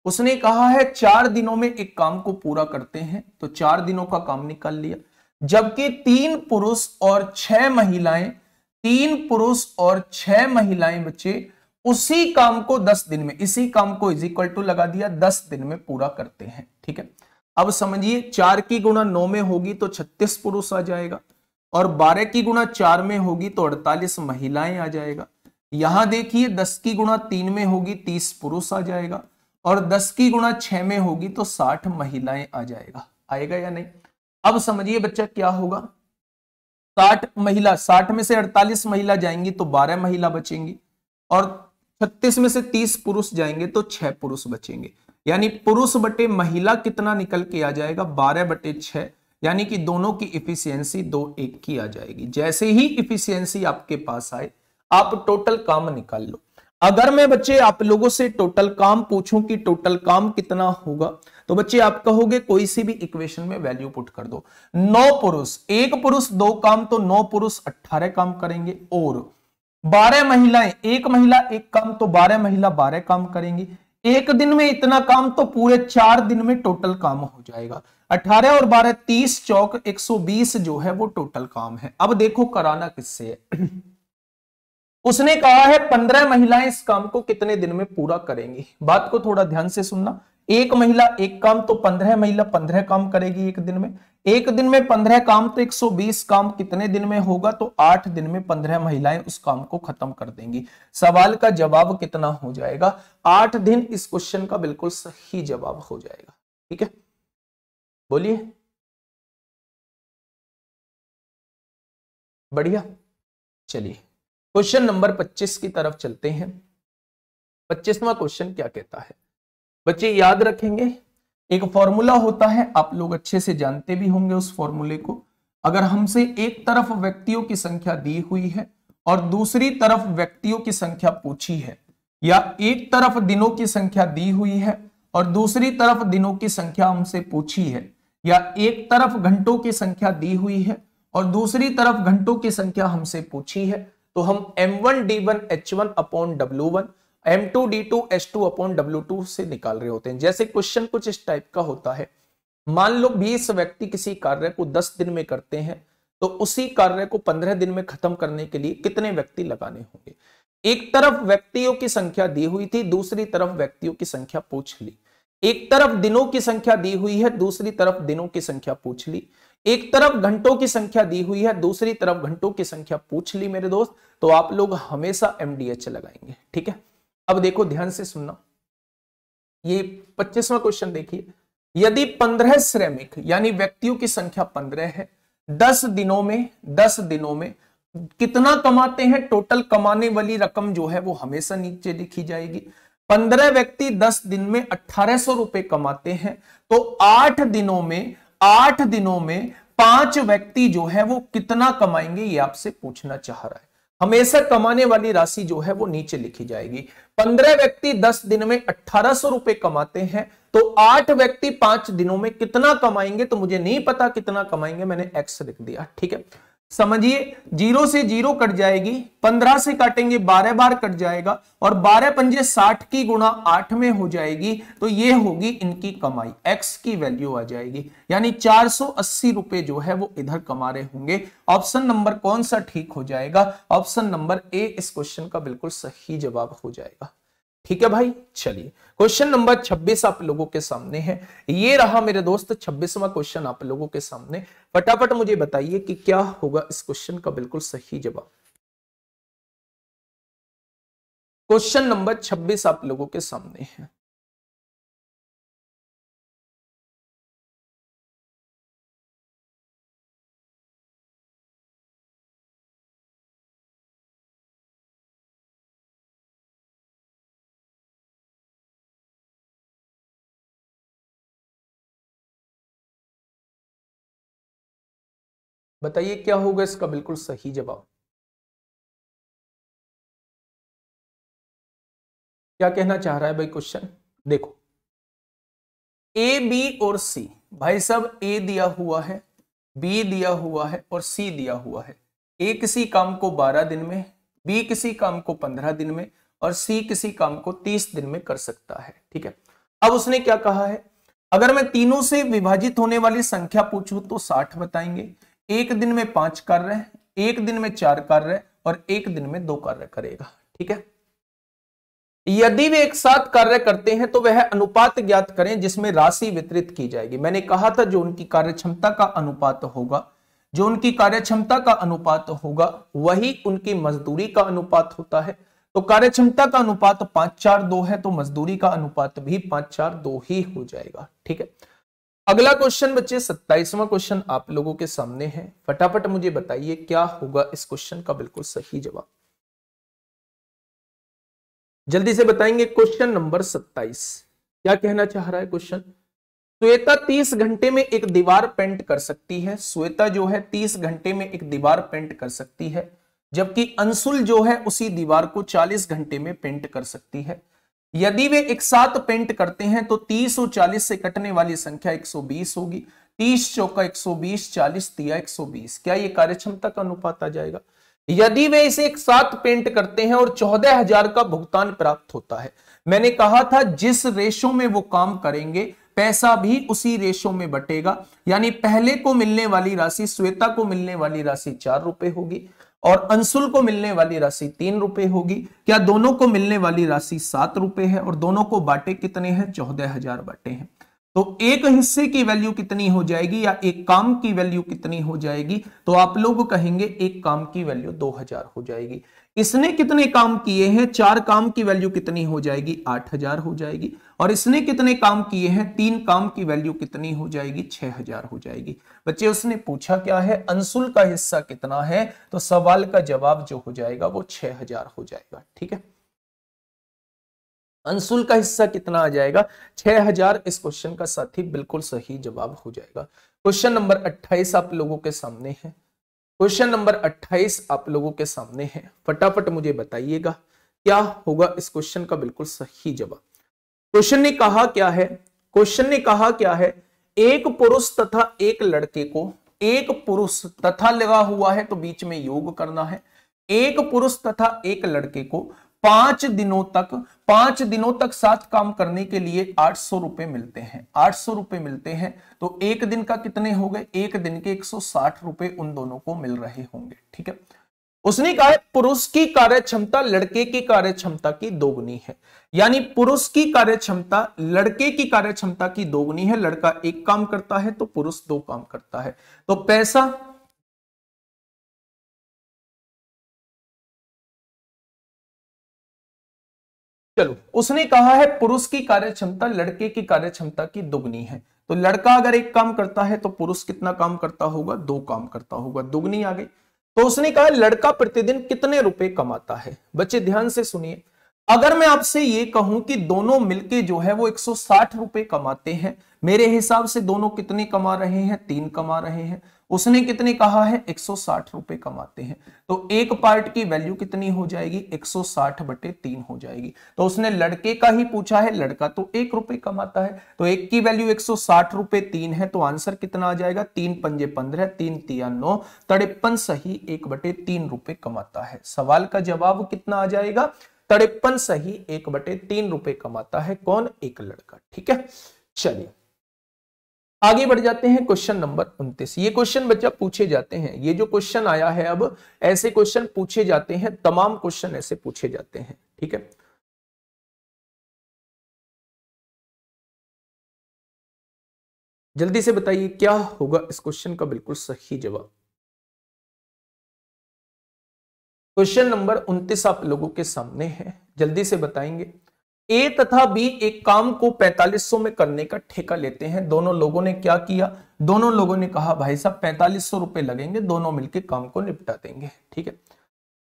उसने कहा है, चार दिनों में एक काम को पूरा करते हैं। तो चार दिनों का काम निकाल लिया। जबकि तीन पुरुष और छह महिलाएँ तीन पुरुष और छह महिलाएँ बच्चे, उसी काम को दस दिन में, इसी काम को इज़ इक्वल टू लगा दिया, दस दिन में पूरा करते हैं, ठीक है? अब समझिए, चार की गुणा नौ में होगी तो छत्तीस पुरुष आ जाएगा, और बारह की गुणा चार में होगी तो अड़तालीस महिलाएँ आ जाएगा। यहाँ देखिए, दस की गुणा तीन में होगी, तीस पुरुष आ जाएगा, और दस की गुणा छह में होगी तो साठ महिलाएँ आ जाएगा। आएगा या नहीं? अब समझिए बच्चा क्या होगा? साठ महिला, साठ में से अड़तालीस महिला जाएँगी तो बारह महिला बचेंगी और छत्तीस में से तीस पुरुष जाएँगे तो छह पुरुष बचेंगे। यानी पुरुष बटे महिला कितना निकल के आ जाएगा? बारह बटे छह, यानी कि दोनों की इफिशियंसी दो एक की आ जाएगी। जैसे ही इफिशियंसी आपके पास आए, आप टोटल काम निकाल लो। अगर मैं बच्चे आप लोगों से टोटल काम पूछूँ कि टोटल काम कितना होगा तो बच्चे, आप कहोगे कोई सी भी इक्वेशन में वैल्यू पुट कर दो। नौ पुरुष, एक पुरुष दो काम तो नौ पुरुष अट्ठारह काम करेंगे। और बारह महिलाएँ, एक महिला एक काम तो बारह महिला बारह काम करेंगी। एक दिन में इतना काम तो पूरे चार दिन में टोटल काम हो जाएगा। अठारह और बारह, तीस चौक, एक सौ बीस जो है, वो टोटल काम है। अब देखो कराना किससे है। [CLEARS THROAT] उसने कहा है, पंद्रह महिलाएँ इस काम को कितने दिन में पूरा करेंगी। बात को थोड़ा ध्यान से सुनना। एक महिला, एक काम तो पंद्रह महिला पंद्रह काम करेगी एक दिन में। एक दिन में पंद्रह काम तो 120 काम कितने दिन में होगा? तो आठ दिन में पंद्रह महिलाएँ उस काम को खत्म कर देंगी। सवाल का जवाब कितना हो जाएगा? आठ दिन इस क्वेश्चन का बिल्कुल सही जवाब हो जाएगा। ठीक है? बोलिए। बढ़िया। चलिए। क्वेश्चन नंबर 25 की तरफ़ चलते हैं। पच्चीसवा क्वेश्चन क्या कहता है? बच्चे, याद रखेंगे, एक फॉर्मूला होता है, आप लोग अच्छे से जानते भी होंगे उस फॉर्मूले को। अगर हमसे एक तरफ़ व्यक्तियों की संख्या दी हुई है और दूसरी तरफ़ व्यक्तियों की संख्या पूछी है, या एक तरफ़ दिनों की संख्या दी हुई है और दूसरी तरफ़ दिनों की संख्या हमसे पूछी है, या एक तरफ़ घंटों की संख्या दी हुई है और दूसरी तरफ़ घंटों की संख्या हमसे पूछी है तो हम M one D one H one upon W one M two D two S two upon W two से निकाल रहे होते हैं। जैसे क्वेश्चन कुछ इस टाइप का होता है। मान लो 20 व्यक्ति किसी कार्य को 10 दिन में करते हैं तो उसी कार्य को 15 दिन में खत्म करने के लिए कितने व्यक्ति लगाने होंगे? एक तरफ़ व्यक्तियों की संख्या दी हुई थी, दूसरी तरफ़ व्यक्तियों की संख्या पूछ ली। एक तरफ़ दिनों की संख्या दी हुई है, दूसरी तरफ़ दिनों की संख्या पूछ ली। एक तरफ़ घंटों की संख्या दी हुई है, दूसरी तरफ़ घंटों की संख्या पूछ ली मेरे दोस्त। तो आप लोग हमेशा एमडीएच लगाएँगे, ठीक है? अब देखो ध्यान से सुनना। ये पच्चीसवा क्वेश्चन देखिए। यदि पंद्रह श्रमिक, यानी व्यक्तियों की संख्या पंद्रह है, दस दिनों में, दस दिनों में कितना कमाते हैं? टोटल कमाने वाली रकम जो है वो हमेशा नीचे लिखी जाएगी। पंद्रह व्यक्ति दस दिन में अट्ठारह सौ रुपए कमाते हैं तो आठ दिनों में, आठ दिनों में पाँच व्यक्ति जो है वो कितना कमाएँगे, ये आपसे पूछना चाह रहा है। हमेशा कमाने वाली राशि जो है वो नीचे लिखी जाएगी। पंद्रह व्यक्ति दस दिन में अठारह सौ रुपए कमाते हैं तो आठ व्यक्ति पाँच दिनों में कितना कमाएँगे तो मुझे नहीं पता कितना कमाएँगे, मैंने एक्स लिख दिया, ठीक है? समझिए, ज़ीरो से ज़ीरो कट जाएगी, पंद्रह से काटेंगे, बारह बार कट जाएगा, और बारह पंजे साठ की गुणा आठ में हो जाएगी तो ये होगी इनकी कमाई। एक्स की वैल्यू आ जाएगी। यानी चार सौ अस्सी रुपए जो है वो इधर कमा रहे होंगे। ऑप्शन नंबर कौन सा ठीक हो जाएगा? ऑप्शन नंबर ए इस क्वेश्चन का बिल्कुल सही जवाब हो जाएगा। ठीक है भाई? चलिए क्वेश्चन नंबर 26 आप लोगों के सामने है। ये रहा मेरे दोस्त 26वां क्वेश्चन आप लोगों के सामने। फटाफट मुझे बताइए कि क्या होगा इस क्वेश्चन का बिल्कुल सही जवाब। क्वेश्चन नंबर 26 आप लोगों के सामने है। बताइए क्या होगा इसका बिल्कुल सही जवाब? क्या कहना चाह रहा है भाई क्वेश्चन देखो। ए बी और सी भाई साहब ए दिया हुआ है बी दिया हुआ है और सी दिया हुआ है। ए किसी काम को 12 दिन में बी किसी काम को 15 दिन में और सी किसी काम को 30 दिन में कर सकता है, ठीक है? अब उसने क्या कहा है? अगर मैं तीनों से विभाजित होने वाली संख्या पूछूँ तो 60 बताएँगे। एक दिन में पाँच कार्य एक दिन में चार कार्य और एक दिन में दो कार्य करेगा, ठीक है? यदि वे एक साथ कार्य करते हैं तो वह अनुपात ज्ञात करें जिसमें राशि वितरित की जाएगी। मैंने कहा था जो उनकी कार्य क्षमता का अनुपात होगा, जो उनकी कार्य क्षमता का अनुपात होगा, वही उनकी मजदूरी का अनुपात होता है। तो कार्य क्षमता का अनुपात पाँच चार दो है तो मजदूरी का अनुपात भी पाँच चार दो ही हो जाएगा, ठीक है? अगला क्वेश्चन बच्चे, सत्ताईसवां क्वेश्चन आप लोगों के सामने है। फटाफट मुझे बताइए, क्या होगा इस क्वेश्चन का बिल्कुल सही जवाब? जल्दी से बताएँगे क्वेश्चन नंबर सत्ताईस। क्या कहना चाह रहा है क्वेश्चन श्वेता तीस घंटे में एक दीवार पेंट कर सकती है। श्वेता जो है, तीस घंटे में एक दीवार पेंट कर सकती है, जबकि अंशुल जो है, उसी दीवार को चालीस घंटे में पेंट कर सकती है। यदि वे एक साथ पेंट करते हैं तो 30 और 40 से कटने वाली संख्या 120 होगी। 30 चौका 120 40 दिया 120 क्या ये कार्यक्षमता का अनुपात आ जाएगा? यदि वे इसे एक साथ पेंट करते हैं और चौदह हज़ार का भुगतान प्राप्त होता है। मैंने कहा था, जिस रेशो में वो काम करेंगे, पैसा भी उसी रेशो में बटेगा। यानी पहले को मिलने वाली राशि, श्वेता को मिलने वाली राशि चार रुपए होगी। और अंशुल को मिलने वाली राशि तीन रुपए होगी। क्या दोनों को मिलने वाली राशि सात रुपए है? और दोनों को बाटे कितने हैं? चौदह हज़ार बाटे हैं। तो एक हिस्से की वैल्यू कितनी हो जाएगी या एक काम की वैल्यू कितनी हो जाएगी? तो आप लोग कहेंगे एक काम की वैल्यू दो हज़ार हो जाएगी। इसने कितने काम किए हैं? चार काम की वैल्यू कितनी हो जाएगी? आठ हज़ार हो जाएगी। और इसने कितने काम किए हैं? तीन काम की वैल्यू कितनी हो जाएगी? छह हज़ार हो जाएगी। बच्चे, उसने पूछा क्या है? अंशुल का हिस्सा कितना है? तो सवाल का जवाब जो हो जाएगा वो छह हज़ार हो जाएगा। ठीक है? अंशुल का हिस्सा कितना आ जाएगा? छह हज़ार इस क्वेश्चन का साथी बिल्कुल सही जवाब हो जाएगा। क्वेश्चन नंबर अट्ठाईस आप लोगों के सामने है। क्वेश्चन नंबर 28 आप लोगों के सामने है। फटाफट मुझे बताइएगा, क्या होगा इस क्वेश्चन का बिल्कुल सही जवाब? क्वेश्चन ने कहा क्या है? क्वेश्चन ने कहा क्या है? एक पुरुष तथा एक लड़के को, एक पुरुष तथा लगा हुआ है तो बीच में योग करना है। एक पुरुष तथा एक लड़के को पाँच दिनों तक, पाँच दिनों तक साथ काम करने के लिए आठ सौ रुपए मिलते हैं। आठ सौ रुपए मिलते हैं तो एक दिन का कितने हो गए? एक दिन के एक सौ साठ रुपए उन दोनों को मिल रहे होंगे, ठीक है? उसने कहा, पुरुष की कार्य क्षमता लड़के की कार्य क्षमता की दोगुनी है। यानी पुरुष की कार्य क्षमता लड़के की कार्य क्षमता की दोगुनी है, लड़का एक काम करता है तो पुरुष दो काम करता है। तो पैसा चलो, उसने कहा है, पुरुष की कार्य क्षमता लड़के की कार्य क्षमता की दुगनी है। तो लड़का अगर एक काम करता है तो पुरुष कितना काम करता होगा? दो काम करता होगा, दुगनी आ गई। तो उसने कहा, लड़का प्रतिदिन कितने रुपए कमाता है? बच्चे, ध्यान से सुनिए। अगर मैं आपसे ये कहूँ कि दोनों मिलके जो है, वो 160 रुपए कमाते हैं, मेरे हिसाब से दोनों कितने कमा रहे हैं? तीन कमा रहे हैं। उसने कितने कहा है? 160 रुपए कमाते हैं। तो एक पार्ट की वैल्यू कितनी हो जाएगी? 160 बटे तीन हो जाएगी। तो उसने लड़के का ही पूछा है, लड़का तो एक रुपए कमाता है। तो एक की वैल्यू 160 रुपए तीन है तो आंसर कितना आ जाएगा? तीन पंजे पंद्रह, तीन तिया नौ, तड़ेपन सही एक बटे तीन रुपए कमाता है। सवाल का जवाब कितना आ जाएगा? तड़ेपन सही एक बटे तीन रुपए कमाता है। कौन? एक लड़का। ठीक है? चलिए। आगे बढ़ जाते हैं क्वेश्चन नंबर उन्तीस। ये क्वेश्चन बच्चा पूछे जाते हैं। ये जो क्वेश्चन आया है अब, ऐसे क्वेश्चन पूछे जाते हैं, तमाम क्वेश्चन ऐसे पूछे जाते हैं, ठीक है? जल्दी से बताइए, क्या होगा इस क्वेश्चन का बिल्कुल सही जवाब? क्वेश्चन नंबर उन्तीस आप लोगों के सामने है। जल्दी से बताएँगे। ए तथा बी एक काम को 4500 में करने का ठेका लेते हैं। दोनों लोगों ने क्या किया? दोनों लोगों ने कहा, भाई साहब, पैंतालीस सौ रुपए लगेंगे, दोनों मिलकर काम को निपटा देंगे। ठीक है?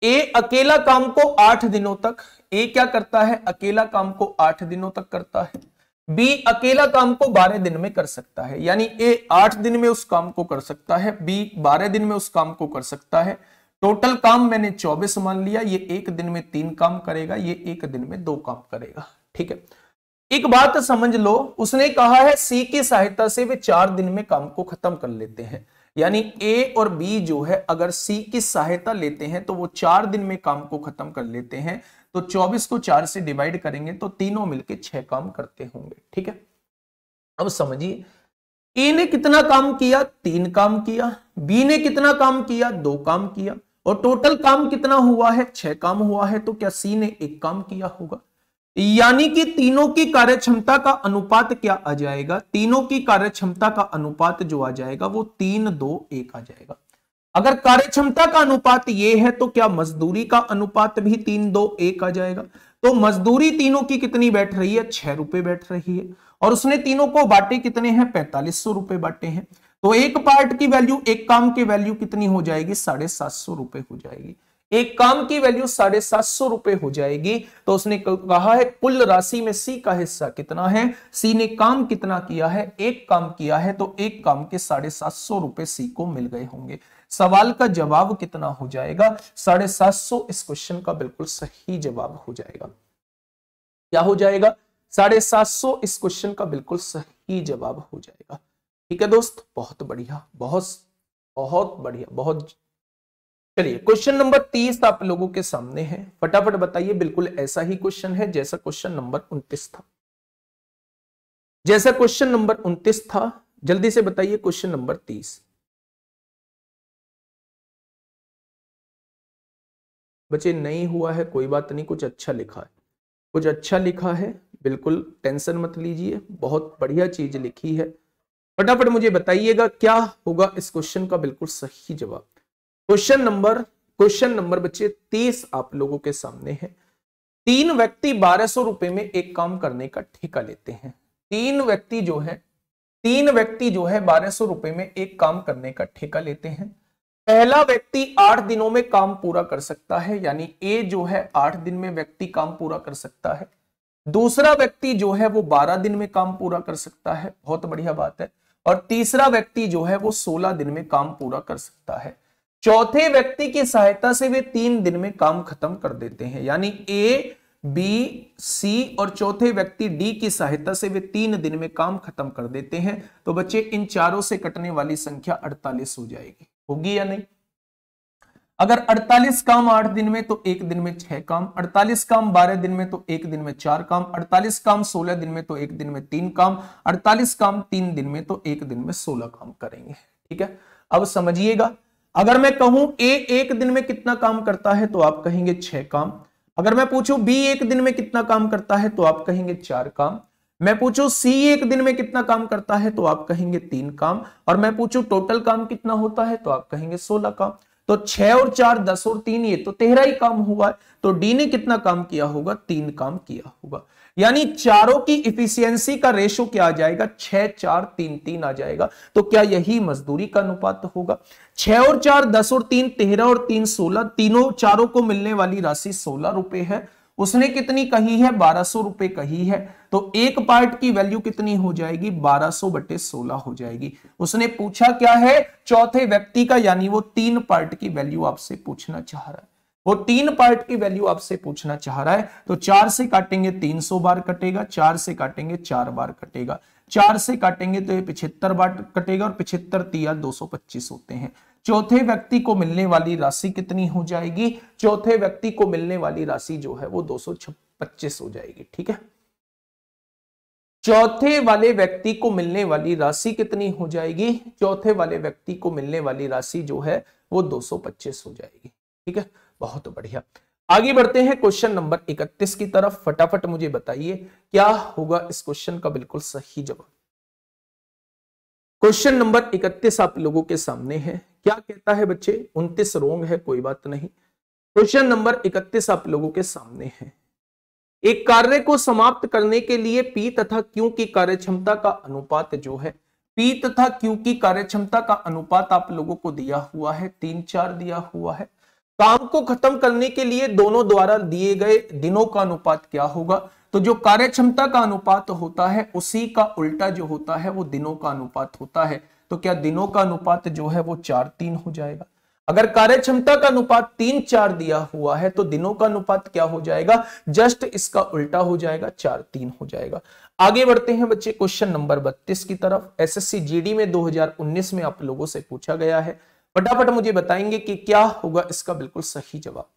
ए अकेला काम को आठ दिनों तक, ए क्या करता है? अकेला काम को आठ दिनों तक करता है। बी अकेला काम को बारह दिन में कर सकता है। यानी ए आठ दिन में उस काम को कर सकता है, बी बारह दिन में उस काम को कर सकता है। टोटल काम मैंने 24 मान लिया, ये एक दिन में तीन काम करेगा, ये एक दिन में दो काम करेगा, ठीक है? एक बात समझ लो, उसने कहा है सी की सहायता से वे चार दिन में काम को खत्म कर लेते हैं। यानी ए और बी जो है, अगर सी की सहायता लेते हैं तो वो चार दिन में काम को खत्म कर लेते हैं तो 24 को चार से डिवाइड करेंगे तो तीनों मिलके छह काम करते होंगे, ठीक है? अब समझिए ए ने कितना काम किया? तीन काम किया बी ने कितना काम किया? दो काम किया और टोटल काम कितना हुआ है? छह काम हुआ है तो क्या सी ने एक काम किया होगा? यानी कि तीनों की कार्य क्षमता का अनुपात क्या आ जाएगा? तीनों की कार्य क्षमता का अनुपात जो आ जाएगा, वो तीन, दो, एक आ जाएगा। अगर कार्य क्षमता का अनुपात ये है तो क्या मजदूरी का अनुपात भी तीन, दो, एक आ जाएगा? तो मजदूरी तीनों की कितनी बैठ रही है? छह रुपए बैठ रही है। और उसने तीनों को बांटे कितने हैं? पैंतालीस सौ रुपए बांटे हैं। तो एक पार्ट की वैल्यू एक काम की वैल्यू कितनी हो जाएगी? साढ़े सात सौ रुपए हो जाएगी। एक काम की वैल्यू साढ़े सात सौ रुपए हो जाएगी। तो उसने कहा है, कुल राशि में सी का हिस्सा कितना है? सी ने काम कितना किया है? एक काम किया है तो एक काम के साढ़े सात सौ रुपए सी को मिल गए होंगे। सवाल का जवाब कितना हो जाएगा? साढ़े सात सौ इस क्वेश्चन का बिल्कुल सही जवाब हो जाएगा। क्या हो जाएगा? साढ़े सात सौ इस क्वेश्चन का बिल्कुल सही जवाब हो जाएगा। ठीक है दोस्त? बहुत बढ़िया, बहुत बहुत बढ़िया, बहुत चलिए क्वेश्चन नंबर तीस आप लोगों के सामने है। फटाफट बताइए, बिल्कुल ऐसा ही क्वेश्चन है जैसा क्वेश्चन नंबर उनतीस था। जैसा क्वेश्चन नंबर उनतीस था, जल्दी से बताइए क्वेश्चन नंबर तीस। बच्चे, नहीं हुआ है, कोई बात नहीं, कुछ अच्छा लिखा है। कुछ अच्छा लिखा है, बिल्कुल टेंशन मत लीजिए, बहुत बढ़िया चीज़ लिखी है। फटाफट मुझे बताइएगा क्या होगा इस क्वेश्चन का बिल्कुल सही जवाब। क्वेश्चन नंबर क्वेश्चन नंबर बच्चे तीस आप लोगों के सामने है। तीन व्यक्ति बारह सौ रुपए में एक काम करने का ठेका लेते हैं। तीन व्यक्ति जो है, तीन व्यक्ति जो है बारह सौ रुपए में एक काम करने का ठेका लेते हैं। पहला व्यक्ति आठ दिनों में काम पूरा कर सकता है, यानी ए जो है आठ दिन में व्यक्ति काम पूरा कर सकता है। दूसरा व्यक्ति जो है वो बारह दिन में काम पूरा कर सकता है। बहुत बढ़िया बात है। और तीसरा व्यक्ति जो है वो सोलह दिन में काम पूरा कर सकता है। चौथे व्यक्ति की सहायता से वे तीन दिन में काम खत्म कर देते हैं। यानी ए बी सी और चौथे व्यक्ति डी की सहायता से वे तीन दिन में काम खत्म कर देते हैं। तो बच्चे, इन चारों से कटने वाली संख्या 48 हो जाएगी। होगी या नहीं? अगर 48 काम 8 दिन में तो एक दिन में छह काम 48 काम 12 दिन में तो एक दिन में चार काम 48 काम 16 दिन में तो एक दिन में तीन काम 48 काम तीन दिन में तो एक दिन में 16 काम करेंगे, ठीक है? अब समझिएगा, अगर मैं कहूँ ए एक दिन में कितना काम करता है तो आप कहेंगे छह काम, अगर मैं पूछूँ बी एक दिन में कितना काम करता है तो आप कहेंगे चार काम, मैं पूछूँ सी एक दिन में कितना काम करता है तो आप कहेंगे तीन काम, और मैं पूछूँ टोटल काम कितना होता है तो आप कहेंगे सोलह काम तो छह और चार, दस और तीन, ये तो तेरह ही काम हुआ है। तो डी ने कितना काम किया होगा? तीन काम किया होगा। यानी चारों की इफिशियंसी का रेशो क्या आ जाएगा? छह, चार, तीन तीन आ जाएगा। तो क्या यही मजदूरी का अनुपात होगा? छह और चार, दस और तीन, तेरह और तीन, सोलह। तीनों चारों को मिलने वाली राशि सोलह रुपए है। उसने कितनी कही है? बारह सौ रुपए कही है। तो एक पार्ट की वैल्यू कितनी हो जाएगी? बारह सौ बटे सोलह हो जाएगी। उसने पूछा क्या है? चौथे व्यक्ति का, यानी वो तीन पार्ट की वैल्यू आपसे पूछना चाह रहा है। वो तीन पार्ट की वैल्यू आपसे पूछना चाह रहा है। तो चार से काटेंगे, तीन सौ बार कटेगा। चार से काटेंगे, चार बार कटेगा। चार से काटेंगे तो ये पिछहत्तर बार कटेगा और पिछहत्तर तिया दो सौ पच्चीस होते हैं। चौथे व्यक्ति को मिलने वाली राशि कितनी हो जाएगी? चौथे व्यक्ति को मिलने वाली राशि जो है वो दो पच्चीस हो जाएगी, ठीक है? चौथे वाले व्यक्ति को मिलने वाली राशि कितनी हो जाएगी? चौथे वाले व्यक्ति को मिलने वाली राशि जो है वो 225 हो जाएगी, ठीक है? बहुत बढ़िया। आगे बढ़ते हैं क्वेश्चन नंबर 31 की तरफ़। फटाफट मुझे बताइए, क्या होगा इस क्वेश्चन का बिल्कुल सही जवाब? क्वेश्चन नंबर 31 आप लोगों के सामने है। क्या कहता है बच्चे? उनतीस रोंग है, कोई बात नहीं। क्वेश्चन नंबर इकतीस आप लोगों के सामने है। एक कार्य को समाप्त करने के लिए पी तथा क्यू की कार्यक्षमता का अनुपात जो है पी तथा क्यू की कार्यक्षमता का अनुपात आप लोगों को दिया हुआ है, तीन चार दिया हुआ है। काम को खत्म करने के लिए दोनों द्वारा दिए गए दिनों का अनुपात क्या होगा? तो जो कार्यक्षमता का अनुपात होता है, उसी का उल्टा जो होता है, वो दिनों का अनुपात होता है। तो क्या दिनों का अनुपात जो है वो चार तीन हो जाएगा? अगर कार्य क्षमता का अनुपात तीन चार दिया हुआ है तो दिनों का अनुपात क्या हो जाएगा? जस्ट इसका उल्टा हो जाएगा, चार तीन हो जाएगा। आगे बढ़ते हैं बच्चे, क्वेश्चन नंबर बत्तीस की तरफ़। एसएससी जीडी में 2019 में आप लोगों से पूछा गया है। फटाफट मुझे बताएँगे कि क्या होगा इसका बिल्कुल सही जवाब।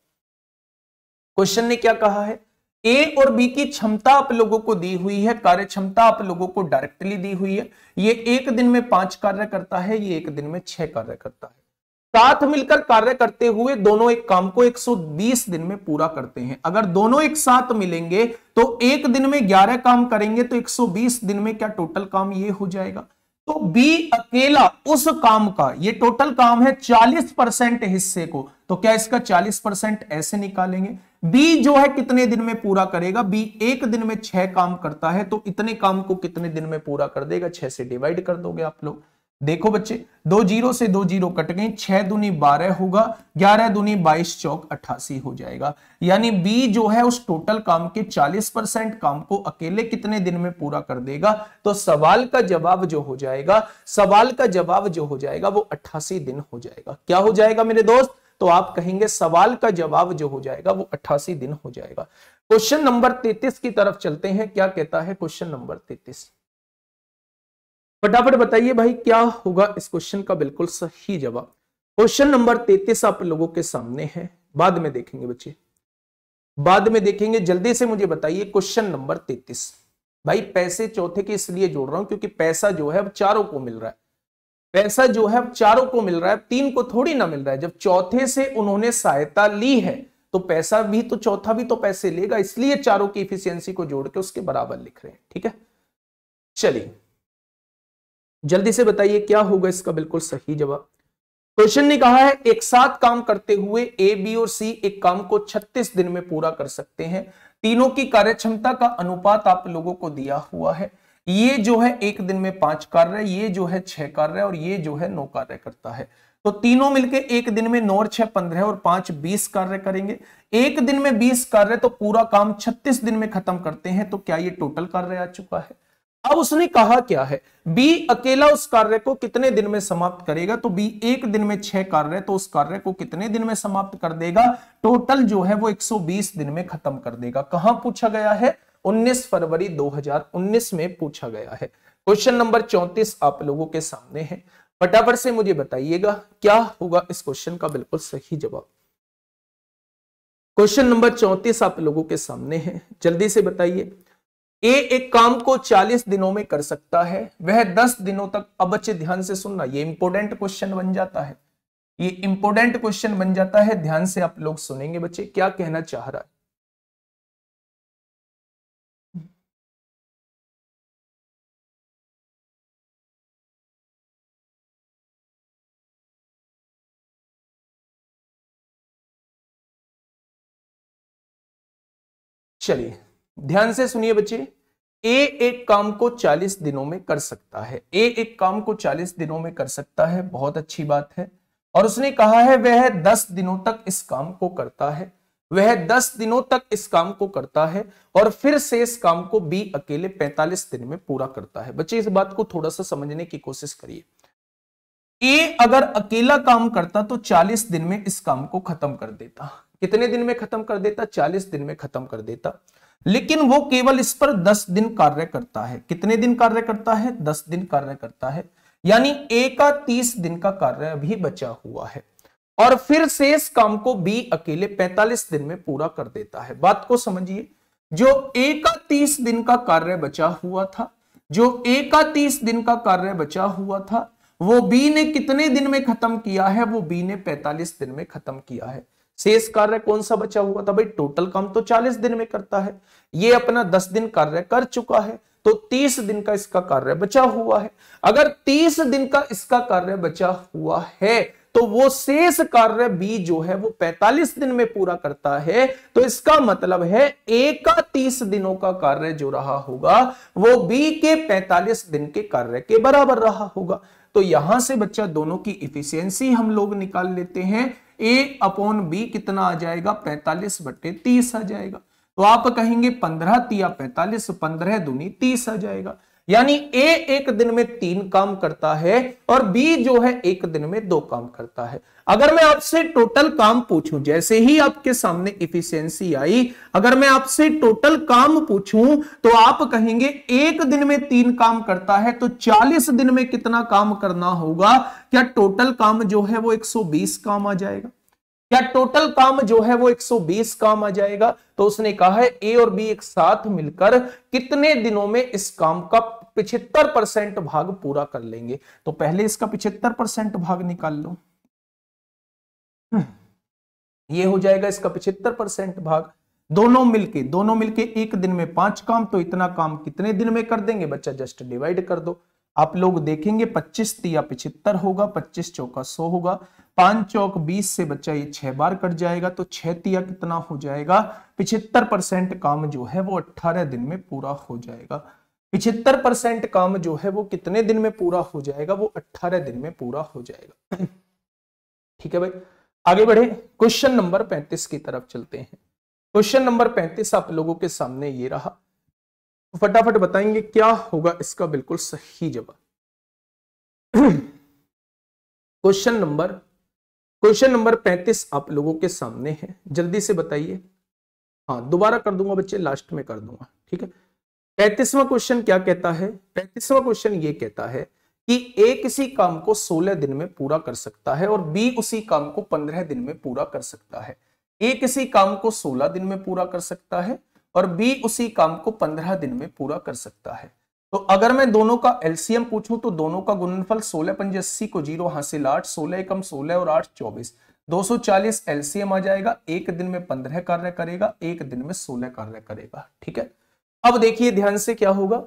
क्वेश्चन ने क्या कहा है? ए और बी की क्षमता आप लोगों को दी हुई है कार्य क्षमता आप लोगों को डायरेक्टली दी हुई है। ये एक दिन में पाँच कार्य करता है, ये एक दिन में छह कार्य करता है। साथ मिलकर कार्य करते हुए दोनों एक काम को 120 दिन में पूरा करते हैं। अगर दोनों एक साथ मिलेंगे तो एक दिन में 11 काम करेंगे तो 120 दिन में क्या टोटल काम ये हो जाएगा? तो बी अकेला उस काम का, ये टोटल काम है 40 परसेंट हिस्से को। तो क्या इसका 40 परसेंट ऐसे निकालेंगे? बी जो है कितने दिन में पूरा करेगा? बी एक दिन में छह काम करता है तो इतने काम को कितने दिन में पूरा कर देगा? छह से डिवाइड कर दोगे आप लोग। देखो बच्चे, दो ज़ीरो से दो ज़ीरो कट गए छह दूनी बारह होगा, ग्यारह दूनी बाईस चौक अट्ठासी हो जाएगा। यानी बी जो है, उस टोटल काम के चालीस परसेंट काम को अकेले कितने दिन में पूरा कर देगा? तो सवाल का जवाब जो हो जाएगा, सवाल का जवाब जो हो जाएगा, वो अट्ठासी दिन हो जाएगा। क्या हो जाएगा मेरे दोस्त? तो आप कहेंगे सवाल का जवाब जो हो जाएगा, वो अट्ठासी दिन हो जाएगा। क्वेश्चन नंबर तैतीस की तरफ़ चलते हैं। क्या कहता है क्वेश्चन नंबर तैतीस? फटाफट बताइए भाई, क्या होगा इस क्वेश्चन का बिल्कुल सही जवाब? क्वेश्चन नंबर तैतीस आप लोगों के सामने है। बाद में देखेंगे बच्चे। बाद में देखेंगे। जल्दी से मुझे बताइए क्वेश्चन नंबर तैतीस। भाई, पैसे चौथे के इसलिए जोड़ रहा हूँ क्योंकि पैसा जो है अब चारों को मिल रहा है। पैसा जो है अब चारों को मिल रहा है, तीन को थोड़ी ना मिल रहा है। जब चौथे से उन्होंने सहायता ली है तो पैसा भी तो चौथा भी तो पैसे लेगा, इसलिए चारों की इफिशियंसी को जोड़ के उसके बराबर लिख रहे हैं। ठीक है? चलिए। जल्दी से बताइए, क्या होगा इसका बिल्कुल सही जवाब? क्वेश्चन ने कहा है, एक साथ काम करते हुए ए बी और सी एक काम को 36 दिन में पूरा कर सकते हैं। तीनों की कार्यक्षमता का अनुपात आप लोगों को दिया हुआ है। ये जो है, एक दिन में पाँच कार्य, ये जो है, छह कार्य और ये जो है, नौ कार्य करता है। तो तीनों मिलके एक दिन में नौ और छह, पंद्रह और पाँच, बीस कार्य करेंगे। एक दिन में बीस कार्य तो पूरा काम छत्तीस दिन में खत्म करते हैं तो क्या ये टोटल कार्य आ चुका है? अब उसने कहा क्या है? बी, अकेला उस कार्य को कितने दिन में समाप्त करेगा? तो बी, एक दिन में छह कार्य तो उस कार्य को कितने दिन में समाप्त कर देगा? टोटल जो है वो 120 दिन में खत्म कर देगा। कहाँ पूछा गया है? 19 फरवरी 2019 में पूछा गया है। क्वेश्चन नंबर 34 आप लोगों के सामने है। फटाफट से मुझे बताइएगा, क्या होगा इस क्वेश्चन का बिल्कुल सही जवाब? क्वेश्चन नंबर चौतीस आप लोगों के सामने है। जल्दी से बताइए। ए एक काम को 40 दिनों में कर सकता है, वह 10 दिनों तक अब बच्चे ध्यान से सुनना, ये इंपोर्टेंट क्वेश्चन बन जाता है। ये इंपोर्टेंट क्वेश्चन बन जाता है, ध्यान से आप लोग सुनेंगे बच्चे, क्या कहना चाह रहा है? चलिए। ध्यान से सुनिए बच्चे ए एक काम को 40 दिनों में कर सकता है। ए एक काम को 40 दिनों में कर सकता है, बहुत अच्छी बात है। और उसने कहा है, वह 10 दिनों तक इस काम को करता है। वह 10 दिनों तक इस काम को करता है और फिर से इस काम को बी अकेले 45 दिन में पूरा करता है। बच्चे, इस बात को थोड़ा सा समझने की कोशिश करिए। ए अगर अकेला काम करता तो 40 दिन में इस काम को खत्म कर देता। कितने दिन में खत्म कर देता? 40 दिन में खत्म कर देता। लेकिन वो केवल इस पर दस दिन कार्य करता है। कितने दिन कार्य करता है? दस दिन कार्य करता है। यानी ए का तीस दिन का कार्य अभी बचा हुआ है। और फिर शेष काम को बी अकेले 45 दिन में पूरा कर देता है। बात को समझिए, जो ए का तीस दिन का कार्य बचा हुआ था, जो ए का तीस दिन का कार्य बचा हुआ था, वो बी ने कितने दिन में खत्म किया है? वो बी ने 45 दिन में खत्म किया है। शेष कार्य कौन सा बचा हुआ था? भाई टोटल काम तो 40 दिन में करता है। ये अपना 10 दिन कार्य कर चुका है तो 30 दिन का इसका कार्य बचा हुआ है। अगर 30 दिन का इसका कार्य बचा हुआ है तो वो शेष कार्य बी जो है, वो 45 दिन में पूरा करता है। तो इसका मतलब है ए का 30 दिनों का कार्य जो रहा होगा, वो बी के 45 दिन के कार्य के बराबर रहा होगा। तो यहाँ से बच्चा, दोनों की इफिशियंसी हम लोग निकाल लेते हैं। ए अपॉन बी कितना आ जाएगा? पैंतालीस बट्टे तीस आ जाएगा। तो आप कहेंगे पंद्रह तिया पैंतालीस, पंद्रह दूनी तीस आ जाएगा। यानी ए एक दिन में तीन काम करता है और बी जो है एक दिन में दो काम करता है। अगर मैं आपसे टोटल काम पूछूँ, जैसे ही आपके सामने इफिशियंसी आई, अगर मैं आपसे टोटल काम पूछूँ तो आप कहेंगे, एक दिन में तीन काम करता है तो 40 दिन में कितना काम करना होगा? क्या टोटल काम जो है वो 120 काम आ जाएगा? क्या टोटल काम जो है वो 120 काम आ जाएगा? तो उसने कहा है, ए और बी एक साथ मिलकर कितने दिनों में इस काम का पिछहत्तर परसेंट भाग पूरा कर लेंगे। तो पहले इसका पिछहत्तर परसेंट भाग निकाल लो। ये हो जाएगा इसका पिछहत्तर परसेंट भाग। दोनों मिलके दोनों मिलके एक दिन में पाँच काम तो इतना काम कितने दिन में कर देंगे बच्चा? जस्ट डिवाइड कर दो। आप लोग देखेंगे पच्चीस तिया पिछहत्तर होगा, पच्चीस चौका सौ होगा। पाँच चौक बीस से बच्चा ये छह बार कट जाएगा तो छह तिया कितना हो जाएगा? पिछहत्तर परसेंट काम जो है वो अट्ठारह दिन में पूरा हो जाएगा। पिछहत्तर परसेंट काम जो है वो कितने दिन में पूरा हो जाएगा? वो अट्ठारह दिन में पूरा हो जाएगा। ठीक है भाई? आगे बढ़े। क्वेश्चन नंबर पैंतीस की तरफ़ चलते हैं। क्वेश्चन नंबर पैंतीस आप लोगों के सामने ये रहा। तो फटाफट बताएँगे क्या होगा इसका बिल्कुल सही जवाब। क्वेश्चन नंबर क्वेश्चन नंबर पैंतीस आप लोगों के सामने है। जल्दी से बताइए। हाँ दोबारा कर दूँगा बच्चे, लास्ट में कर दूँगा। ठीक है? पैंतीसवां क्वेश्चन क्या कहता है? पैंतीसवां क्वेश्चन ये कहता है कि ए किसी काम को 16 दिन में पूरा कर सकता है और बी उसी काम को 15 दिन में पूरा कर सकता है। ए किसी काम को 16 दिन में पूरा कर सकता है और बी उसी काम को 15 दिन में पूरा कर सकता है। तो अगर मैं दोनों का एलसीएम पूछूँ तो दोनों का गुणनफल 16 पंजे अस्सी को ज़ीरो, हासिल आठ, सोलह एकम सोलह और आठ चौबीस। 240 एलसीएम आ जाएगा, एक दिन में पंद्रह कार्य करेगा, एक दिन में सोलह कार्य करेगा, ठीक है? अब देखिए ध्यान से क्या होगा।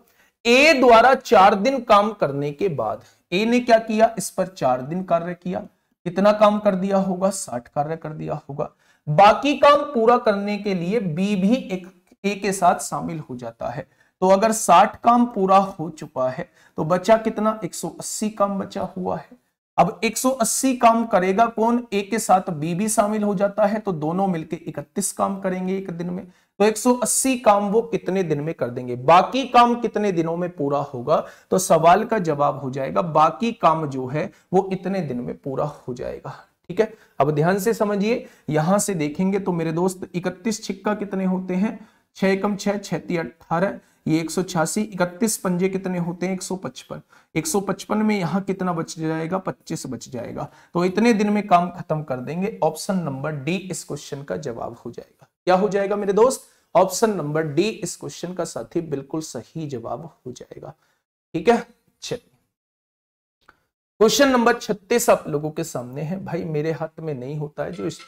ए द्वारा चार दिन काम करने के बाद ए ने क्या किया? इस पर चार दिन कार्य किया। कितना काम कर दिया होगा? साठ कार्य कर दिया होगा। बाकी काम पूरा करने के लिए बी भी एक ए के साथ शामिल हो जाता है। तो अगर 60 काम पूरा हो चुका है तो बचा कितना? 180 काम बचा हुआ है। अब 180 काम करेगा कौन? ए के साथ बी भी शामिल हो जाता है तो दोनों मिलके 31 काम करेंगे एक दिन में। तो 180 काम वो कितने दिन में कर देंगे? बाकी काम कितने दिनों में पूरा होगा? तो सवाल का जवाब हो जाएगा, बाकी काम जो है वो इतने दिन में पूरा हो जाएगा। ठीक है? अब ध्यान से समझिए, यहाँ से देखेंगे तो मेरे दोस्त इकतीस छिक्का कितने होते हैं? छह एकम छह छती अट्ठारह ये एक सौ छियासी, इकतीस पंजे कितने होते हैं? एक सौ पचपन। एक सौ पचपन में यहाँ कितना बच जाएगा? पच्चीस बच जाएगा। तो इतने दिन में काम खत्म कर देंगे। ऑप्शन नंबर डी इस क्वेश्चन का जवाब हो जाएगा। क्या हो जाएगा मेरे दोस्त? ऑप्शन नंबर डी इस क्वेश्चन का साथी बिल्कुल सही जवाब हो जाएगा। ठीक है? चलिए। क्वेश्चन नंबर छत्तीस आप लोगों के सामने है। भाई, मेरे हाथ में नहीं होता है जो इस...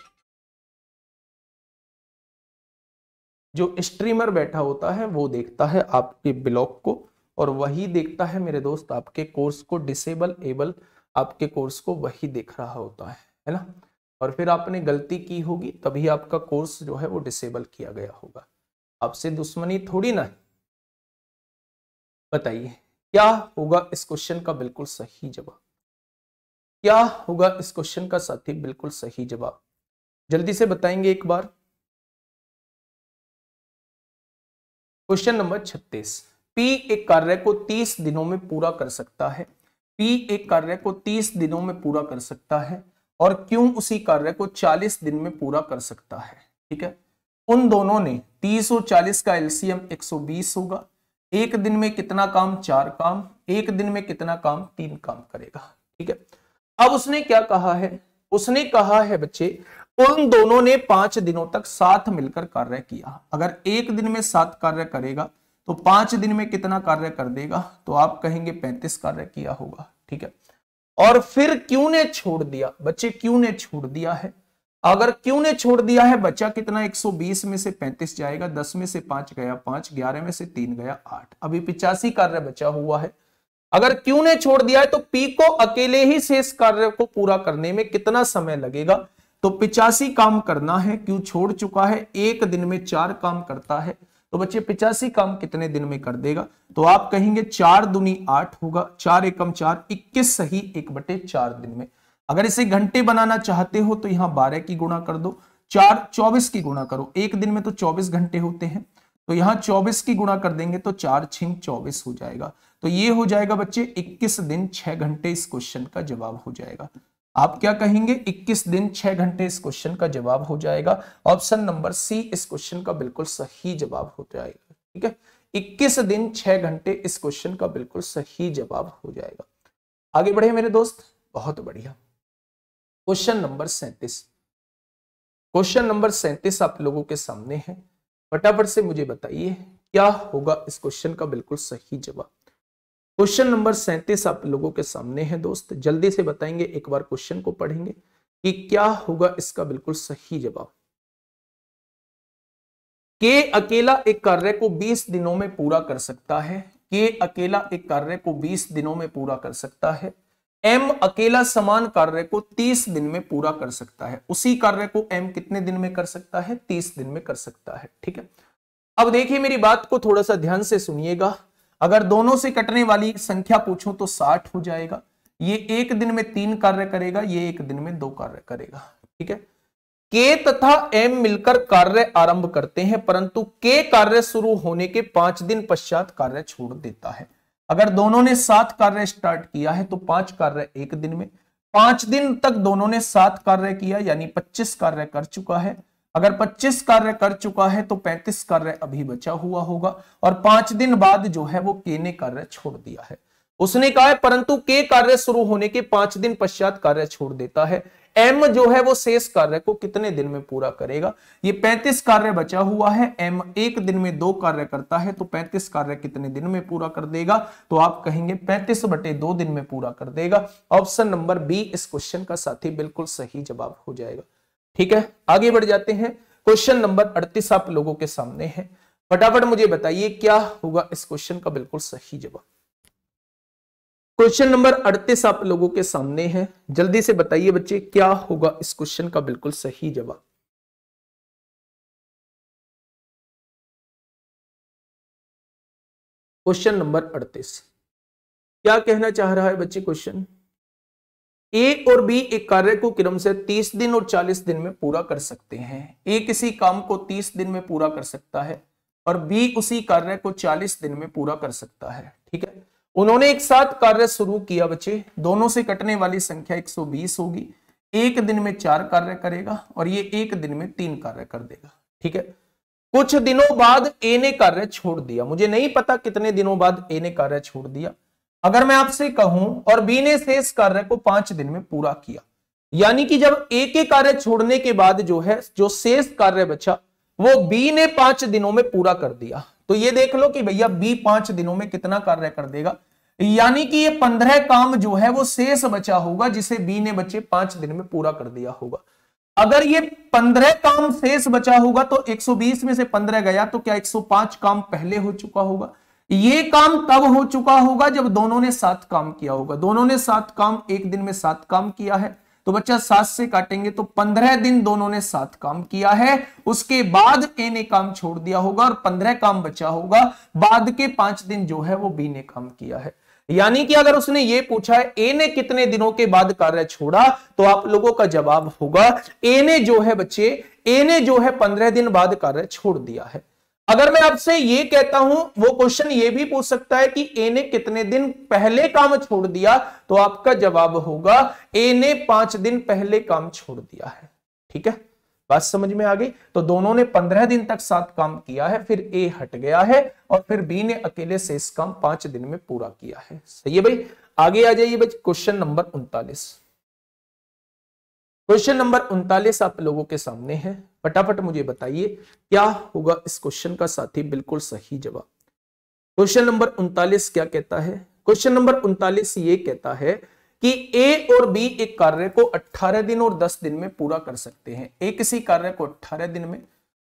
जो स्ट्रीमर बैठा होता है, वो देखता है आपके ब्लॉग को और वही देखता है मेरे दोस्त आपके कोर्स को डिसेबल एबल आपके कोर्स को वही देख रहा होता है। है ना? और फिर आपने गलती की होगी, तभी आपका कोर्स जो है वो डिसेबल किया गया होगा। आपसे दुश्मनी थोड़ी ना बताइए, क्या होगा इस क्वेश्चन का बिल्कुल सही जवाब? क्या होगा इस क्वेश्चन का साथी बिल्कुल सही जवाब? जल्दी से बताएँगे एक बार। क्वेश्चन नंबर 36 पी एक कार्य को 30 दिनों में पूरा कर सकता है। पी एक कार्य को 30 दिनों में पूरा कर सकता है। और क्यों उसी कार्य को 40 दिन में पूरा कर सकता है? ठीक है? उन दोनों ने 30 और 40 का एलसीएम 120 होगा। एक दिन में कितना काम? चार काम। एक दिन में कितना काम? तीन काम करेगा। ठीक है? अब उसने क्या कहा है? उसने कहा है बच्चे, उन दोनों ने पाँच दिनों तक साथ मिलकर कार्य किया। अगर एक दिन में सात कार्य करेगा तो पाँच दिन में कितना कार्य कर देगा? तो आप कहेंगे पैंतीस कार्य किया होगा। ठीक है? और फिर क्यों ने छोड़ दिया? बच्चे, क्यों ने छोड़ दिया है? अगर क्यों ने छोड़ दिया है, बच्चा कितना? 120 में से 35 जाएगा 10 में से 5 गया 5 11 में से 3 गया 8 अभी पिचासी कार्य बचा हुआ है। अगर क्यों ने छोड़ दिया है तो पी को अकेले ही शेष कार्य को पूरा करने में कितना समय लगेगा? तो पिचासी काम करना है, क्यों छोड़ चुका है? एक दिन में चार काम करता है। तो बच्चे, पिचासी काम कितने दिन में कर देगा? तो आप कहेंगे चार दुनी आठ होगा। चार एकम चार, इक्कीस सही एक बटे चार दिन में। अगर इसे घंटे बनाना चाहते हो तो यहाँ बारह की गुणा कर दो। चार, चौबीस की गुणा करो। एक दिन में तो चौबीस घंटे होते हैं। तो यहाँ चौबीस की गुणा कर देंगे तो चार छिंग चौबीस हो जाएगा। तो ये हो जाएगा बच्चे, इक्कीस दिन छह घंटे इस क्वेश्चन का जवाब हो जाएगा। आप क्या कहेंगे? 21 दिन 6 घंटे इस क्वेश्चन का जवाब हो जाएगा। ऑप्शन नंबर सी इस क्वेश्चन का बिल्कुल सही जवाब हो जाएगा। ठीक है? 21 दिन 6 घंटे इस क्वेश्चन का बिल्कुल सही जवाब हो जाएगा। आगे बढ़े मेरे दोस्त। बहुत बढ़िया। क्वेश्चन नंबर सैंतीस। क्वेश्चन नंबर सैंतीस आप लोगों के सामने है। फटाफट से मुझे बताइए, क्या होगा इस क्वेश्चन का बिल्कुल सही जवाब? क्वेश्चन नंबर सैंतीस आप लोगों के सामने है दोस्त। जल्दी से बताएँगे, एक बार क्वेश्चन को पढ़ेंगे कि क्या होगा इसका बिल्कुल सही जवाब। के अकेला एक कार्य को 20 दिनों में पूरा कर सकता है। के अकेला एक कार्य को 20 दिनों में पूरा कर सकता है। एम अकेला समान कार्य को 30 दिन में पूरा कर सकता है। उसी कार्य को एम कितने दिन में कर सकता है? 30 दिन में कर सकता है। ठीक है? अब देखिए मेरी बात को थोड़ा सा ध्यान से सुनिएगा। अगर दोनों से कटने वाली संख्या पूछूँ तो साठ हो जाएगा। ये एक दिन में तीन कार्य करेगा, ये एक दिन में दो कार्य करेगा। ठीक है? के तथा एम मिलकर कार्य आरंभ करते हैं, परंतु के कार्य शुरू होने के पाँच दिन पश्चात कार्य छोड़ देता है। अगर दोनों ने सात कार्य स्टार्ट किया है तो पाँच कार्य एक दिन में। पाँच दिन तक दोनों ने सात कार्य किया, यानी पच्चीस कार्य कर चुका है। अगर 25 कार्य कर चुका है तो 35 कार्य अभी बचा हुआ होगा और पाँच दिन बाद जो है, वो के ने कार्य छोड़ दिया है। उसने कहा है, परंतु के कार्य शुरू होने के पाँच दिन पश्चात कार्य छोड़ देता है। एम जो है, वो शेष कार्य को कितने दिन में पूरा करेगा? ये 35 कार्य बचा हुआ है, एम एक दिन में दो कार्य करता है तो 35 कार्य कितने दिन में पूरा कर देगा? तो आप कहेंगे 35 बटे दो दिन में पूरा कर देगा। ऑप्शन नंबर बी, इस क्वेश्चन का साथी बिल्कुल सही जवाब हो जाएगा। ठीक है? आगे बढ़ जाते हैं। क्वेश्चन नंबर अड़तीस आप लोगों के सामने है। फटाफट मुझे बताइए, क्या होगा इस क्वेश्चन का बिल्कुल सही जवाब? क्वेश्चन नंबर अड़तीस आप लोगों के सामने है। जल्दी से बताइए बच्चे, क्या होगा इस क्वेश्चन का बिल्कुल सही जवाब? क्वेश्चन नंबर अड़तीस। क्या कहना चाह रहा है बच्चे क्वेश्चन ए और बी एक कार्य को क्रम से 30 दिन और 40 दिन में पूरा कर सकते हैं। ए किसी काम को 30 दिन में पूरा कर सकता है और बी उसी कार्य को 40 दिन में पूरा कर सकता है। ठीक है? उन्होंने एक साथ कार्य शुरू किया बच्चे। दोनों से कटने वाली संख्या 120 होगी। एक दिन में चार कार्य करेगा और ये एक दिन में तीन कार्य कर देगा। ठीक है? कुछ दिनों बाद ए ने कार्य छोड़ दिया। मुझे नहीं पता कितने दिनों बाद ए ने कार्य छोड़ दिया। अगर मैं आपसे कहूँ और बी ने शेष कार्य को पाँच दिन में पूरा किया, यानी कि जब ए के कार्य छोड़ने के बाद जो है, जो शेष कार्य बचा, वो बी ने पाँच दिनों में पूरा कर दिया। तो ये देख लो कि भैया बी पाँच दिनों में कितना कार्य कर देगा। यानी कि ये पंद्रह काम जो है, वो शेष बचा होगा, जिसे बी ने बच्चे पाँच दिन में पूरा कर दिया होगा। अगर ये पंद्रह काम शेष बचा होगा तो 120 में से पंद्रह गया तो क्या 105 काम पहले हो चुका होगा? ये काम तब हो चुका होगा जब दोनों ने सात काम किया होगा। दोनों ने सात काम, एक दिन में सात काम किया है। तो बच्चा, सात से काटेंगे तो पंद्रह दिन दोनों ने सात काम किया है। उसके बाद ए ने काम छोड़ दिया होगा और पंद्रह काम बचा होगा। बाद के पाँच दिन जो है वो बी ने काम किया है। यानी कि अगर उसने ये पूछा है ए ने कितने दिनों के बाद कार्य छोड़ा तो आप लोगों का जवाब होगा ए ने जो है बच्चे ए ने जो है पंद्रह दिन बाद कार्य छोड़ दिया है। अगर मैं आपसे ये कहता हूँ, वो क्वेश्चन ये भी पूछ सकता है कि ए ने कितने दिन पहले काम छोड़ दिया तो आपका जवाब होगा ए ने पाँच दिन पहले काम छोड़ दिया है। ठीक है? बात समझ में आ गई? तो दोनों ने पंद्रह दिन तक साथ काम किया है, फिर ए हट गया है, और फिर बी ने अकेले शेष काम पाँच दिन में पूरा किया है। सही है भाई? आगे आ जाइए भाई, क्वेश्चन नंबर उनतालीस। क्वेश्चन नंबर उनतालीस आप लोगों के सामने है। फटाफट मुझे बताइए, क्या होगा इस क्वेश्चन का साथी? बिल्कुल सही जवाब। क्वेश्चन नंबर उनतालीस क्या कहता है? क्वेश्चन नंबर उनतालीस ये कहता है कि ए और बी एक कार्य को 18 दिन और 10 दिन में पूरा कर सकते हैं। ए किसी कार्य को 18 दिन में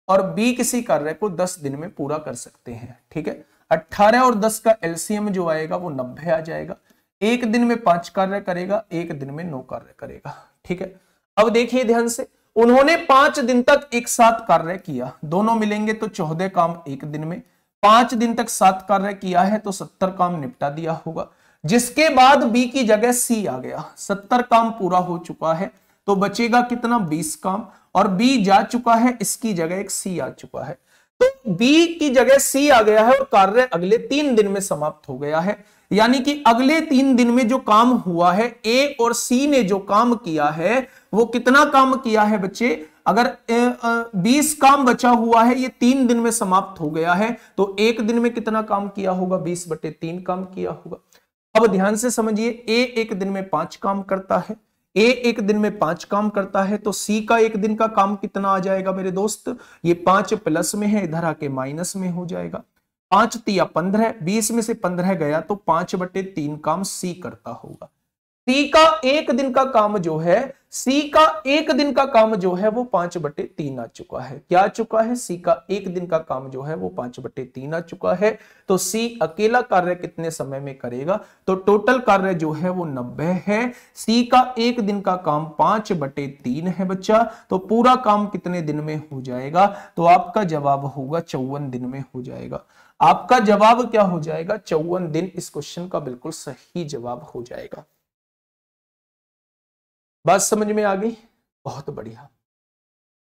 और बी किसी कार्य को 10 दिन में पूरा कर सकते हैं। ठीक है? 18 और 10 का एलसीएम जो आएगा वो 90 आ जाएगा। एक दिन में पाँच कार्य करेगा, एक दिन में नौ कार्य करेगा। ठीक है? अब देखिए ध्यान से, उन्होंने पाँच दिन तक एक साथ कार्य किया। दोनों मिलेंगे तो चौदह काम एक दिन में। पाँच दिन तक सात कार्य किया है तो सत्तर काम निपटा दिया होगा। जिसके बाद बी की जगह सी आ गया। सत्तर काम पूरा हो चुका है तो बचेगा कितना? बीस काम। और बी जा चुका है, इसकी जगह एक सी आ चुका है। तो बी की जगह सी आ गया है और कार्य अगले तीन दिन में समाप्त हो गया है। यानी कि अगले तीन दिन में जो काम हुआ है, ए और सी ने जो काम किया है वो कितना काम किया है बच्चे? अगर बीस काम बचा हुआ है, ये तीन दिन में समाप्त हो गया है तो एक दिन में कितना काम किया होगा? बीस बटे तीन काम किया होगा। अब ध्यान से समझिए, ए एक दिन में पाँच काम करता है। ए एक दिन में पाँच काम करता है तो सी का एक दिन का काम कितना आ जाएगा मेरे दोस्त? ये पाँच प्लस में है, इधर आके माइनस में हो जाएगा। पाँच तिया पंद्रह, बीस में से पंद्रह गया तो पाँच बटे तीन काम सी करता होगा। सी का एक दिन का काम जो है सी का एक दिन का काम जो है वो पाँच बटे तीन आ चुका है। क्या आ चुका है? सी का एक दिन का काम जो है वो पाँच बटे तीन आ चुका है। तो सी अकेला कार्य कितने समय में करेगा? तो टोटल कार्य जो है वो नब्बे है। सी का एक दिन का काम पाँच बटे तीन है बच्चा। तो पूरा काम कितने दिन में हो जाएगा? तो आपका जवाब होगा चौवन दिन में हो जाएगा। आपका जवाब क्या हो जाएगा? चौवन दिन इस क्वेश्चन का बिल्कुल सही जवाब हो जाएगा। बात समझ में आ गई? बहुत बढ़िया।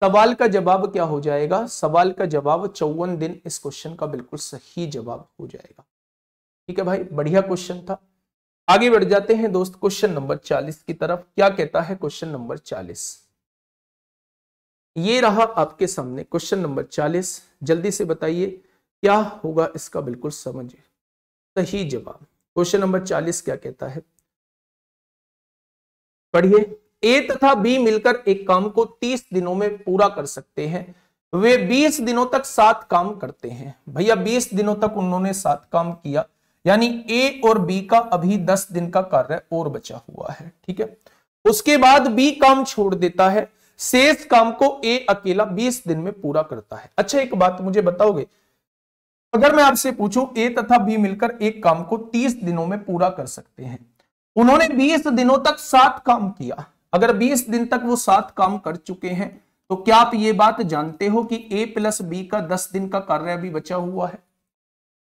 सवाल का जवाब क्या हो जाएगा? सवाल का जवाब चौवन दिन इस क्वेश्चन का बिल्कुल सही जवाब हो जाएगा। ठीक है भाई? बढ़िया क्वेश्चन था। आगे बढ़ जाते हैं दोस्त क्वेश्चन नंबर चालीस की तरफ़। क्या कहता है क्वेश्चन नंबर चालीस? ये रहा आपके सामने क्वेश्चन नंबर चालीस। जल्दी से बताइए, क्या होगा इसका बिल्कुल समझिए सही जवाब। क्वेश्चन नंबर चालीस क्या कहता है? पढ़िए। ए तथा बी मिलकर एक काम को 30 दिनों में पूरा कर सकते हैं। वे 20 दिनों तक सात काम करते हैं। भैया 20 दिनों तक उन्होंने सात काम किया। यानी ए और बी का अभी 10 दिन का कार्य और बचा हुआ है, ठीक है? उसके बाद बी काम छोड़ देता है। शेष काम को ए अकेला 20 दिन में पूरा करता है। अच्छा एक बात मुझे बताओगे? अगर मैं आपसे पूछूँ ए तथा बी मिलकर एक काम को 30 दिनों में पूरा कर सकते हैं। उन्होंने 20 दिनों तक सात काम किया। अगर 20 दिन तक वो सात काम कर चुके हैं तो क्या आप ये बात जानते हो कि ए प्लस बी का 10 दिन का कार्य भी बचा हुआ है?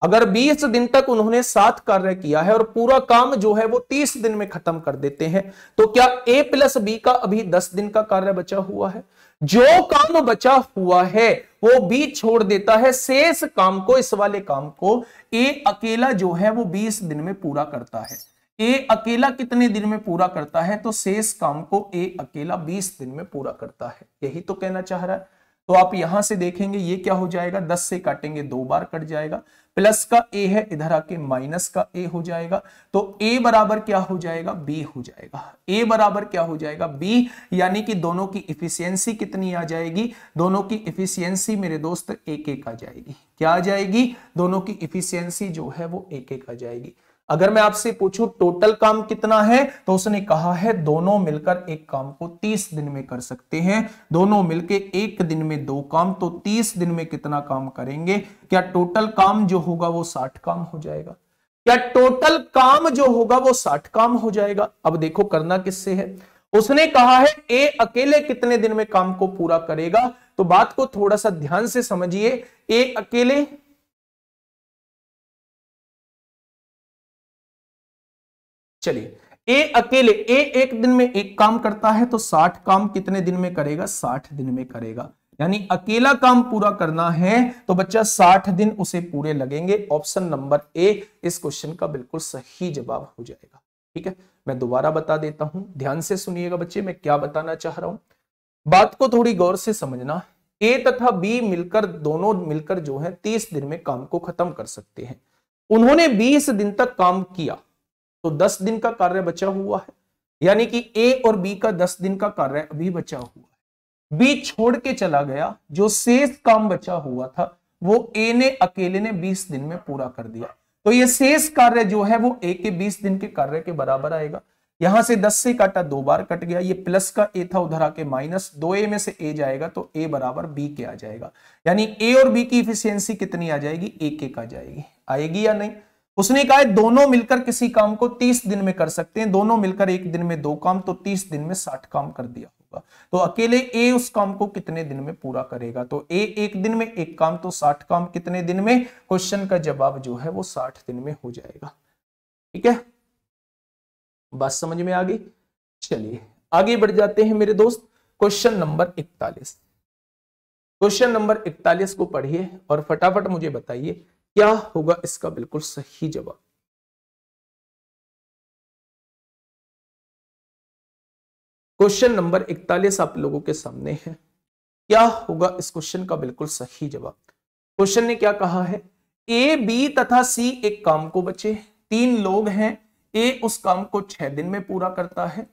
अगर 20 दिन तक उन्होंने सात कार्य किया है और पूरा काम जो है वो 30 दिन में खत्म कर देते हैं तो क्या ए प्लस बी का अभी 10 दिन का कार्य बचा हुआ है? जो काम बचा हुआ है, वो बी छोड़ देता है, शेष काम को, इस वाले काम को ए अकेला जो है वो 20 दिन में पूरा करता है। ए अकेला कितने दिन में पूरा करता है? तो शेष काम को ए अकेला 20 दिन में पूरा करता है। यही तो कहना चाह रहा है। तो आप यहाँ से देखेंगे, ये क्या हो जाएगा? 10 से काटेंगे, दो बार कट जाएगा। प्लस का ए है, इधर आके माइनस का ए हो जाएगा। तो ए बराबर क्या हो जाएगा? बी हो जाएगा। ए बराबर क्या हो जाएगा? बी, यानी कि दोनों की इफिशियंसी कितनी आ जाएगी? दोनों की इफिशियंसी मेरे दोस्त एक एक आ जाएगी। क्या आ जाएगी? दोनों की इफिशियंसी जो है वो एक एक आ जाएगी। अगर मैं आपसे पूछूँ टोटल काम कितना है? तो उसने कहा है, दोनों मिलकर एक काम को 30 दिन में कर सकते हैं। दोनों मिलकर एक दिन में दो काम तो 30 दिन में कितना काम करेंगे? क्या टोटल काम जो होगा वो 60 काम हो जाएगा? क्या टोटल काम जो होगा वो 60 काम हो जाएगा? अब देखो, करना किससे है? उसने कहा है, ए, अकेले कितने दिन में काम को पूरा करेगा? तो बात को थोड़ा सा ध्यान से समझिए। ए, अकेले चलिए, ए अकेले, ए एक दिन में एक काम करता है तो साठ काम कितने दिन में करेगा? साठ दिन में करेगा। यानी अकेला काम पूरा करना है तो बच्चा साठ दिन उसे पूरे लगेंगे। ऑप्शन नंबर ए, इस क्वेश्चन का बिल्कुल सही जवाब हो जाएगा। ठीक है? मैं दोबारा बता देता हूँ। ध्यान से सुनिएगा बच्चे, मैं क्या बताना चाह रहा हूँ। बात को थोड़ी गौर से समझना। ए तथा बी मिलकर, दोनों मिलकर जो है तीस दिन में काम को खत्म कर सकते हैं। उन्होंने बीस दिन तक काम किया। तो दस दिन का कार्य बचा हुआ है। यानी कि ए और बी का दस दिन का कार्य अभी बचा हुआ है। बी छोड़ के चला गया, जो शेष काम बचा हुआ था, वो ए ने, अकेले ने बीस दिन में पूरा कर दिया। तो ये शेष कार्य जो है, वो ए के बीस दिन के कार्य के बराबर आएगा। यहाँ से 10 से काटा, दो बार कट गया। ये प्लस का ए था, उधर आके माइनस। दो ए में से ए जाएगा तो ए बराबर बी के आ जाएगा। यानी ए और बी की इफिशियंसी कितनी आ जाएगी? एक एक आ जाएगी। आएगी या नहीं? उसने कहा दोनों मिलकर किसी काम को 30 दिन में कर सकते हैं। दोनों मिलकर एक दिन में दो काम तो 30 दिन में 60 काम कर दिया होगा। तो अकेले ए उस काम को कितने दिन में पूरा करेगा? तो ए एक दिन में, एक काम तो 60 काम कितने दिन में? क्वेश्चन का जवाब जो है, वो 60 दिन में हो जाएगा। ठीक है? बात समझ में आ गई? चलिए, आगे बढ़ जाते हैं मेरे दोस्त। क्वेश्चन नंबर इकतालीस। क्वेश्चन नंबर इकतालीस को पढ़िए और फटाफट मुझे बताइए क्या होगा इसका बिल्कुल सही जवाब? क्वेश्चन नंबर इकतालीस आप लोगों के सामने है। क्या होगा इस क्वेश्चन का बिल्कुल सही जवाब? क्वेश्चन ने क्या कहा है? ए बी तथा सी एक काम को बचे। तीन लोग हैं। ए उस काम को छह दिन में पूरा करता है।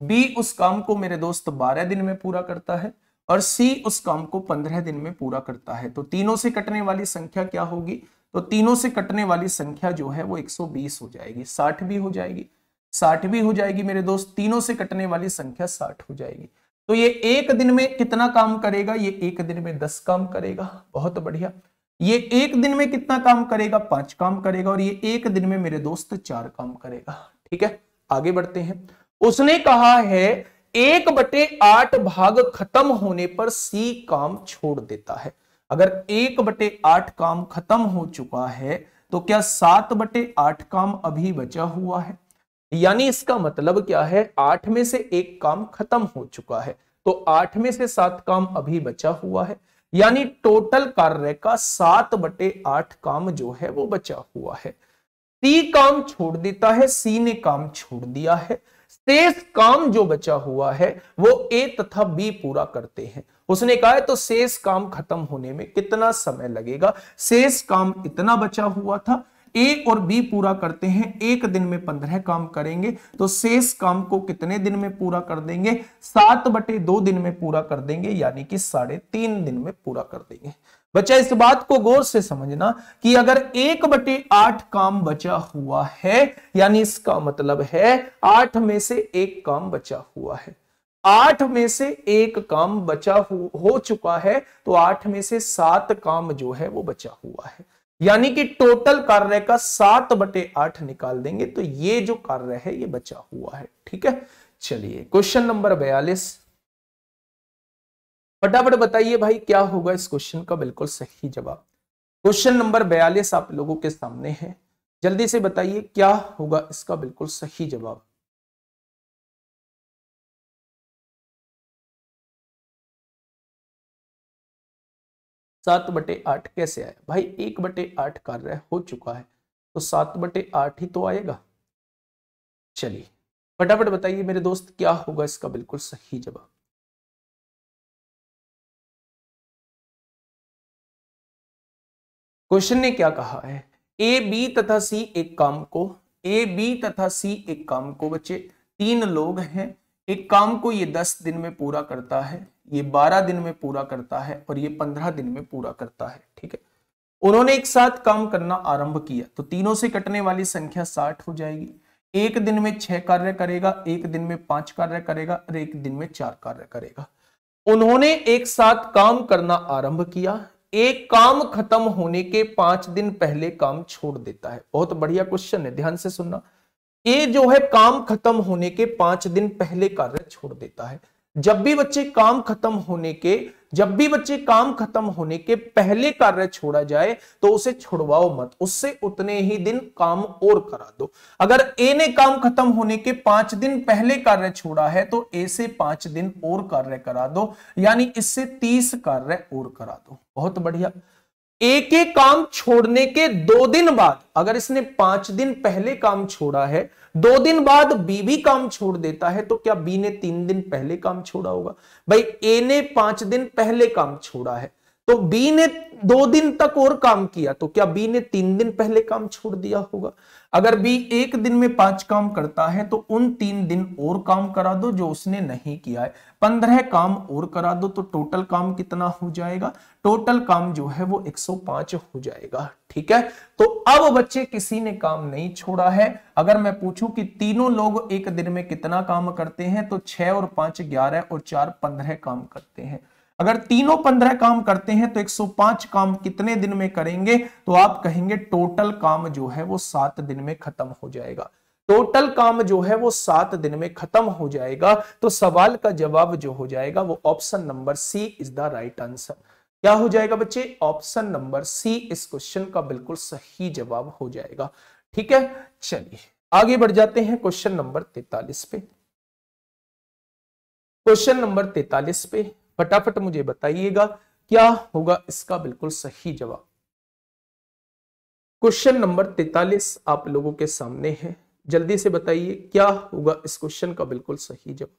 बी उस काम को मेरे दोस्त बारह दिन में पूरा करता है और सी उस काम को पंद्रह दिन में पूरा करता है। तो तीनों से कटने वाली संख्या क्या होगी? तो तीनों से कटने वाली संख्या जो है वो 120 हो जाएगी 60 भी हो जाएगी 60 भी हो जाएगी मेरे दोस्त, तीनों से कटने वाली संख्या 60 हो जाएगी। तो ये एक दिन में कितना काम करेगा? ये एक दिन में दस काम करेगा, बहुत बढ़िया। ये एक दिन में कितना काम करेगा? पाँच काम करेगा और ये एक दिन में मेरे दोस्त चार काम करेगा। ठीक है, आगे बढ़ते हैं। उसने कहा है, एक बटे आठ भाग खत्म होने पर सी काम छोड़ देता है। अगर एक बटे आठ काम खत्म हो चुका है तो क्या सात बटे आठ काम अभी बचा हुआ है? यानी इसका मतलब क्या है? आठ में से एक काम खत्म हो चुका है तो आठ में से सात काम अभी बचा हुआ है। यानी टोटल कार्य का सात बटे आठ काम जो है, वो बचा हुआ है। सी काम छोड़ देता है, सी ने काम छोड़ दिया है। शेष काम जो बचा हुआ है, वो ए तथा बी पूरा करते हैं। उसने कहा है तो शेष काम खत्म होने में कितना समय लगेगा? शेष काम इतना बचा हुआ था, ए और बी पूरा करते हैं, एक दिन में पंद्रह काम करेंगे तो शेष काम को कितने दिन में पूरा कर देंगे? सात बटे दो दिन में पूरा कर देंगे, यानी कि साढ़े तीन दिन में पूरा कर देंगे। बच्चा, इस बात को गौर से समझना कि अगर एक बटे आठ काम बचा हुआ है, यानी इसका मतलब है आठ में से एक काम बचा हुआ है आठ में से एक काम बचा हो, हो चुका है तो आठ में से सात काम जो है वो बचा हुआ है। यानी कि टोटल कार्य का सात बटे आठ निकाल देंगे तो ये जो कार्य है ये बचा हुआ है। ठीक है? चलिए क्वेश्चन नंबर बयालीस। फटाफट बताइए भाई क्या होगा इस क्वेश्चन का बिल्कुल सही जवाब। क्वेश्चन नंबर बयालीस आप लोगों के सामने है। जल्दी से बताइए क्या होगा इसका बिल्कुल सही जवाब। सात बटे आठ कैसे आया भाई, एक बटे आठ कार्य हो चुका है तो सात बटे आठ ही तो आएगा। चलिए, फटाफट बताइए मेरे दोस्त, क्या होगा इसका बिल्कुल सही जवाब? क्वेश्चन ने क्या कहा है? ए बी तथा सी एक काम को, ए बी तथा सी एक काम को बच्चे, तीन लोग हैं, एक काम को ये दस दिन में पूरा करता है ये बारह दिन में पूरा करता है और ये पंद्रह दिन में पूरा करता है, ठीक है? उन्होंने एक साथ काम करना आरंभ किया तो तीनों से कटने वाली संख्या साठ हो जाएगी। एक दिन में छह कार्य करेगा, एक दिन में पाँच कार्य करेगा, और एक दिन में चार कार्य करेगा। उन्होंने एक साथ काम करना आरंभ किया। एक काम खत्म होने के पाँच दिन पहले काम छोड़ देता है। बहुत बढ़िया क्वेश्चन है, ध्यान से सुनना। ये जो है काम खत्म होने के पाँच दिन पहले कार्य छोड़ देता है। जब भी बच्चे काम खत्म होने के, जब भी बच्चे काम खत्म होने के पहले कार्य छोड़ा जाए तो उसे छुड़वाओ मत। उससे उतने ही दिन काम और करा दो। अगर ए ने काम खत्म होने के पाँच दिन पहले कार्य छोड़ा है तो ए से पाँच दिन और कार्य करा दो। यानी इससे तीस कार्य और करा दो। बहुत बढ़िया। एक एक काम छोड़ने के दो दिन बाद, अगर इसने पाँच दिन पहले काम छोड़ा है, दो दिन बाद बी भी काम छोड़ देता है तो क्या बी ने तीन दिन पहले काम छोड़ा होगा? भाई ए ने पाँच दिन पहले काम छोड़ा है तो बी ने दो दिन तक और काम किया तो क्या बी ने तीन दिन पहले काम छोड़ दिया होगा? अगर बी एक दिन में पाँच काम करता है तो उन तीन दिन और काम करा दो जो उसने नहीं किया है। पंद्रह काम और करा दो तो टोटल काम कितना हो जाएगा? टोटल काम जो है वो 105 हो जाएगा, ठीक है? तो अब बच्चे, किसी ने काम नहीं छोड़ा है। अगर मैं पूछूँ कि तीनों लोग एक दिन में कितना काम करते हैं तो छह और पाँच ग्यारह और चार पंद्रह काम करते हैं। अगर तीनों पंद्रह काम करते हैं तो 105 काम कितने दिन में करेंगे? तो आप कहेंगे टोटल काम जो है, वो सात दिन में खत्म हो जाएगा। टोटल काम जो है, वो सात दिन में खत्म हो जाएगा। तो सवाल का जवाब जो हो जाएगा, वो option number C is the right answer. क्या हो जाएगा बच्चे? ऑप्शन नंबर सी इस क्वेश्चन का बिल्कुल सही जवाब हो जाएगा। ठीक है? चलिए, आगे बढ़ जाते हैं क्वेश्चन नंबर तैतालीस पे। क्वेश्चन नंबर तैतालीस पे फटाफट मुझे बताइएगा, क्या होगा इसका बिल्कुल सही जवाब। क्वेश्चन नंबर तैतालीस आप लोगों के सामने है। जल्दी से बताइए, क्या होगा इस क्वेश्चन का बिल्कुल सही जवाब।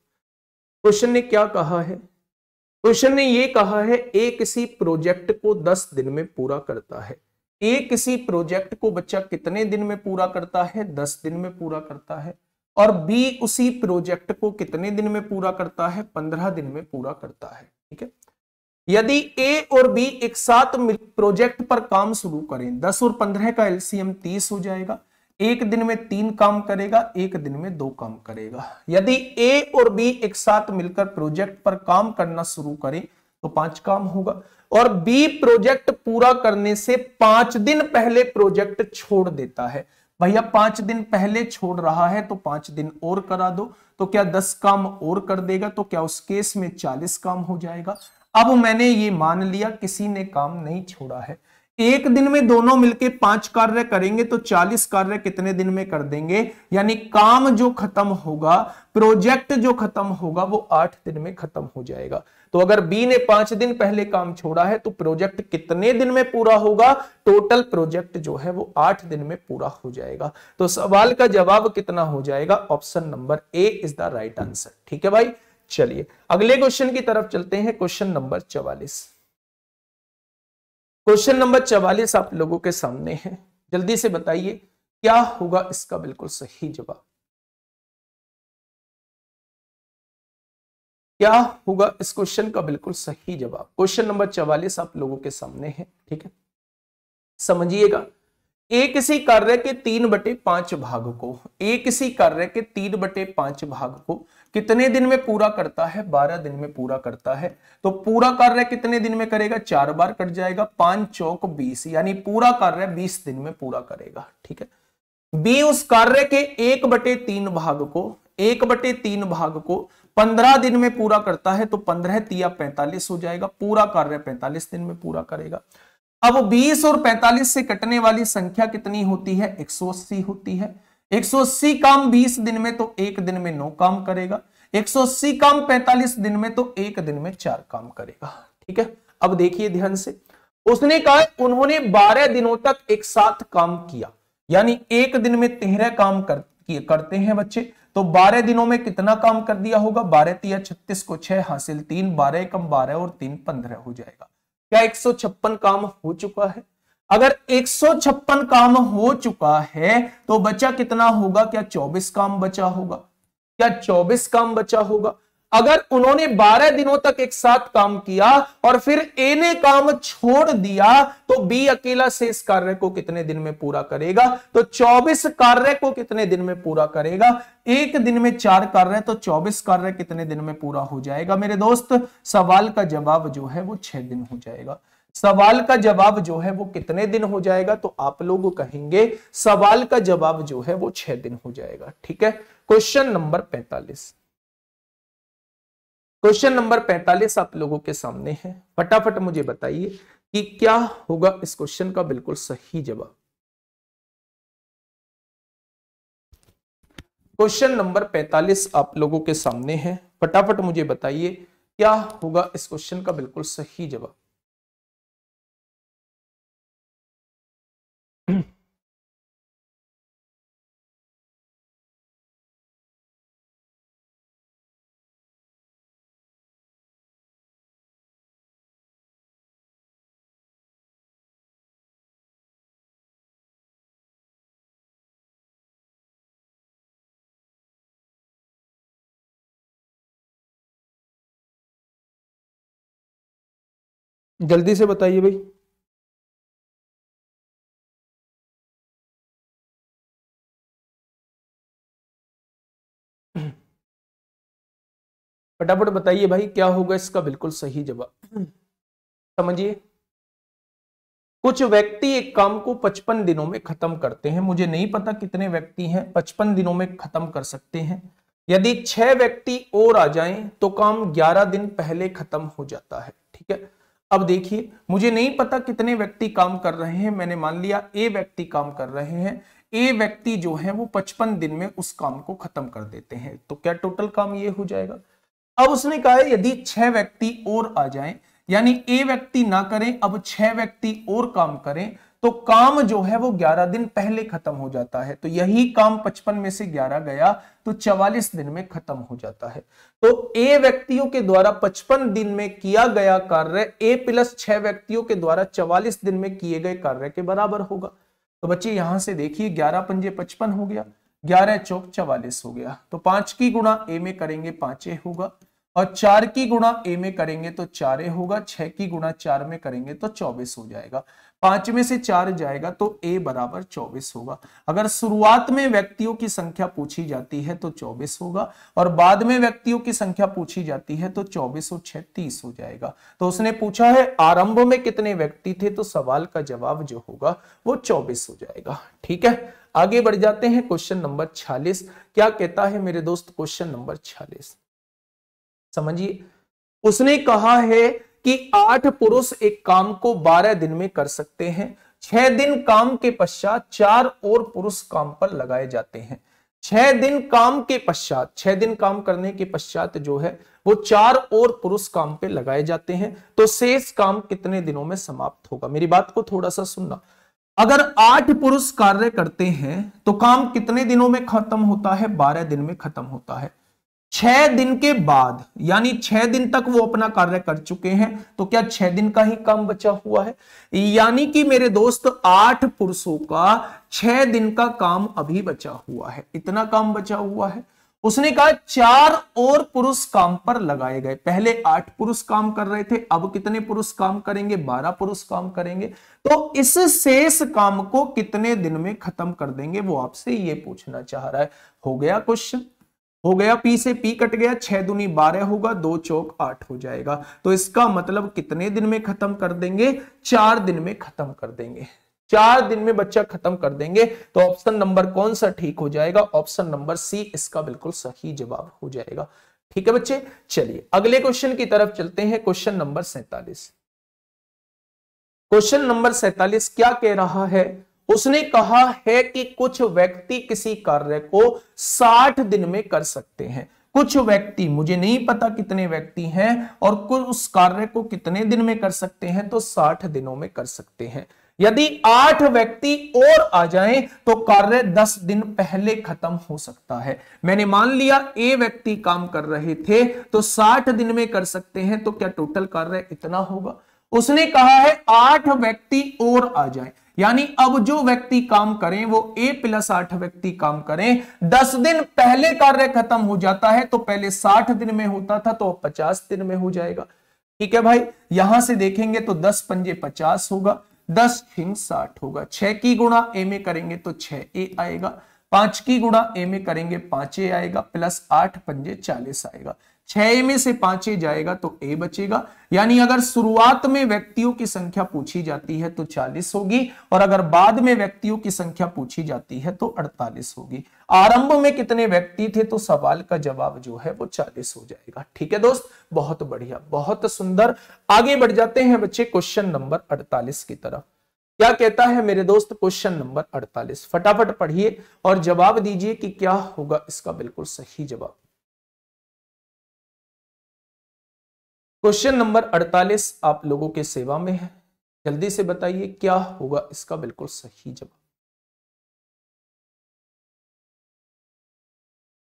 क्वेश्चन ने क्या कहा है? क्वेश्चन ने ये कहा है, ए किसी प्रोजेक्ट को दस दिन में पूरा करता है। ए किसी प्रोजेक्ट को बच्चा कितने दिन में पूरा करता है? दस दिन में पूरा करता है। और बी उसी प्रोजेक्ट को कितने दिन में पूरा करता है? पंद्रह दिन में पूरा करता है, ठीक है? यदि ए और बी एक साथ प्रोजेक्ट पर काम शुरू करें, दस और पंद्रह का एलसीएम तीस हो जाएगा, एक दिन में तीन काम करेगा, एक दिन में दो काम करेगा। यदि ए और बी एक साथ मिलकर प्रोजेक्ट पर काम करना शुरू करें तो पाँच काम होगा। और बी प्रोजेक्ट पूरा करने से पाँच दिन पहले प्रोजेक्ट छोड़ देता है। भैया, पाँच दिन पहले छोड़ रहा है तो पाँच दिन और करा दो। तो क्या दस काम और कर देगा तो क्या उस केस में चालीस काम हो जाएगा? अब मैंने ये मान लिया, किसी ने काम नहीं छोड़ा है। एक दिन में दोनों मिलके पाँच कार्य करेंगे तो चालीस कार्य कितने दिन में कर देंगे? यानी काम जो खत्म होगा, प्रोजेक्ट जो खत्म होगा, वो आठ दिन में खत्म हो जाएगा। तो अगर बी ने पाँच दिन पहले काम छोड़ा है तो प्रोजेक्ट कितने दिन में पूरा होगा? टोटल प्रोजेक्ट जो है वो आठ दिन में पूरा हो जाएगा। तो सवाल का जवाब कितना हो जाएगा? Option number A is the right answer ठीक है भाई? चलिए, अगले क्वेश्चन की तरफ़ चलते हैं। क्वेश्चन नंबर चवालीस। क्वेश्चन नंबर चवालीस आप लोगों के सामने है। जल्दी से बताइए, क्या होगा इसका बिल्कुल सही जवाब? क्या होगा इस क्वेश्चन का बिल्कुल सही जवाब? क्वेश्चन नंबर चवालीस आप लोगों के सामने है, ठीक है? समझिएगा, ए किसी कार्य के तीन बटे पाँच भाग को, ए किसी कार्य के तीन बटे पाँच भाग को कितने दिन में पूरा करता है? बारह दिन में पूरा करता है। तो पूरा कार्य कितने दिन में करेगा? चार बार कट जाएगा, पाँच चौक बीस, यानी पूरा कार्य बीस दिन में पूरा करेगा, ठीक है? बी उस कार्य के एक बटे तीन भाग को, एक बटे तीन भाग को पंद्रह दिन में पूरा करता है तो पंद्रह तिया पैंतालीस हो जाएगा पूरा कार्य पैंतालीस दिन में पूरा करेगा। अब 20 और 45 से कटने वाली संख्या कितनी होती है? 180 होती है। 180 काम 20 दिन में तो एक दिन में नौ काम करेगा। 180 काम 45 दिन में तो एक दिन में चार काम करेगा। ठीक है? अब देखिए ध्यान से। उसने कहा उन्होंने 12 दिनों तक एक साथ काम किया। यानी एक दिन में तेरह काम कर, करते हैं बच्चे। तो 12 दिनों में कितना काम कर दिया होगा? बारह तिया छत्तीस को छह, हासिल तीन, बारह कम बारह और तीन, पंद्रह हो जाएगा। क्या एक सौ छप्पन काम हो चुका है? अगर एक सौ छप्पन काम हो चुका है तो बचा कितना होगा? क्या 24 काम बचा होगा? क्या 24 काम बचा होगा? अगर उन्होंने 12 दिनों तक एक साथ काम किया और फिर ए ने काम छोड़ दिया तो बी अकेला शेष कार्य को कितने दिन में पूरा करेगा? तो 24 कार्य को कितने दिन में पूरा करेगा? एक दिन में चार कार्य तो 24 कार्य कितने दिन में पूरा हो जाएगा? मेरे दोस्त, सवाल का जवाब जो है वो छह दिन हो जाएगा। सवाल का जवाब जो है वो कितने दिन हो जाएगा? तो आप लोग कहेंगे, सवाल का जवाब जो है वो छह दिन हो जाएगा। ठीक है? क्वेश्चन नंबर पैंतालीस। क्वेश्चन नंबर 45 आप लोगों के सामने है। फटाफट मुझे बताइए कि क्या होगा इस क्वेश्चन का बिल्कुल सही जवाब? क्वेश्चन नंबर 45 आप लोगों के सामने है। फटाफट मुझे बताइए, क्या होगा इस क्वेश्चन का बिल्कुल सही जवाब? जल्दी से बताइए भाई। फटाफट बताइए भाई, क्या होगा इसका बिल्कुल सही जवाब। समझिए। कुछ व्यक्ति एक काम को 55 दिनों में खत्म करते हैं। मुझे नहीं पता कितने व्यक्ति हैं 55 दिनों में खत्म कर सकते हैं। यदि छह व्यक्ति और आ जाएँ तो काम 11 दिन पहले खत्म हो जाता है, ठीक है? अब देखिए, मुझे नहीं पता कितने व्यक्ति काम कर रहे हैं, मैंने मान लिया ए व्यक्ति काम कर रहे हैं, ए व्यक्ति जो है वो 55 दिन में उस काम को खत्म कर देते हैं तो क्या टोटल काम ये हो जाएगा? अब उसने कहा यदि छह व्यक्ति और आ जाएँ, यानी ए व्यक्ति ना करें, अब छह व्यक्ति और काम करें तो काम जो है वो 11 दिन पहले खत्म हो जाता है। तो यही काम 55 में से 11 गया तो 44 दिन में खत्म हो जाता है। तो ए व्यक्तियों के द्वारा 55 दिन में किया गया कार्य, ए प्लस छह व्यक्तियों के द्वारा 44 दिन में किए गए कार्य के बराबर होगा। तो बच्चे, यहाँ से देखिए, ग्यारह पंजे पचपन हो गया, ग्यारह चौक चवालीस हो गया। तो पाँच की गुणा ए में करेंगे पांचे होगा, और चार की गुणा ए में करेंगे तो चार होगा, छह की गुणा चार में करेंगे तो चौबीस हो जाएगा। पाँच में से चार जाएगा तो ए बराबर चौबीस होगा। अगर शुरुआत में व्यक्तियों की संख्या पूछी जाती है तो चौबीस होगा और बाद में व्यक्तियों की संख्या पूछी जाती है तो चौबीस और छह तीस हो जाएगा। तो उसने पूछा है, आरंभ में कितने व्यक्ति थे? तो सवाल का जवाब जो होगा वो चौबीस हो जाएगा। ठीक है? आगे बढ़ जाते हैं क्वेश्चन नंबर छियालीस। क्या कहता है मेरे दोस्त क्वेश्चन नंबर छियालीस? समझिए। उसने कहा है कि आठ पुरुष एक काम को बारह दिन में कर सकते हैं। छह दिन काम के पश्चात चार और पुरुष काम पर लगाए जाते हैं। छह दिन काम के पश्चात, छह दिन काम करने के पश्चात जो है, वो चार और पुरुष काम पे लगाए जाते हैं। तो शेष काम कितने दिनों में समाप्त होगा? मेरी बात को थोड़ा सा सुनना। अगर आठ पुरुष कार्य करते हैं तो काम कितने दिनों में खत्म होता है? बारह दिन में खत्म होता है। छह दिन के बाद, यानी छह दिन तक वो अपना कार्य कर चुके हैं तो क्या छह दिन का ही काम बचा हुआ है? यानी कि मेरे दोस्त, आठ पुरुषों का छह दिन का काम अभी बचा हुआ है। इतना काम बचा हुआ है। उसने कहा, चार और पुरुष काम पर लगाए गए। पहले आठ पुरुष काम कर रहे थे, अब कितने पुरुष काम करेंगे? बारह पुरुष काम करेंगे। तो इस शेष काम को कितने दिन में खत्म कर देंगे, वो आपसे ये पूछना चाह रहा है। हो गया क्वेश्चन? हो गया पी से पी कट गया, छह दुनी बारह होगा, दो चौक आठ हो जाएगा। तो इसका मतलब कितने दिन में खत्म कर देंगे? चार दिन में खत्म कर देंगे। चार दिन में बच्चा खत्म कर देंगे तो ऑप्शन नंबर कौन सा ठीक हो जाएगा? ऑप्शन नंबर सी इसका बिल्कुल सही जवाब हो जाएगा। ठीक है बच्चे? चलिए, अगले क्वेश्चन की तरफ़ चलते हैं। क्वेश्चन नंबर सैतालीस। क्वेश्चन नंबर सैतालीस क्या कह रहा है? उसने कहा है कि कुछ व्यक्ति किसी कार्य को 60 दिन में कर सकते हैं। कुछ व्यक्ति, मुझे नहीं पता कितने व्यक्ति हैं और कुछ उस कार्य को कितने दिन में कर सकते हैं तो 60 दिनों में कर सकते हैं। यदि आठ व्यक्ति और आ जाएँ तो कार्य दस दिन पहले खत्म हो सकता है। मैंने मान लिया ए व्यक्ति काम कर रहे थे तो साठ दिन में कर सकते हैं तो क्या टोटल कार्य इतना होगा? उसने कहा है आठ व्यक्ति और आ जाए। यानी अब जो व्यक्ति काम करें, वो ए प्लस आठ व्यक्ति काम करें। दस दिन पहले कार्य खत्म हो जाता है तो पहले साठ दिन में होता था तो अब पचास दिन में हो जाएगा। ठीक है भाई? यहाँ से देखेंगे तो दस पंजे पचास होगा, दस छिंग साठ होगा। छह की गुणा ए में करेंगे तो छह ए आएगा। पाँच की गुणा ए में करेंगे, पाँच ए आएगा प्लस आठ पंजे चालीस आएगा। छह में से पाँच जाएगा तो ए बचेगा। यानी अगर शुरुआत में व्यक्तियों की संख्या पूछी जाती है तो 40 होगी और अगर बाद में व्यक्तियों की संख्या पूछी जाती है तो 48 होगी। आरंभ में कितने व्यक्ति थे तो सवाल का जवाब जो है वो 40 हो जाएगा। ठीक है दोस्त? बहुत बढ़िया, बहुत सुंदर। आगे बढ़ जाते हैं बच्चे क्वेश्चन नंबर 48 की तरफ़। क्या कहता है मेरे दोस्त क्वेश्चन नंबर 48 फटाफट पढ़िए और जवाब दीजिए कि क्या होगा इसका बिल्कुल सही जवाब। क्वेश्चन नंबर 48 आप लोगों के सेवा में है। जल्दी से बताइए, क्या होगा इसका बिल्कुल सही जवाब?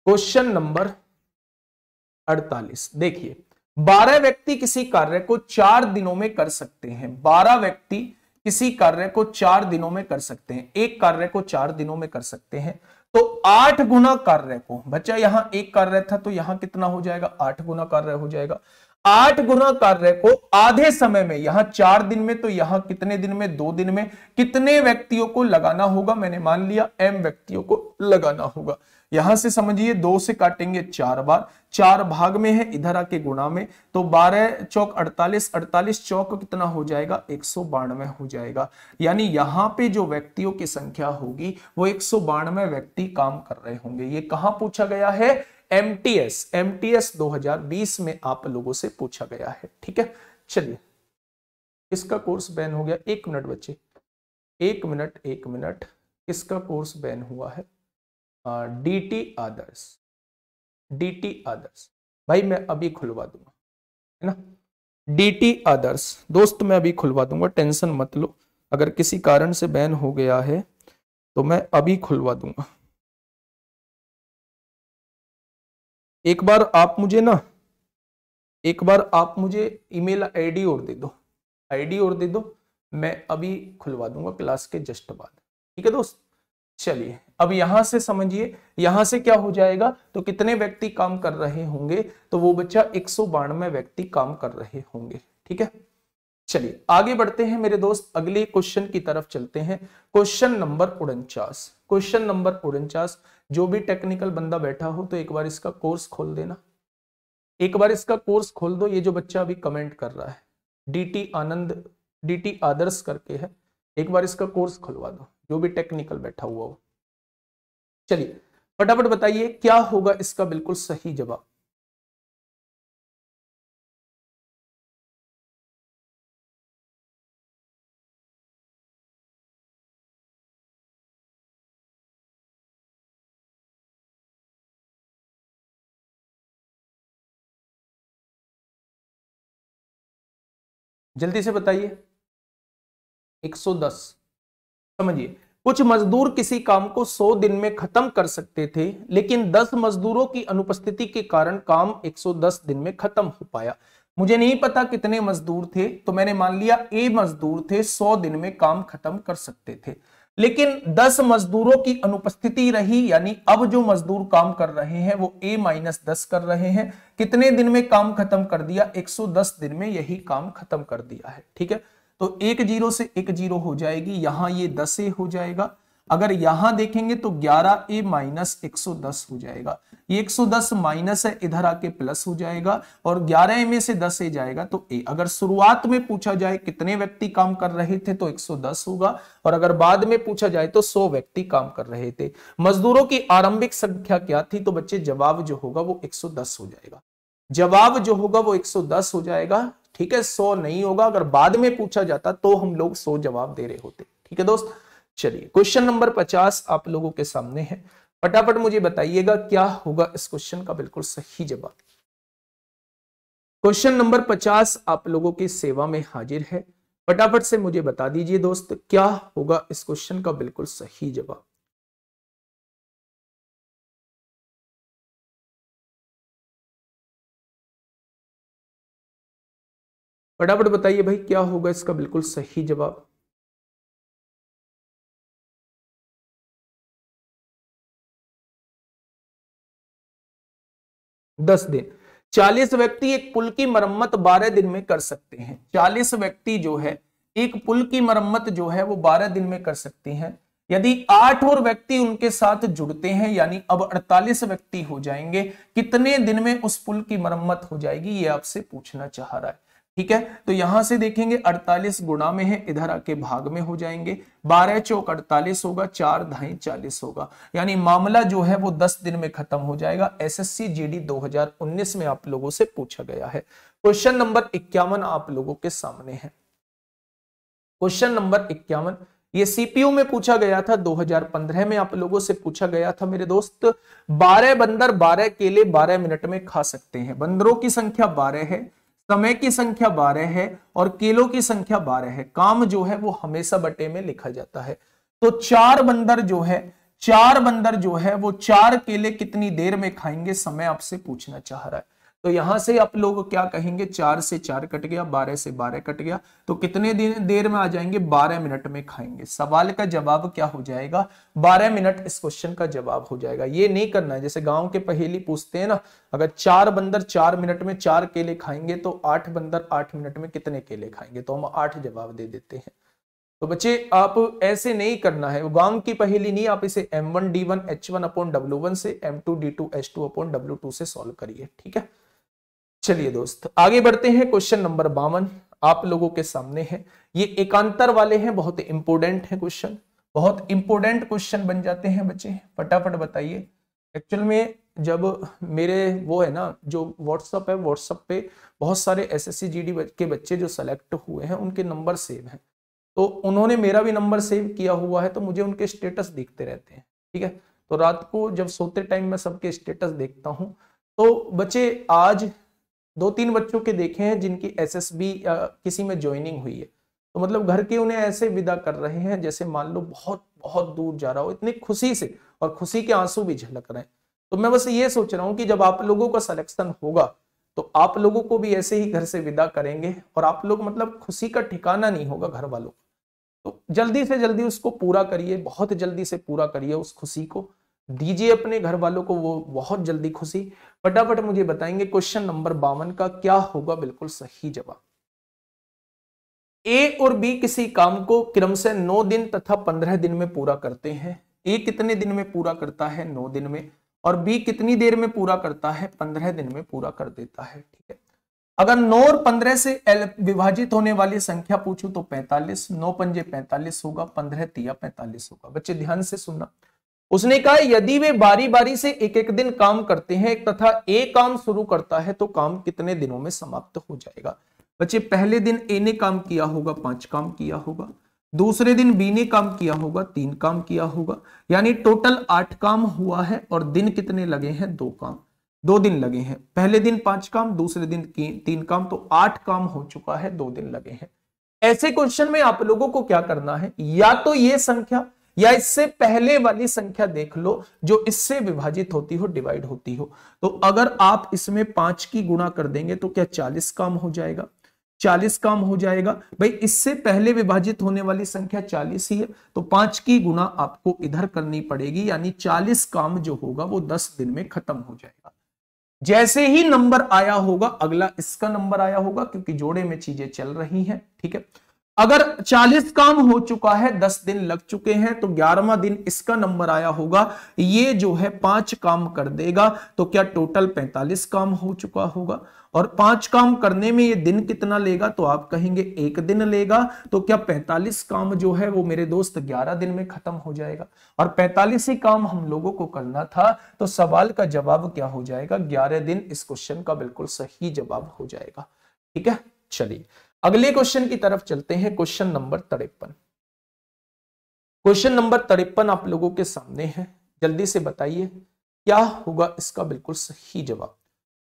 क्वेश्चन नंबर 48 देखिए 12 व्यक्ति किसी कार्य को चार दिनों में कर सकते हैं। 12 व्यक्ति किसी कार्य को चार दिनों में कर सकते हैं। एक कार्य को चार दिनों में कर सकते हैं। तो आठ गुना कार्य को, बच्चा, यहाँ एक कार्य था तो यहाँ कितना हो जाएगा? आठ गुना कार्य हो जाएगा। आठ गुना कार्य को आधे समय में, यहाँ चार दिन में तो यहाँ कितने दिन में? दो दिन में। कितने व्यक्तियों को लगाना होगा? मैंने मान लिया, एम व्यक्तियों को लगाना होगा। यहाँ से समझिए, दो से काटेंगे चार बार। चार भाग में है, इधर आके गुणा में। तो बारह चौक अड़तालीस अड़तालीस चौक कितना हो जाएगा? एक सौ बानवे हो जाएगा। यानी यहाँ पे जो व्यक्तियों की संख्या होगी, वो एक सौ बानवे व्यक्ति काम कर रहे होंगे। ये कहाँ पूछा गया है? एमटीएस एमटीएस 2020 में आप लोगों से पूछा गया है, ठीक है? चलिए इसका कोर्स बैन हो गया? एक मिनट बच्चे, एक मिनट एक मिनट इसका कोर्स बैन हुआ है? डीटी आदर्श डीटी आदर्श भाई, मैं अभी खुलवा दूँगा, है ना? डीटी आदर्श दोस्त, मैं अभी खुलवा दूँगा, टेंशन मत लो। अगर किसी कारण से बैन हो गया है तो मैं अभी खुलवा दूँगा। एक बार आप मुझे ना, एक बार आप मुझे ईमेल आईडी और दे दो। आईडी और दे दो, मैं अभी खुलवा दूँगा क्लास के जस्ट बाद। ठीक है दोस्त? चलिए, अब यहाँ से समझिए, यहाँ से क्या हो जाएगा? तो कितने व्यक्ति काम कर रहे होंगे? तो वो बच्चा एक सौ बानवे व्यक्ति काम कर रहे होंगे। ठीक है? चलिए, आगे बढ़ते हैं मेरे दोस्त, अगले क्वेश्चन की तरफ़ चलते हैं। क्वेश्चन नंबर उनचास। क्वेश्चन नंबर उनचास, जो भी टेक्निकल बंदा बैठा हो तो एक बार इसका कोर्स खोल देना। एक बार इसका कोर्स खोल दो, ये जो बच्चा अभी कमेंट कर रहा है। डीटी आनंद डीटी आदर्श करके है। एक बार इसका कोर्स खुलवा दो, जो भी टेक्निकल बैठा हुआ हो। चलिए, फटाफट बताइए, क्या होगा इसका बिल्कुल सही जवाब? जल्दी से बताइए। 110 समझिए, कुछ मजदूर किसी काम को 100 दिन में खत्म कर सकते थे, लेकिन 10 मजदूरों की अनुपस्थिति के कारण काम 110 दिन में खत्म हो पाया। मुझे नहीं पता कितने मजदूर थे तो मैंने मान लिया ए मजदूर थे 100 दिन में काम खत्म कर सकते थे। लेकिन 10 मजदूरों की अनुपस्थिति रही, यानी अब जो मजदूर काम कर रहे हैं, वो ए माइनस दस कर रहे हैं। कितने दिन में काम खत्म कर दिया? 110 दिन में यही काम खत्म कर दिया है, ठीक है? तो एक ज़ीरो से एक ज़ीरो हो जाएगी, यहाँ ये दस ए हो जाएगा। अगर यहाँ देखेंगे तो 11 ए माइनस एक सौ दस हो जाएगा। ये 110 माइनस है, इधर आके प्लस हो जाएगा और 11 में से 10 ए जाएगा। तो ए, अगर शुरुआत में पूछा जाए कितने व्यक्ति काम कर रहे थे तो 110 होगा और अगर बाद में पूछा जाए तो 100 व्यक्ति काम कर रहे थे। मजदूरों की आरंभिक संख्या क्या थी? तो बच्चे, जवाब जो होगा वो 110 हो जाएगा। जवाब जो होगा वो 110 हो जाएगा। ठीक है, सौ नहीं होगा। अगर बाद में पूछा जाता तो हम लोग सौ जवाब दे रहे होते। ठीक है दोस्त? चलिए क्वेश्चन नंबर पचास आप लोगों के सामने है। फटाफट मुझे बताइएगा क्या होगा इस क्वेश्चन का बिल्कुल सही जवाब। क्वेश्चन नंबर पचास आप लोगों की सेवा में हाजिर है। फटाफट से मुझे बता दीजिए दोस्त, क्या होगा इस क्वेश्चन का बिल्कुल सही जवाब। फटाफट बताइए भाई, क्या होगा इसका बिल्कुल सही जवाब। दस दिन। चालीस व्यक्ति एक पुल की मरम्मत बारह दिन में कर सकते हैं। चालीस व्यक्ति जो है, एक पुल की मरम्मत जो है, वो बारह दिन में कर सकते हैं। यदि आठ और व्यक्ति उनके साथ जुड़ते हैं, यानी अब अड़तालीस व्यक्ति हो जाएँगे, कितने दिन में उस पुल की मरम्मत हो जाएगी, ये आपसे पूछना चाह रहा है। ठीक है? तो यहाँ से देखेंगे 48 गुणा में है, इधर आके भाग में हो जाएँगे। 12 चौक 48 होगा, चार ढाई चालीस होगा। यानी मामला जो है वो 10 दिन में खत्म हो जाएगा। एसएससी जीडी 2019 में आप लोगों से पूछा गया है। क्वेश्चन नंबर इक्यावन आप लोगों के सामने है। क्वेश्चन नंबर इक्यावन, ये सीपीयू में पूछा गया था 2015 में आप लोगों से पूछा गया था मेरे दोस्त। 12 बंदर 12 केले 12 मिनट में खा सकते हैं। बंदरों की संख्या 12 है। समय की संख्या बारह है और केलों की संख्या बारह है। काम जो है वो हमेशा बटे में लिखा जाता है। तो चार बंदर जो है, चार बंदर जो है वो चार केले कितनी देर में खाएँगे, समय आपसे पूछना चाह रहा है। तो यहाँ से आप लोग क्या कहेंगे? चार से चार कट गया, बारह से बारह कट गया। तो कितने दिन, देर में आ जाएँगे? बारह मिनट में खाएँगे। सवाल का जवाब क्या हो जाएगा? बारह मिनट इस क्वेश्चन का जवाब हो जाएगा। ये नहीं करना है। जैसे गाँव के पहेली पूछते हैं ना, अगर चार बंदर चार मिनट में चार केले खाएँगे तो आठ बंदर आठ मिनट में कितने केले खाएँगे? तो हम आठ जवाब दे देते हैं। तो बच्चे, आप ऐसे नहीं करना है। गाँव की पहेली नहीं, आप इसे M one D one H one upon W one से M two D two H two upon W two से सॉल्व करिए। ठीक है? चलिए दोस्त, आगे बढ़ते हैं। क्वेश्चन नंबर बावन, आप लोगों के सामने है। ये एकांतर वाले हैं, बहुत इंपोर्टेंट है क्वेश्चन बहुत इंपोर्टेंट क्वेश्चन बन जाते हैं बच्चे, फटाफट बताइए। एक्चुअल में जब मेरे वो है ना, जो व्हाट्सअप है व्हाट्सअप पे बहुत सारे एस एस के बच्चे जो सेलेक्ट हुए हैं, उनके नंबर सेव हैं। तो उन्होंने मेरा भी नंबर सेव किया हुआ है तो मुझे उनके स्टेटस दिखते रहते हैं, ठीक है? तो रात को जब सोते टाइम मैं सबके स्टेटस देखता हूँ तो बच्चे आज दो तीन बच्चों के देखे हैं जिनकी एसएसबी किसी में ज्वाइनिंग हुई है। तो मतलब घर के उन्हें ऐसे विदा कर रहे हैं जैसे मान लो बहुत बहुत दूर जा रहा हो, इतनी खुशी से और खुशी के आँसू भी झलक रहे हैं। तो मैं बस ये सोच रहा हूँ कि जब आप लोगों का सिलेक्शन होगा तो आप लोगों को भी ऐसे ही घर से विदा करेंगे और आप लोग मतलब खुशी का ठिकाना नहीं होगा घर वालों तो जल्दी से जल्दी उसको पूरा करिए, बहुत जल्दी से पूरा करिए उस खुशी को। दीजिए अपने घर वालों को, वो बहुत जल्दी खुशी। फटाफट मुझे बताएँगे क्वेश्चन नंबर बावन का क्या होगा बिल्कुल सही जवाब। ए और बी किसी काम को क्रम से नौ दिन तथा पंद्रह दिन में पूरा करते हैं। ए कितने दिन में पूरा करता है? नौ दिन में। और बी कितनी देर में पूरा करता है? पंद्रह दिन में पूरा कर देता है, ठीक है। अगर नौ और पंद्रह से विभाजित होने वाली संख्या पूछूँ तो पैंतालीस, नौ पंजे पैंतालीस होगा, पंद्रह तिया पैंतालीस होगा। बच्चे ध्यान से सुनना। उसने कहा, यदि वे बारी बारी से एक एक दिन काम करते हैं तथा एक काम शुरू करता है तो काम कितने दिनों में समाप्त हो जाएगा? बच्चे, पहले दिन ए ने काम किया होगा, पाँच काम किया होगा। दूसरे दिन बी ने काम किया होगा, तीन काम किया होगा। यानी टोटल आठ काम हुआ है और दिन कितने लगे हैं? दो काम। दो दिन लगे हैं। पहले दिन पाँच काम, दूसरे दिन तीन काम तो आठ काम हो चुका है, दो दिन लगे हैं। ऐसे क्वेश्चन में आप लोगों को क्या करना है? या तो ये संख्या या इससे पहले वाली संख्या देख लो, जो इससे विभाजित होती हो डिवाइड होती हो। तो अगर आप इसमें पाँच की गुणा कर देंगे तो क्या चालीस काम हो जाएगा? चालीस काम हो जाएगा। भाई, इससे पहले विभाजित होने वाली संख्या चालीस ही है तो पाँच की गुणा आपको इधर करनी पड़ेगी, यानी चालीस काम जो होगा, वो दस दिन में खत्म हो जाएगा। जैसे ही नंबर आया होगा, अगला इसका नंबर आया होगा, क्योंकि जोड़े में चीज़ें चल रही हैं, ठीक है? अगर 40 काम हो चुका है 10 दिन लग चुके हैं तो ग्यारहवा दिन इसका नंबर आया होगा। ये जो है पाँच काम कर देगा तो क्या टोटल 45 काम हो चुका होगा? और पाँच काम करने में ये दिन कितना लेगा तो आप कहेंगे एक दिन लेगा। तो क्या 45 काम जो है, वो मेरे दोस्त 11 दिन में खत्म हो जाएगा? और 45 ही काम हम लोगों को करना था तो सवाल का जवाब क्या हो जाएगा? 11 दिन इस क्वेश्चन का बिल्कुल सही जवाब हो जाएगा। ठीक है? चलिए। अगले क्वेश्चन की तरफ़ चलते हैं क्वेश्चन नंबर तिरपन। क्वेश्चन नंबर तिरपन आप लोगों के सामने है। जल्दी से बताइए, क्या होगा इसका बिल्कुल सही जवाब।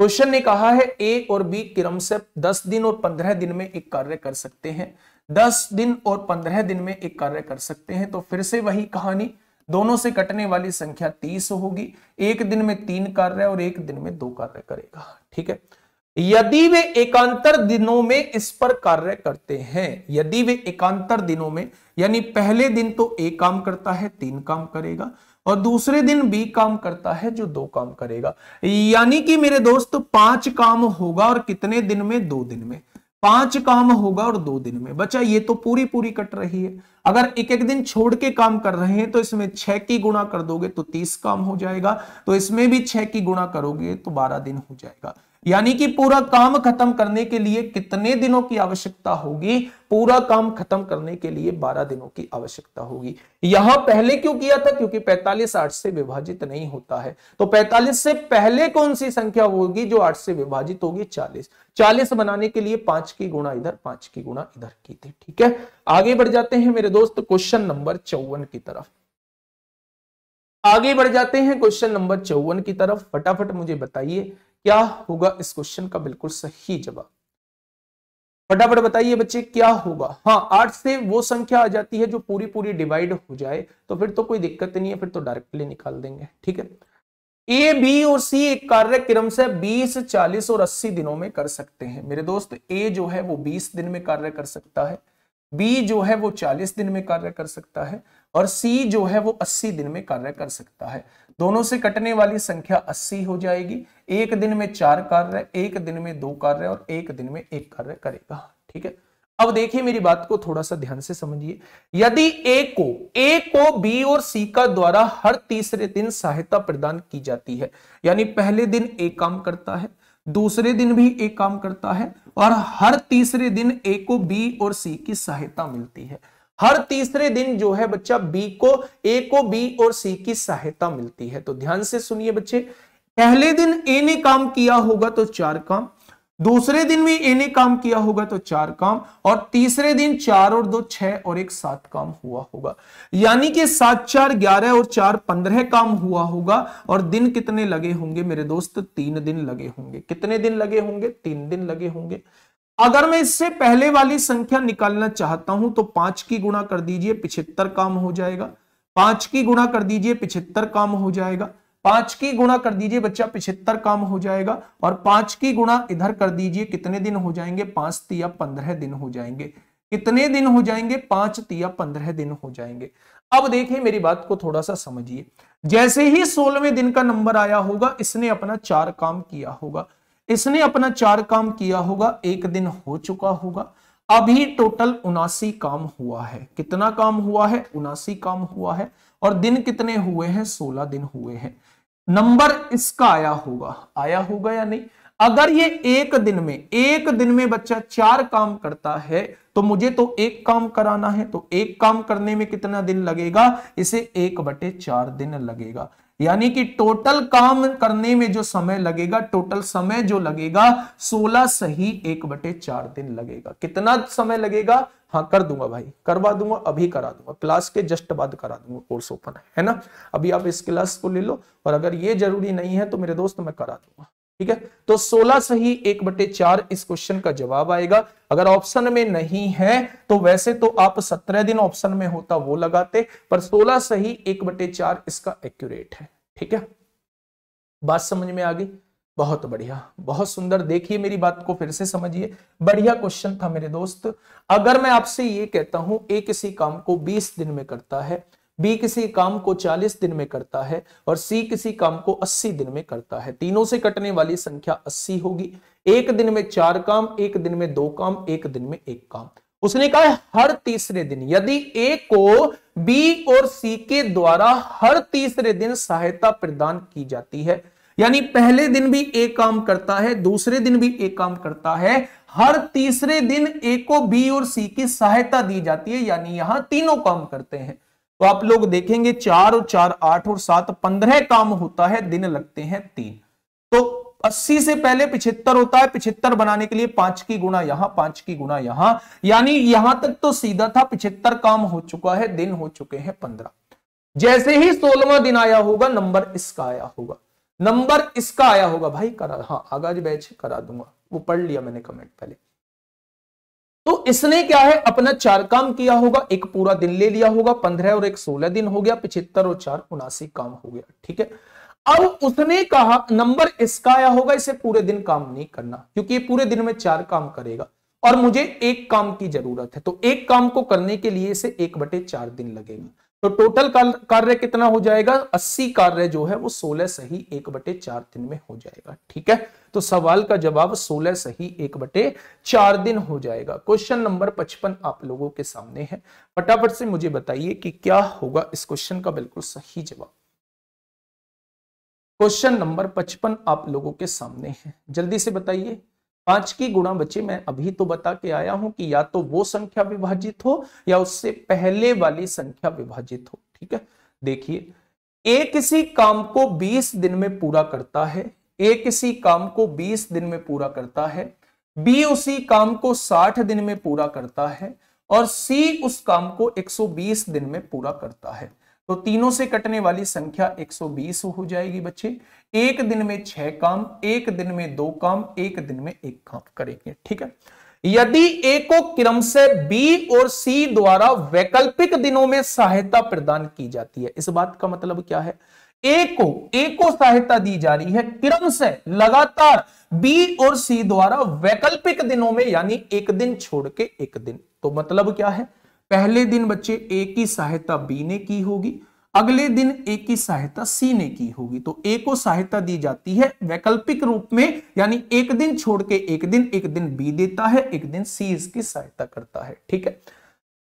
क्वेश्चन ने कहा है ए और बी क्रम से 10 दिन और 15 दिन में एक कार्य कर सकते हैं। 10 दिन और 15 दिन में एक कार्य कर सकते हैं तो फिर से वही कहानी। दोनों से कटने वाली संख्या 30 होगी। एक दिन में तीन कार्य और एक दिन में दो कार्य करेगा। ठीक है? यदि वे एकांतर दिनों में इस पर कार्य करते हैं, यदि वे एकांतर दिनों में, यानी पहले दिन तो एक काम करता है, तीन काम करेगा, और दूसरे दिन बी काम करता है, जो दो काम करेगा। यानी कि मेरे दोस्त, पाँच काम होगा और कितने दिन में? दो दिन में। पाँच काम होगा और दो दिन में। बच्चा, ये तो पूरी पूरी कट रही है। अगर एक एक दिन छोड़ के काम कर रहे हैं तो इसमें छह की गुणा कर दोगे तो तीस काम हो जाएगा। तो इसमें भी छह की गुणा करोगे तो बारह दिन हो जाएगा। यानी कि पूरा काम खत्म करने के लिए कितने दिनों की आवश्यकता होगी? पूरा काम खत्म करने के लिए 12 दिनों की आवश्यकता होगी। यहाँ पहले क्यों किया था? क्योंकि 45 आठ से विभाजित नहीं होता है। तो 45 से पहले कौन सी संख्या होगी जो आठ से विभाजित होगी? 40 40 बनाने के लिए पाँच की गुणा इधर, पाँच की गुणा इधर की थी। ठीक है? आगे बढ़ जाते हैं मेरे दोस्त, क्वेश्चन नंबर चौवन की तरफ़। आगे बढ़ जाते हैं क्वेश्चन नंबर चौवन की तरफ़। फटाफट मुझे बताइए क्या होगा इस क्वेश्चन का बिल्कुल सही जवाब? फटाफट बताइए बच्चे क्या होगा? हाँ आठ से वो संख्या आ जाती है जो पूरी पूरी डिवाइड हो जाए तो फिर तो कोई दिक्कत नहीं है फिर तो डायरेक्टली निकाल देंगे ठीक है? ए बी और सी एक कार्य क्रम से 20, 40 और 80 दिनों में कर सकते हैं। मेरे दोस्त ए जो है वो 20 दिन में कार्य कर सकता है बी जो है वो 40 दिन में कार्य कर सकता है और सी जो है वो 80 दिन में कार्य कर सकता है। दोनों से कटने वाली संख्या 80 हो जाएगी। एक दिन में चार कार्य, एक दिन में दो कार्य और एक दिन में एक कार्य करेगा। ठीक है? अब देखिए मेरी बात को थोड़ा सा ध्यान से समझिए। यदि ए को ए को बी और सी का द्वारा हर तीसरे दिन सहायता प्रदान की जाती है, यानी पहले दिन ए काम करता है, दूसरे दिन भी एक काम करता है और हर तीसरे दिन ए को बी और सी की सहायता मिलती है। हर तीसरे दिन जो है बच्चा बी को ए को बी और सी की सहायता मिलती है। तो ध्यान से सुनिए बच्चे, पहले दिन ए ने काम किया होगा तो चार काम, दूसरे दिन भी ए ने काम किया होगा तो चार काम, और तीसरे दिन चार और दो, छह और एक सात काम हुआ होगा। यानी कि सात, चार, ग्यारह और चार, पंद्रह काम हुआ होगा, और दिन कितने लगे होंगे मेरे दोस्त? तीन दिन लगे होंगे। कितने दिन लगे होंगे? तीन दिन लगे होंगे। अगर मैं इससे पहले वाली संख्या निकालना चाहता हूँ तो पाँच की गुणा कर दीजिए, पिछहत्तर काम हो जाएगा। पाँच की गुणा कर दीजिए, पिछहत्तर काम हो जाएगा। पाँच की गुणा कर दीजिए, बच्चा, पिछहत्तर काम हो जाएगा। और पाँच की गुणा इधर कर दीजिए, कितने दिन हो जाएँगे? पाँच तिया पंद्रह दिन हो जाएँगे। कितने दिन हो जाएँगे? पाँच तिया पंद्रह दिन हो जाएँगे। अब देखिए मेरी बात को थोड़ा सा समझिए। जैसे ही सोलहवें दिन का नंबर आया होगा, इसने अपना चार काम किया होगा। इसने अपना चार काम किया होगा, एक दिन हो चुका होगा। अभी टोटल उनासी काम हुआ है। कितना काम हुआ है? उनासी काम हुआ है। और दिन कितने हुए हैं? सोलह दिन हुए हैं। नंबर इसका आया होगा। आया होगा या नहीं? अगर ये एक दिन में, एक दिन में बच्चा चार काम करता है तो मुझे तो एक काम कराना है। तो एक काम करने में कितना दिन लगेगा? इसे एक बटे चार दिन लगेगा। यानी कि टोटल काम करने में जो समय लगेगा टोटल समय जो लगेगा 16 सही एक बटे चार दिन लगेगा। कितना समय लगेगा? हाँ कर दूँगा भाई, करवा दूँगा, अभी करा दूँगा। क्लास के जस्ट बाद करा दूँगा कोर्स ओपन है है ना? अभी आप इस क्लास को ले लो, और अगर ये ज़रूरी नहीं है तो मेरे दोस्त, मैं करा दूँगा। ठीक है? तो 16 सही एक बटे चार इस क्वेश्चन का जवाब आएगा। अगर ऑप्शन में नहीं है तो वैसे तो आप 17 दिन ऑप्शन में होता, वो लगाते, पर 16 सही एक बटे चार इसका एक्यूरेट है। ठीक है? बात समझ में आ गई? बहुत बढ़िया। बहुत सुंदर। देखिए मेरी बात को फिर से समझिए। बढ़िया क्वेश्चन था मेरे दोस्त। अगर मैं आपसे ये कहता हूँ ए किसी काम को 20 दिन में करता है बी किसी काम को 40 दिन में करता है और सी किसी काम को 80 दिन में करता है। तीनों से कटने वाली संख्या 80 होगी। एक दिन में चार काम, एक दिन में दो काम, एक दिन में एक काम। उसने कहा हर तीसरे दिन, यदि ए को बी और सी के द्वारा हर तीसरे दिन सहायता प्रदान की जाती है, यानी पहले दिन भी एक काम करता है, दूसरे दिन भी एक काम करता है, हर तीसरे दिन ए को बी और सी की सहायता दी जाती है, यानी यहाँ तीनों काम करते हैं। तो आप लोग देखेंगे चार और चार, आठ और सात, पंद्रह काम होता है, दिन लगते हैं तीन। तो अस्सी से पहले पिछहत्तर होता है, पिछहत्तर बनाने के लिए पाँच की गुणा यहाँ, पाँच की गुणा यहाँ। यानी यहाँ तक तो सीधा था, पिछहत्तर काम हो चुका है, दिन हो चुके हैं पंद्रह। जैसे ही सोलवा दिन आया होगा, नंबर इसका आया होगा। नंबर इसका आया होगा, भाई करा हाँ आगाज़ बैच करा दूँगा। वो पढ़ लिया मैंने कमेंट पहले। तो इसने क्या है, अपना चार काम किया होगा, एक पूरा दिन ले लिया होगा, पंद्रह और एक सोलह दिन हो गया, पिछहत्तर और चार उनासी काम हो गया, ठीक है? अब उसने कहा, नंबर इसका आया होगा, इसे पूरे दिन काम नहीं करना, क्योंकि ये पूरे दिन में चार काम करेगा, और मुझे एक काम की ज़रूरत है तो एक काम को करने के लिए इसे एक बटे चार दिन लगेगा। तो टोटल कार्य कितना हो जाएगा? 80 कार्य जो है, वो 16 सही एक बटे चार दिन में हो जाएगा, ठीक है? तो सवाल का जवाब 16 सही एक बटे चार दिन हो जाएगा। क्वेश्चन नंबर 55 आप लोगों के सामने है। फटाफट से मुझे बताइए कि क्या होगा इस क्वेश्चन का बिल्कुल सही जवाब। क्वेश्चन नंबर 55 आप लोगों के सामने है। जल्दी से बताइए। पाँच की गुणा बच्चे, मैं अभी तो बता के आया हूँ कि या तो वो संख्या विभाजित हो या उससे पहले वाली संख्या विभाजित हो, ठीक है? देखिए, ए किसी काम को 20 दिन में पूरा करता है, ए किसी काम को 20 दिन में पूरा करता है, बी उसी काम को 60 दिन में पूरा करता है और सी उस काम को 120 दिन में पूरा करता है। तो तीनों से कटने वाली संख्या 120 हो जाएगी बच्चे। एक दिन में छह काम, एक दिन में दो काम, एक दिन में एक काम करेंगे, ठीक है? यदि ए को क्रम से बी और सी द्वारा वैकल्पिक दिनों में सहायता प्रदान की जाती है, इस बात का मतलब क्या है? ए को ए को सहायता दी जा रही है क्रम से, लगातार बी और सी द्वारा वैकल्पिक दिनों में, यानी एक दिन छोड़ के एक दिन। तो मतलब क्या है? पहले दिन बच्चे ए की सहायता बी ने की होगी, अगले दिन ए की सहायता सी ने की होगी। तो ए को सहायता दी जाती है वैकल्पिक रूप में, यानी एक दिन छोड़ के एक दिन एक दिन बी देता है, एक दिन सी इसकी सहायता करता है। ठीक है?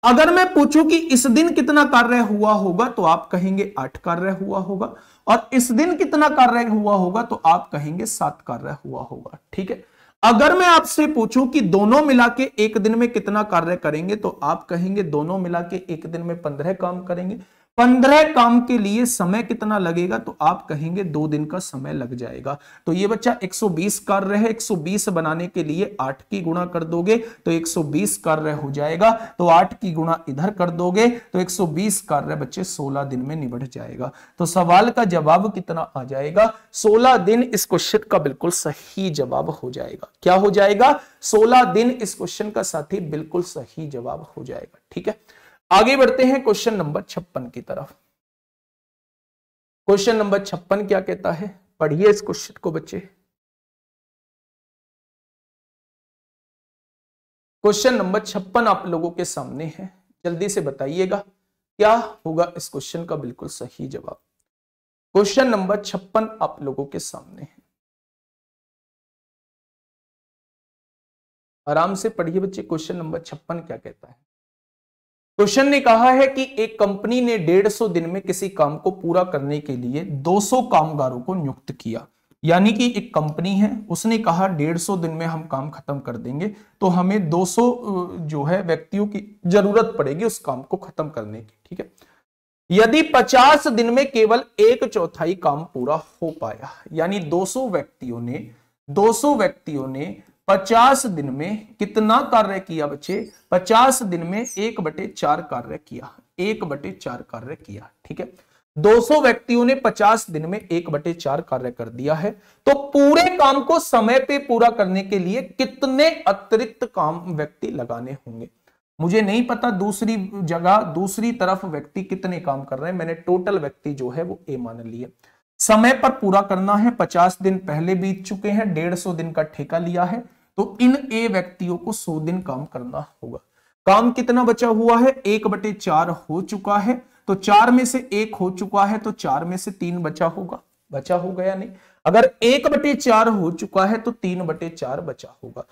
अगर मैं पूछूँ कि इस दिन कितना कार्य हुआ होगा तो आप कहेंगे आठ कार्य हुआ होगा, और इस दिन कितना कार्य हुआ होगा तो आप कहेंगे सात कार्य हुआ होगा। ठीक है? अगर मैं आपसे पूछूँ कि दोनों मिला के एक दिन में कितना कार्य करेंगे तो आप कहेंगे दोनों मिला के एक दिन में पंद्रह काम करेंगे। पंद्रह काम के लिए समय कितना लगेगा? तो आप कहेंगे दो दिन का समय लग जाएगा। तो ये बच्चा 120 कार्य है। 120 बनाने के लिए आठ की गुणा कर दोगे तो 120 कार्य हो जाएगा। तो आठ की गुणा इधर कर दोगे तो 120 कार्य बच्चे 16 दिन में निबट जाएगा। तो सवाल का जवाब कितना आ जाएगा? 16 दिन इस क्वेश्चन का बिल्कुल सही जवाब हो जाएगा। क्या हो जाएगा? सोलह दिन इस क्वेश्चन का साथी बिल्कुल सही जवाब हो जाएगा। ठीक है? आगे बढ़ते हैं क्वेश्चन नंबर छप्पन की तरफ़। क्वेश्चन नंबर छप्पन क्या कहता है? पढ़िए इस क्वेश्चन को बच्चे। क्वेश्चन नंबर छप्पन आप लोगों के सामने है। जल्दी से बताइएगा, क्या होगा इस क्वेश्चन का बिल्कुल सही जवाब। क्वेश्चन नंबर छप्पन आप लोगों के सामने है। आराम से पढ़िए बच्चे, क्वेश्चन नंबर छप्पन क्या कहता है? क्वेश्चन ने कहा है कि एक कंपनी ने 150 दिन में किसी काम को पूरा करने के लिए 200 कामगारों को नियुक्त किया। यानी कि एक कंपनी है, उसने कहा 150 दिन में हम काम खत्म कर देंगे तो हमें 200 जो है, व्यक्तियों की ज़रूरत पड़ेगी उस काम को खत्म करने की, ठीक है? यदि 50 दिन में केवल एक चौथाई काम पूरा हो पाया, यानी 200 व्यक्तियों ने 200 व्यक्तियों ने पचास दिन में कितना कार्य किया बच्चे? पचास दिन में एक बटे चार कार्य किया, एक बटे चार कार्य किया, ठीक है? 200 व्यक्तियों ने 50 दिन में एक बटे चार कार्य कर दिया है। तो पूरे काम को समय पे पूरा करने के लिए कितने अतिरिक्त काम व्यक्ति लगाने होंगे? मुझे नहीं पता दूसरी जगह, दूसरी तरफ़ व्यक्ति कितने काम कर रहे हैं। मैंने टोटल व्यक्ति जो है वो ए मान लिए। समय पर पूरा करना है। पचास दिन पहले बीत चुके हैं, डेढ़ सौ दिन का ठेका लिया है। तो इन ए व्यक्तियों को सौ दिन काम करना होगा। काम कितना बचा हुआ है? एक बटे चार हो चुका है। तो चार में से एक हो चुका है तो चार में से तीन बचा होगा। बचा हो गया नहीं? अगर एक बटे चार हो चुका है तो तीन बटे चार बचा होगा।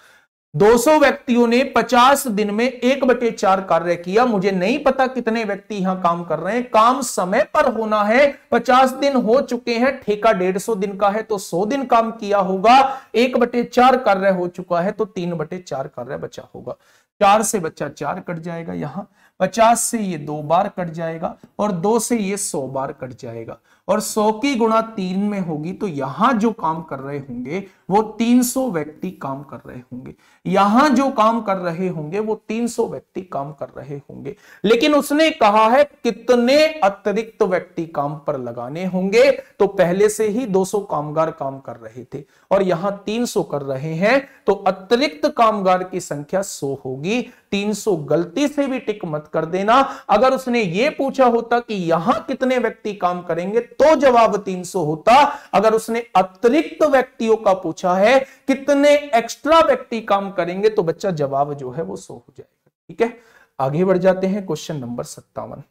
200 व्यक्तियों ने 50 दिन में एक बटे चार कार्य किया। मुझे नहीं पता कितने व्यक्ति यहाँ काम कर रहे हैं। काम समय पर होना है। 50 दिन हो चुके हैं। ठेका 150 दिन का है तो 100 दिन काम किया होगा। एक बटे चार कार्य हो चुका है तो तीन बटे चार कार्य बचा होगा। चार से बच्चा चार कट जाएगा यहाँ। पचास से ये दो बार कट जाएगा और दो से ये सौ बार कट जाएगा। और 100 की गुणा तीन में होगी तो यहाँ जो काम कर रहे होंगे, वो 300 व्यक्ति काम कर रहे होंगे। यहाँ जो काम कर रहे होंगे, वो 300 व्यक्ति काम कर रहे होंगे। लेकिन उसने कहा है, कितने अतिरिक्त व्यक्ति काम पर लगाने होंगे? तो पहले से ही 200 कामगार काम कर रहे थे। और यहाँ 300 कर रहे हैं तो अतिरिक्त कामगार की संख्या 100 होगी। 300 गलती से भी टिक मत कर देना। अगर उसने ये पूछा होता कि यहाँ कितने व्यक्ति काम करेंगे तो जवाब 300 होता। अगर उसने अतिरिक्त व्यक्तियों का पूछा है, कितने एक्स्ट्रा व्यक्ति काम करेंगे तो बच्चा जवाब जो है वो सो हो जाएगा। ठीक है? आगे बढ़ जाते हैं क्वेश्चन नंबर सत्तावन।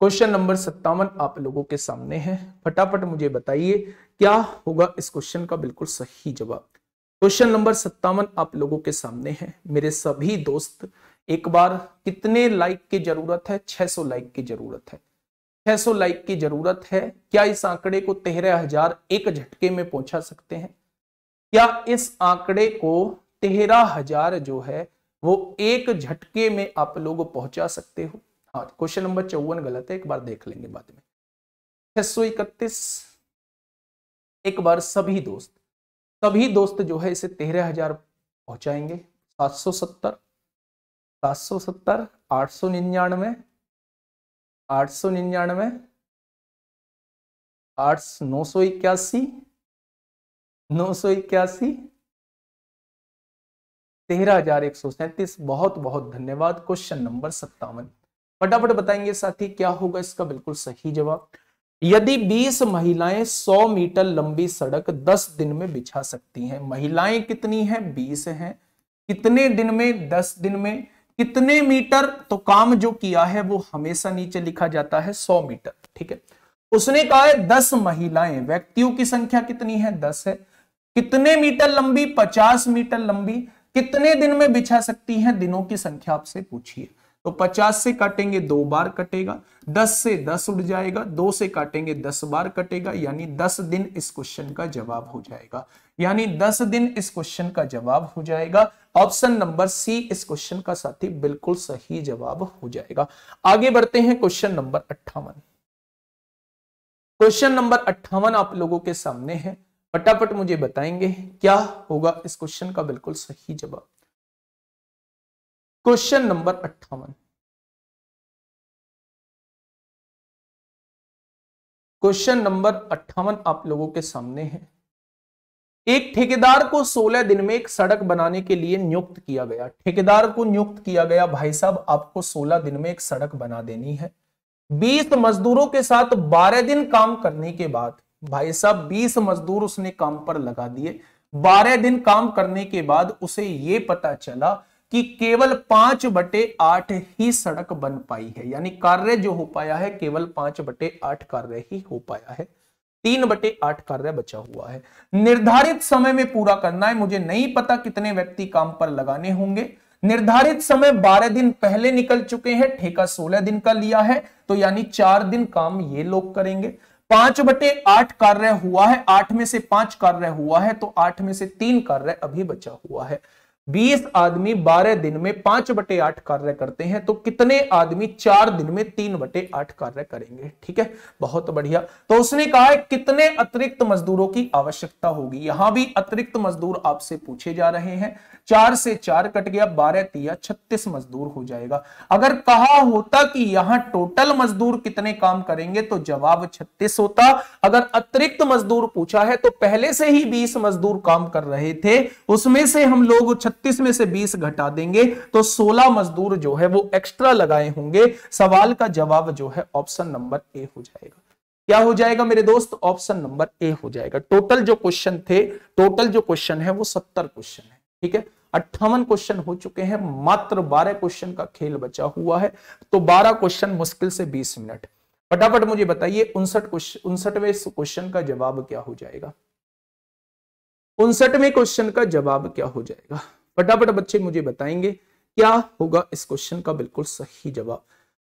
क्वेश्चन नंबर सत्तावन आप लोगों के सामने है। फटाफट मुझे बताइए, क्या होगा इस क्वेश्चन का बिल्कुल सही जवाब? क्वेश्चन नंबर सत्तावन आप लोगों के सामने है। मेरे सभी दोस्त, एक बार कितने लाइक की ज़रूरत है? 600 लाइक की ज़रूरत है। 600 लाइक की ज़रूरत है। क्या इस आंकड़े को तेरह हज़ार एक झटके में पहुँचा सकते हैं? क्या इस आंकड़े को तेरह हज़ार जो है, वो एक झटके में आप लोग पहुँचा सकते हो? हाँ क्वेश्चन नंबर चौवन गलत है। एक बार देख लेंगे बाद में। छह एक बार सभी दोस्त सभी दोस्त जो है इसे तेरह हज़ार पहुंचाएँगे। सात सौ सत्तर, सात सौ सत्तर, आठ सौ निन्यानवे, आठ सौ निन्यानवे, आठ नौ सौ इक्यासी, नौ सौ इक्यासी, तेरह हज़ार एक सौ सैंतीस। बहुत बहुत धन्यवाद। क्वेश्चन नंबर सत्तावन। फटाफट बताएँगे साथी, क्या होगा इसका? बिल्कुल सही जवाब। यदि 20 महिलाएँ 100 मीटर लंबी सड़क 10 दिन में बिछा सकती हैं, महिलाएँ कितनी हैं? 20 हैं। कितने दिन में? 10 दिन में। कितने मीटर? तो काम जो किया है, वो हमेशा नीचे लिखा जाता है 100 मीटर, ठीक है? उसने कहा है 10 महिलाएँ, व्यक्तियों की संख्या कितनी है? 10 है। कितने मीटर लंबी? 50 मीटर लंबी। कितने दिन में बिछा सकती हैं? दिनों की संख्या आपसे पूछिए। तो 50 से काटेंगे, दो बार कटेगा 10 से 10 उड़ जाएगा, दो से काटेंगे 10 बार कटेगा, यानी 10 दिन इस क्वेश्चन का जवाब हो जाएगा। यानी 10 दिन इस क्वेश्चन का जवाब हो जाएगा। ऑप्शन नंबर सी इस क्वेश्चन का साथी बिल्कुल सही जवाब हो जाएगा। आगे बढ़ते हैं क्वेश्चन नंबर अट्ठावन। क्वेश्चन नंबर अट्ठावन आप लोगों के सामने है। फटाफट मुझे बताएँगे क्या होगा इस क्वेश्चन का बिल्कुल सही जवाब। क्वेश्चन नंबर अट्ठावन। क्वेश्चन नंबर अट्ठावन आप लोगों के सामने है। एक ठेकेदार को 16 दिन में एक सड़क बनाने के लिए नियुक्त किया गया। ठेकेदार को नियुक्त किया गया, भाई साहब, आपको 16 दिन में एक सड़क बना देनी है। 20 मजदूरों के साथ 12 दिन काम करने के बाद, भाई साहब 20 मजदूर उसने काम पर लगा दिए। 12 दिन काम करने के बाद उसे यह पता चला कि केवल पाँच बटे आठ ही सड़क बन पाई है। यानी कार्य जो हो पाया है, केवल पाँच बटे आठ कार्य ही हो पाया है। तीन बटे आठ कार्य बचा हुआ है। निर्धारित समय में पूरा करना है। मुझे नहीं पता कितने व्यक्ति काम पर लगाने होंगे। निर्धारित समय बारह दिन पहले निकल चुके हैं। ठेका सोलह दिन का लिया है। तो यानी चार दिन काम ये लोग करेंगे। पाँच बटे आठ कार्य हुआ है। आठ में से पाँच कार्य हुआ है। तो आठ में से तीन कार्य अभी बचा हुआ है। बीस आदमी बारह दिन में पाँच बटे आठ कार्य करते हैं तो कितने आदमी चार दिन में तीन बटे आठ कार्य करेंगे? ठीक है? बहुत बढ़िया। तो उसने कहा है, कितने अतिरिक्त मजदूरों की आवश्यकता होगी? यहाँ भी अतिरिक्त मजदूर आपसे पूछे जा रहे हैं। चार से चार कट गया, बारह तिया छत्तीस मजदूर हो जाएगा। अगर कहा होता कि यहाँ टोटल मजदूर कितने काम करेंगे तो जवाब छत्तीस होता। अगर अतिरिक्त मजदूर पूछा है तो पहले से ही बीस मजदूर काम कर रहे थे, उसमें से हम लोग छत्तीस में से बीस घटा देंगे तो सोलह मजदूर जो है वो एक्स्ट्रा लगाए होंगे। सवाल का जवाब जो है ऑप्शन नंबर ए हो जाएगा। क्या हो जाएगा मेरे दोस्त? ऑप्शन नंबर ए हो जाएगा। टोटल जो क्वेश्चन थे टोटल जो क्वेश्चन है, वो सत्तर क्वेश्चन है। ठीक है? अट्ठावन क्वेश्चन हो चुके हैं, मात्र बारह क्वेश्चन का खेल बचा हुआ है। तो बारह क्वेश्चन मुश्किल से बीस मिनट। फटाफट मुझे बताइए क्वेश्चन उनसठवें क्वेश्चन का जवाब क्या हो जाएगा? उनसठवें क्वेश्चन का जवाब क्या हो जाएगा? फटाफट बच्चे मुझे बताएँगे, क्या होगा इस क्वेश्चन का बिल्कुल सही जवाब?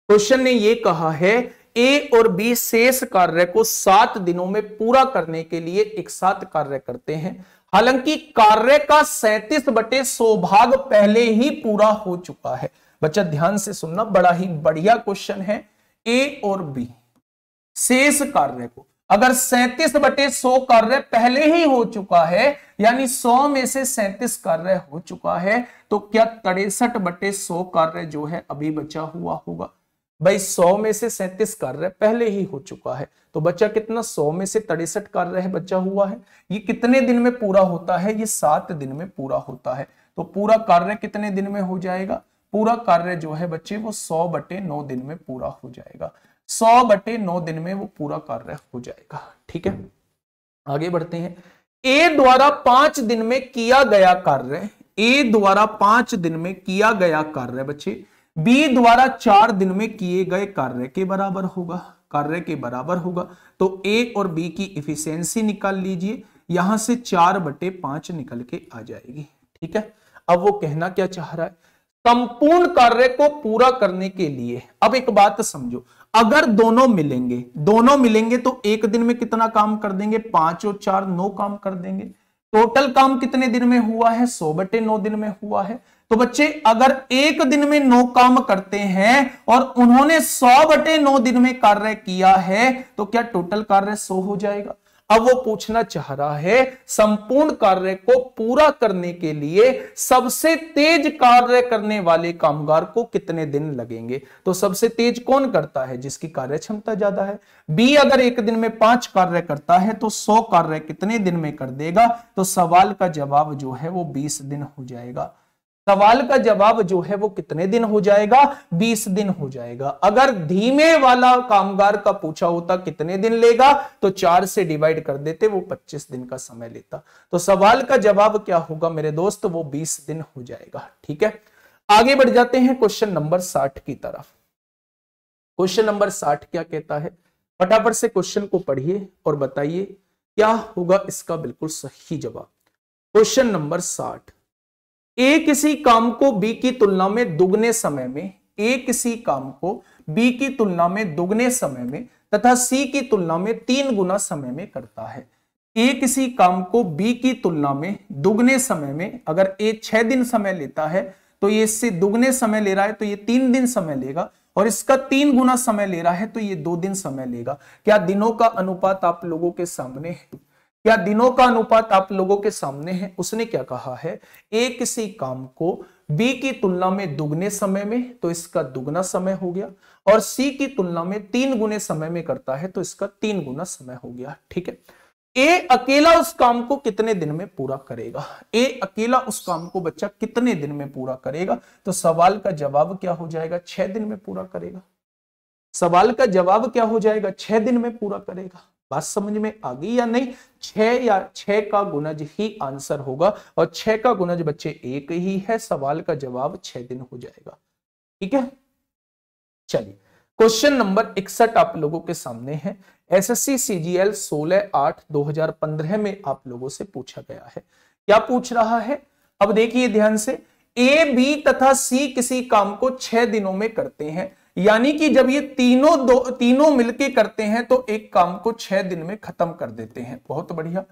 क्वेश्चन ने यह कहा है ए और बी शेष कार्य को सात दिनों में पूरा करने के लिए एक साथ कार्य करते हैं। हालाँकि कार्य का सैतीस बटे सौ भाग पहले ही पूरा हो चुका है। बच्चा, ध्यान से सुनना, बड़ा ही बढ़िया क्वेश्चन है। ए और बी शेष कार्य को। अगर सैंतीस बटे सौ कार्य पहले ही हो चुका है, यानी सौ में से सैंतीस कार्य हो चुका है तो क्या तिरसठ बटे सौ कार्य जो है, अभी बचा हुआ होगा? भाई, सौ में से सैंतीस कार्य पहले ही हो चुका है। तो बच्चा कितना सौ में से तिरसठ कार्य है बचा हुआ है? ये कितने दिन में पूरा होता है? ये सात दिन में पूरा होता है। तो पूरा कार्य कितने दिन में हो जाएगा? पूरा कार्य जो है बच्चे, वो सौ बटे नौ दिन में पूरा हो जाएगा। सौ बटे नौ दिन में वो पूरा कार्य हो जाएगा। ठीक है? आगे बढ़ते हैं। ए द्वारा पाँच दिन में किया गया कार्य, ए द्वारा पाँच दिन में किया गया कार्य बच्चे बी द्वारा चार दिन में किए गए कार्य के बराबर होगा, कार्य के बराबर होगा। तो ए और बी की इफिशियंसी निकाल लीजिए, यहाँ से चार बटे पाँच निकल के आ जाएगी, ठीक है? अब वो कहना क्या चाह रहा है? संपूर्ण कार्य को पूरा करने के लिए, अब एक बात समझो, अगर दोनों मिलेंगे दोनों मिलेंगे तो एक दिन में कितना काम कर देंगे? पाँच और चार, नौ काम कर देंगे। टोटल काम कितने दिन में हुआ है? सौ बटे नौ दिन में हुआ है। तो बच्चे, अगर एक दिन में नौ काम करते हैं और उन्होंने सौ बटे नौ दिन में कार्य किया है तो क्या टोटल कार्य सौ हो जाएगा? अब वो पूछना चाह रहा है, संपूर्ण कार्य को पूरा करने के लिए सबसे तेज कार्य करने वाले कामगार को कितने दिन लगेंगे? तो सबसे तेज कौन करता है जिसकी कार्य क्षमता ज़्यादा है? बी, अगर एक दिन में पाँच कार्य करता है तो सौ कार्य कितने दिन में कर देगा? तो सवाल का जवाब जो है वो बीस दिन हो जाएगा। सवाल का जवाब जो है वो कितने दिन हो जाएगा? 20 दिन हो जाएगा। अगर धीमे वाला कामगार का पूछा होता, कितने दिन लेगा? तो चार से डिवाइड कर देते, वो 25 दिन का समय लेता। तो सवाल का जवाब क्या होगा मेरे दोस्त? वो 20 दिन हो जाएगा। ठीक है? आगे बढ़ जाते हैं क्वेश्चन नंबर साठ की तरफ़। क्वेश्चन नंबर साठ क्या कहता है? फटाफट से क्वेश्चन को पढ़िए और बताइए, क्या होगा इसका बिल्कुल सही जवाब? क्वेश्चन नंबर साठ। ए किसी काम को बी की तुलना में दुगने समय में ए किसी काम को बी की तुलना में दुगने समय में तथा सी की तुलना में तीन गुना समय में करता है। ए किसी काम को बी की तुलना में दुगने समय में, अगर ए छह दिन समय लेता है तो ये इससे दुगने समय ले रहा है तो ये तीन दिन समय लेगा। और इसका तीन गुना समय ले रहा है तो ये दो दिन समय लेगा। क्या दिनों का अनुपात आप लोगों के सामने है? क्या दिनों का अनुपात आप लोगों के सामने है? उसने क्या कहा है? ए किसी काम को, बी की तुलना में दुगने समय में तो इसका दुगना समय हो गया, और सी की तुलना में तीन गुने समय में करता है तो इसका तीन गुना समय हो गया, ठीक है? ए अकेला उस काम को कितने दिन में पूरा करेगा? ए अकेला उस काम को बच्चा कितने दिन में पूरा करेगा? तो सवाल का जवाब क्या हो जाएगा? छह दिन में पूरा करेगा। सवाल का जवाब क्या हो जाएगा? छह दिन में पूरा करेगा। बात समझ में आ गई या नहीं? छह या, छह का गुनज ही आंसर होगा और छह का गुनज बच्चे एक ही है। सवाल का जवाब छह दिन हो जाएगा। ठीक है? चलिए, क्वेश्चन नंबर इकसठ आप लोगों के सामने है। एसएससी सीजीएल 16 आठ 2015 में आप लोगों से पूछा गया है। क्या पूछ रहा है? अब देखिए ध्यान से। ए, बी तथा सी किसी काम को छह दिनों में करते हैं। यानी कि जब ये तीनों दो, तीनों मिलके करते हैं तो एक काम को छह दिन में खत्म कर देते हैं। बहुत बढ़िया।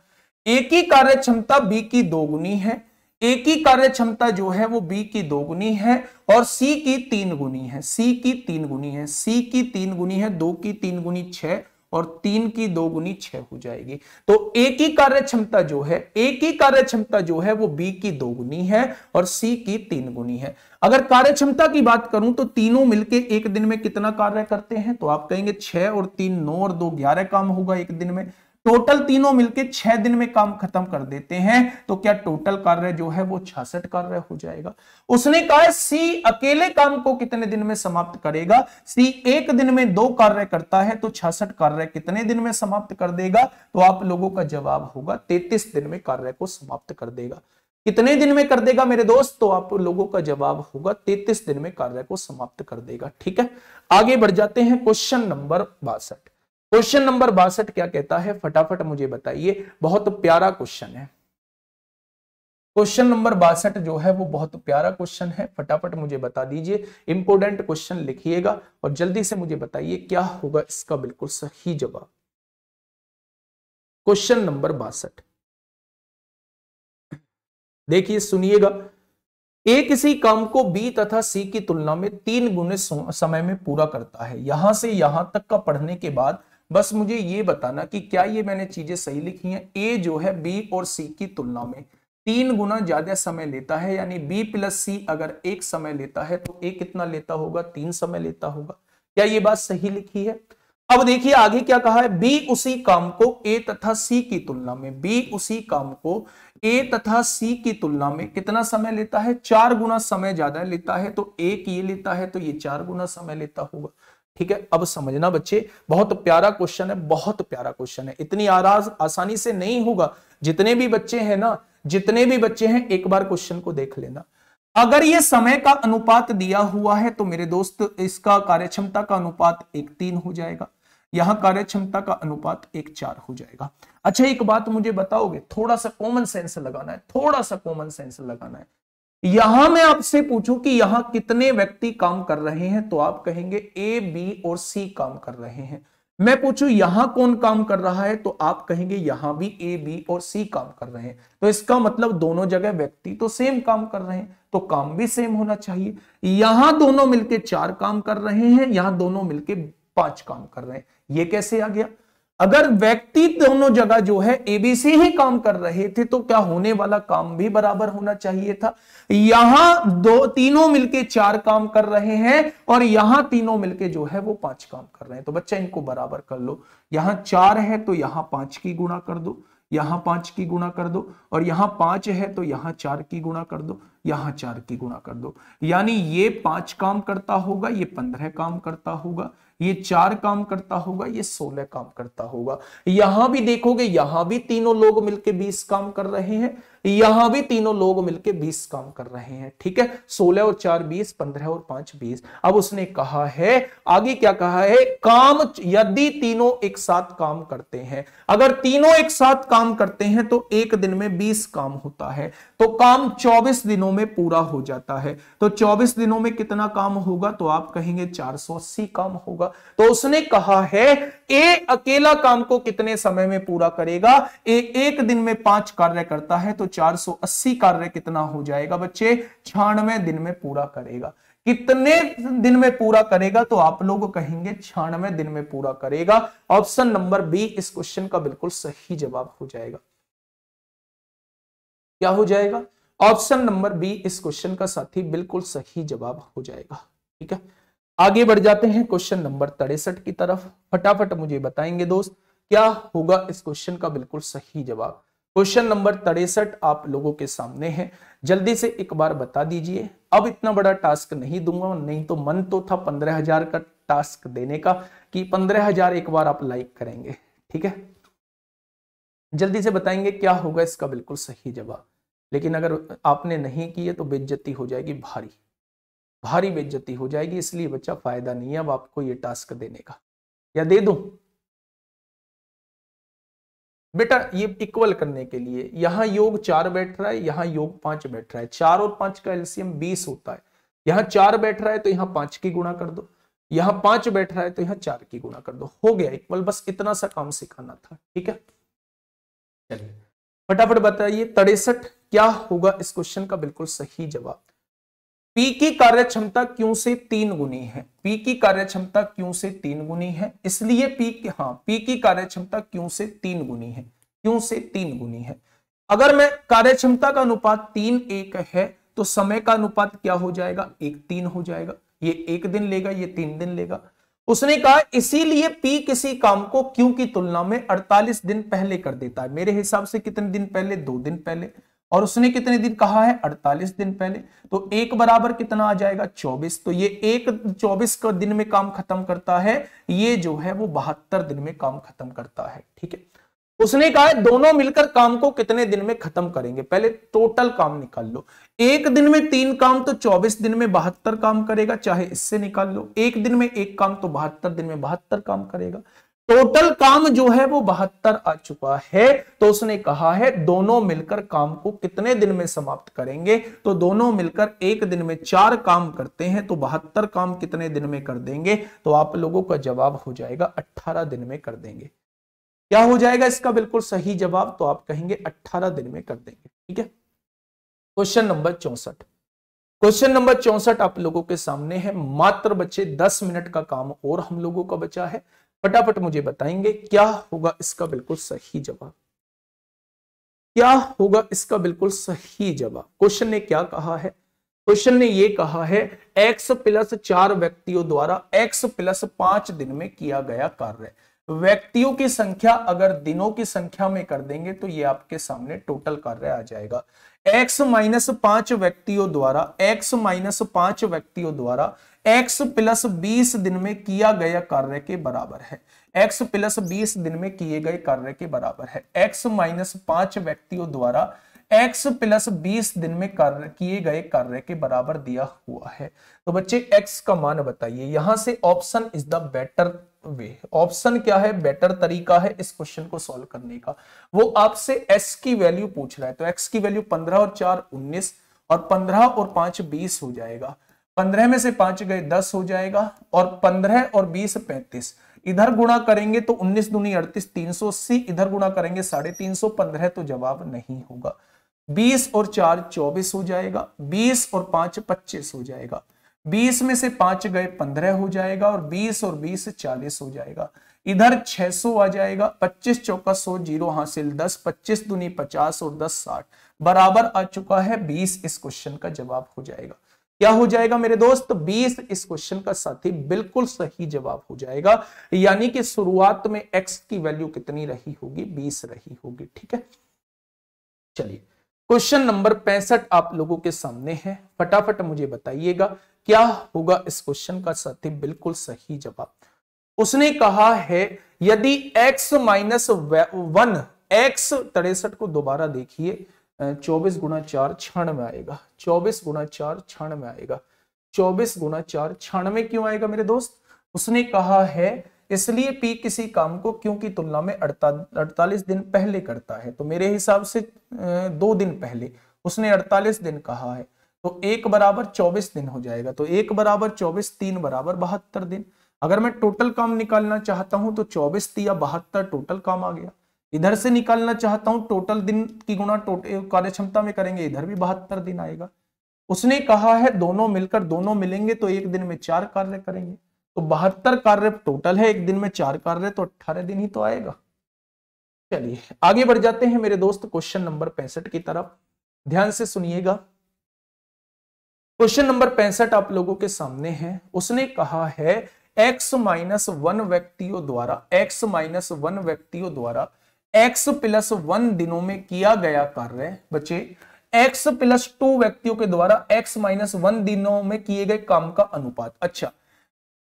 एक ही कार्य क्षमता बी की दोगुनी है। एक ही कार्य क्षमता जो है, वो बी की दोगुनी है और सी की तीन गुनी है। सी की तीन गुनी है। सी की तीन गुनी है, दो की तीन गुनी छह और तीन की दो गुनी छह हो जाएगी। तो ए की कार्य क्षमता जो है, ए की कार्य क्षमता जो है, वो बी की दो गुनी है और सी की तीन गुनी है। अगर कार्य क्षमता की बात करूँ तो तीनों मिलके एक दिन में कितना कार्य करते हैं? तो आप कहेंगे छह और तीन, नौ और दो, ग्यारह काम होगा एक दिन में। टोटल तीनों मिलके छह दिन में काम खत्म कर देते हैं। तो क्या टोटल कार्य जो है वो छियासठ कार्य हो जाएगा? उसने कहा, सी अकेले काम को कितने दिन में समाप्त करेगा? सी एक दिन में दो कार्य करता है तो छियासठ कार्य कितने दिन में समाप्त कर देगा? तो आप लोगों का जवाब होगा, तैतीस दिन में कार्य को समाप्त कर देगा। कितने दिन में कर देगा मेरे दोस्त? तो आप लोगों का जवाब होगा, तैतीस दिन में कार्य को समाप्त कर देगा। ठीक है? आगे बढ़ जाते हैं, क्वेश्चन नंबर बासठ। क्वेश्चन नंबर बासठ क्या कहता है? फटाफट मुझे बताइए। बहुत प्यारा क्वेश्चन है। क्वेश्चन नंबर बासठ जो है, वो बहुत प्यारा क्वेश्चन है। फटाफट मुझे बता दीजिए। इंपोर्टेंट क्वेश्चन लिखिएगा और जल्दी से मुझे बताइए क्या होगा इसका बिल्कुल सही जवाब। क्वेश्चन नंबर बासठ। देखिए, सुनिएगा। ए किसी काम को बी तथा सी की तुलना में तीन गुने समय में पूरा करता है। यहाँ से यहाँ तक का पढ़ने के बाद बस मुझे ये बताना कि क्या ये मैंने चीज़ें सही लिखी हैं? ए जो है बी और सी की तुलना में। तीन गुना ज़्यादा समय लेता है, यानी बी प्लस सी अगर एक समय लेता है तो ए कितना लेता होगा? तीन समय लेता होगा। क्या ये बात सही लिखी है? अब देखिए, आगे क्या कहा है? बी उसी काम को ए तथा सी की तुलना में बी उसी काम को ए तथा सी की तुलना में कितना समय लेता है? चार गुना समय ज़्यादा लेता है तो एक ये लेता है तो ये चार गुना समय लेता होगा। ठीक है? अब समझना बच्चे, बहुत प्यारा क्वेश्चन है, बहुत प्यारा क्वेश्चन है। इतनी आराज आसानी से नहीं होगा। जितने भी बच्चे हैं ना, जितने भी बच्चे हैं, एक बार क्वेश्चन को देख लेना। अगर ये समय का अनुपात दिया हुआ है तो मेरे दोस्त, इसका कार्यक्षमता का अनुपात एक तीन हो जाएगा। यहाँ कार्यक्षमता का अनुपात एक चार हो जाएगा। अच्छा एक बात मुझे बताओगे? थोड़ा सा कॉमन सेंस लगाना है, थोड़ा सा कॉमन सेंस लगाना है। यहाँ मैं आपसे पूछूँ कि यहाँ कितने व्यक्ति काम कर रहे हैं तो आप कहेंगे ए बी और सी काम कर रहे हैं। मैं पूछूँ यहाँ कौन काम कर रहा है तो आप कहेंगे यहाँ भी ए बी और सी काम कर रहे हैं। तो इसका मतलब दोनों जगह व्यक्ति तो सेम काम कर रहे हैं तो काम भी सेम होना चाहिए। यहाँ दोनों मिलके चार काम कर रहे हैं, यहाँ दोनों मिलके पाँच काम कर रहे हैं। ये कैसे आ गया? अगर व्यक्ति दोनों जगह जो है एबीसी ही काम कर रहे थे तो क्या होने वाला काम भी बराबर होना चाहिए था? यहाँ दो, तीनों मिलके चार काम कर रहे हैं और यहाँ तीनों मिलके जो है वो पाँच काम कर रहे हैं। तो बच्चा, इनको बराबर कर लो। यहाँ चार है तो यहाँ पाँच की गुणा कर दो। यहाँ पाँच की गुणा कर दो। और यहाँ पाँच है तो यहाँ चार की गुणा कर दो। यहाँ चार की गुणा कर दो। यानी ये पाँच काम करता होगा, ये पंद्रह काम करता होगा। ये चार काम करता होगा, ये सोलह काम करता होगा। यहाँ भी देखोगे, यहाँ भी तीनों लोग मिलकर बीस काम कर रहे हैं। यहाँ भी तीनों लोग मिलकर बीस काम कर रहे हैं, ठीक है? सोलह और चार बीस, पंद्रह और पाँच बीस। अब उसने कहा है, आगे क्या कहा है? काम यदि तीनों एक साथ काम करते हैं, अगर तीनों एक साथ काम करते हैं तो एक दिन में बीस काम होता है। तो काम चौबीस दिनों में पूरा हो जाता है। तो चौबीस दिनों में कितना काम होगा? तो आप कहेंगे चार सौ अस्सी काम होगा। तो उसने कहा है, ए अकेला काम को कितने समय में पूरा करेगा? ए, एक दिन में पाँच कार्य करता है तो 480 कार्य कितना हो जाएगा बच्चे? छियानवे दिन में पूरा करेगा। कितने दिन में पूरा करेगा? तो आप लोग कहेंगे छियानवे दिन में पूरा करेगा। ऑप्शन नंबर बी, इस क्वेश्चन का बिल्कुल सही जवाब हो जाएगा। क्या हो जाएगा? ऑप्शन नंबर बी, इस क्वेश्चन का साथी बिल्कुल सही जवाब हो जाएगा। ठीक है? आगे बढ़ जाते हैं क्वेश्चन नंबर तिरसठ की तरफ़। फटाफट मुझे बताएँगे दोस्त, क्या होगा इस क्वेश्चन का बिल्कुल सही जवाब? क्वेश्चन नंबर तिरसठ आप लोगों के सामने है। जल्दी से एक बार बता दीजिए। अब इतना बड़ा टास्क नहीं दूँगा, नहीं तो मन तो था पंद्रह हज़ार का टास्क देने का, कि पंद्रह हज़ार एक बार आप लाइक करेंगे, ठीक है? जल्दी से बताएँगे क्या होगा इसका बिल्कुल सही जवाब। लेकिन अगर आपने नहीं किए तो बेज्जती हो जाएगी भारी। भारी बेज्जती हो जाएगी, इसलिए बच्चा फ़ायदा नहीं है अब आपको ये टास्क देने का। या दे दूँ? बेटा ये इक्वल करने के लिए, यहाँ योग चार बैठ रहा है, यहाँ योग पाँच बैठ रहा है। चार और पाँच का एल्सियम बीस होता है। यहाँ चार बैठ रहा है तो यहाँ पाँच की गुणा कर दो। यहाँ पाँच बैठ रहा है तो यहाँ चार की गुणा कर दो। हो गया इक्वल बस इतना सा काम सिखाना था, ठीक है? चलिए, फटाफट बताइए, तड़ेसठ क्या होगा इस क्वेश्चन का बिल्कुल सही जवाब। पी की कार्य क्षमता क्यों से तीन गुनी है? पी की कार्य क्षमता क्यों से तीन गुनी है? इसलिए पी हाँ पी की कार्य क्षमता क्यों से तीन गुनी है? क्यों से तीन गुनी है? अगर मैं कार्य क्षमता का अनुपात तीन एक है तो समय का अनुपात क्या हो जाएगा? एक तीन हो जाएगा। ये एक दिन लेगा, ये तीन दिन लेगा। उसने कहा, इसीलिए पी किसी काम को क्यों की तुलना में 48 दिन पहले कर देता है। मेरे हिसाब से कितने दिन पहले? दो दिन पहले। और उसने कितने दिन कहा है? 48 दिन पहले। तो एक बराबर कितना आ जाएगा? 24 तो ये एक 24 का दिन में काम खत्म करता है। ये जो है वो बहत्तर दिन में काम खत्म करता है। ठीक है? उसने कहा है, दोनों मिलकर काम को कितने दिन में खत्म करेंगे? पहले टोटल काम निकाल लो। एक दिन में तीन काम तो 24 दिन में बहत्तर काम करेगा, चाहे इससे निकाल लो। एक दिन में एक काम तो बहत्तर दिन में बहत्तर काम करेगा। टोटल काम जो है वो बहत्तर आ चुका है। तो उसने कहा है, दोनों मिलकर काम को कितने दिन में समाप्त करेंगे? तो दोनों मिलकर एक दिन में चार काम करते हैं तो बहत्तर काम कितने दिन में कर देंगे? तो आप लोगों का जवाब हो जाएगा, अट्ठारह दिन में कर देंगे। क्या हो जाएगा इसका बिल्कुल सही जवाब? तो आप कहेंगे, अट्ठारह दिन में कर देंगे, ठीक है? क्वेश्चन नंबर चौसठ। क्वेश्चन नंबर चौसठ आप लोगों के सामने है, मात्र बच्चे दस मिनट का काम और हम लोगों का बचा है। फटाफट मुझे बताएँगे, क्या होगा इसका बिल्कुल सही जवाब। क्या होगा इसका बिल्कुल सही जवाब। क्वेश्चन ने क्या कहा है? क्वेश्चन ने ये कहा है, x प्लस चार व्यक्तियों द्वारा x प्लस पाँच दिन में किया गया कार्य। व्यक्तियों की संख्या अगर दिनों की संख्या में कर देंगे तो ये आपके सामने टोटल कार्य आ जाएगा। X माइनस पाँच व्यक्तियों द्वारा, x माइनस पाँच व्यक्तियों द्वारा x प्लस बीस दिन में किया गया कार्य के बराबर है। X प्लस बीस दिन में किए गए कार्य के बराबर है। X माइनस पाँच व्यक्तियों द्वारा x प्लस बीस दिन में कार्य, किए गए कार्य के बराबर दिया हुआ है। तो बच्चे, x का मान बताइए। यहाँ से option is the better way option क्या है? बेटर तरीका है इस क्वेश्चन को सॉल्व करने का। वो आपसे s की वैल्यू पूछ रहा है। तो x की वैल्यू 15 और 4 19 और 15 और 5 20 हो जाएगा। 15 में से पाँच गए 10 हो जाएगा, और 15 और 20 35 इधर गुणा करेंगे तो 19 दूनी अड़तीस, तीन सौ अस्सी। इधर गुणा करेंगे साढ़े तीन सौ, पंद्रह तो जवाब नहीं होगा। बीस और चार चौबीस हो जाएगा, बीस और पाँच पच्चीस हो जाएगा। बीस में से पाँच गए, पंद्रह हो जाएगा, और बीस और बीस चालीस हो जाएगा। इधर 600 आ जाएगा 25 चौका सौ, ज़ीरो हासिल 10 25 दुनी 50 और 10 60 बराबर आ चुका है 20 इस क्वेश्चन का जवाब हो जाएगा। क्या हो जाएगा मेरे दोस्त? 20 इस क्वेश्चन का साथी बिल्कुल सही जवाब हो जाएगा। यानी कि शुरुआत में x की वैल्यू कितनी रही होगी? 20 रही होगी, ठीक है? चलिए क्वेश्चन नंबर पैंसठ आप लोगों के सामने है। फटाफट मुझे बताइएगा, क्या होगा इस क्वेश्चन का साथी बिल्कुल सही जवाब? उसने कहा है, यदि x माइनस वन एक्स तिरसठ को दोबारा देखिए चौबीस गुना चार क्षण में आएगा। चौबीस गुना चार क्षण में आएगा। चौबीस गुना चार क्षण में क्यों आएगा मेरे दोस्त? उसने कहा है, इसलिए पी किसी काम को क्यों की तुलना में अड़तालीस दिन पहले करता है। तो मेरे हिसाब से दो दिन पहले। उसने अड़तालीस दिन कहा है। तो एक बराबर चौबीस दिन हो जाएगा। तो एक बराबर चौबीस, तीन बराबर बहत्तर दिन। अगर मैं टोटल काम निकालना चाहता हूँ तो चौबीस या बहत्तर टोटल काम आ गया। इधर से निकालना चाहता हूँ टोटल दिन की गुणा टोटल कार्य क्षमता में करेंगे, इधर भी बहत्तर दिन आएगा। उसने कहा है, दोनों मिलकर दोनों मिलेंगे तो एक दिन में चार कार्य करेंगे। तो बहत्तर कार्य टोटल है, एक दिन में चार कार्य तो अट्ठारह दिन ही तो आएगा। चलिए, आगे बढ़ जाते हैं मेरे दोस्त क्वेश्चन नंबर पैंसठ की तरफ़। ध्यान से सुनिएगा। क्वेश्चन नंबर पैंसठ आप लोगों के सामने है। उसने कहा है एक्स माइनस वन व्यक्तियों द्वारा एक्स माइनस वन व्यक्तियों द्वारा x प्लस वन दिनों में किया गया कार्य, बच्चे, x प्लस टू व्यक्तियों के द्वारा x माइनस वन दिनों में किए गए काम का अनुपात। अच्छा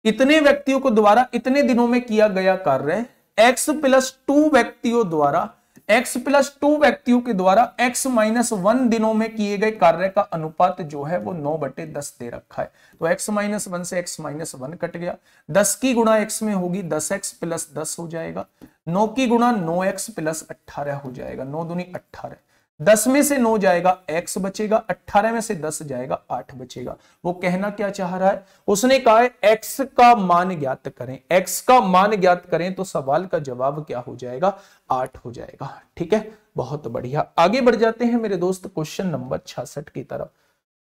इतने व्यक्तियों को द्वारा इतने दिनों में किया गया कार्य, x प्लस टू व्यक्तियों द्वारा x प्लस टू व्यक्तियों के द्वारा x माइनस वन दिनों में किए गए कार्य का अनुपात जो है वो नौ बटे दस दे रखा है। तो x माइनस वन से x माइनस वन कट गया। दस की गुणा x में होगी, दस एक्स प्लस दस हो जाएगा। नौ की गुणा नौ एक्स प्लस अट्ठारह हो जाएगा। नौ दुनी अट्ठारह। दस में से नौ जाएगा, एक्स बचेगा अट्ठारह में से दस जाएगा, आठ बचेगा। वो कहना क्या चाह रहा है? उसने कहा है, एक्स का मान ज्ञात करें। एक्स का मान ज्ञात करें तो सवाल का जवाब क्या हो जाएगा? आठ हो जाएगा। ठीक है? बहुत बढ़िया। आगे बढ़ जाते हैं मेरे दोस्त, क्वेश्चन नंबर छियासठ की तरफ़।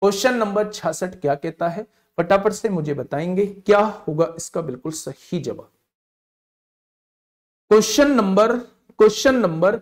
क्वेश्चन नंबर छियासठ क्या कहता है? फटाफट से मुझे बताएँगे, क्या होगा इसका बिल्कुल सही जवाब। क्वेश्चन नंबर क्वेश्चन नंबर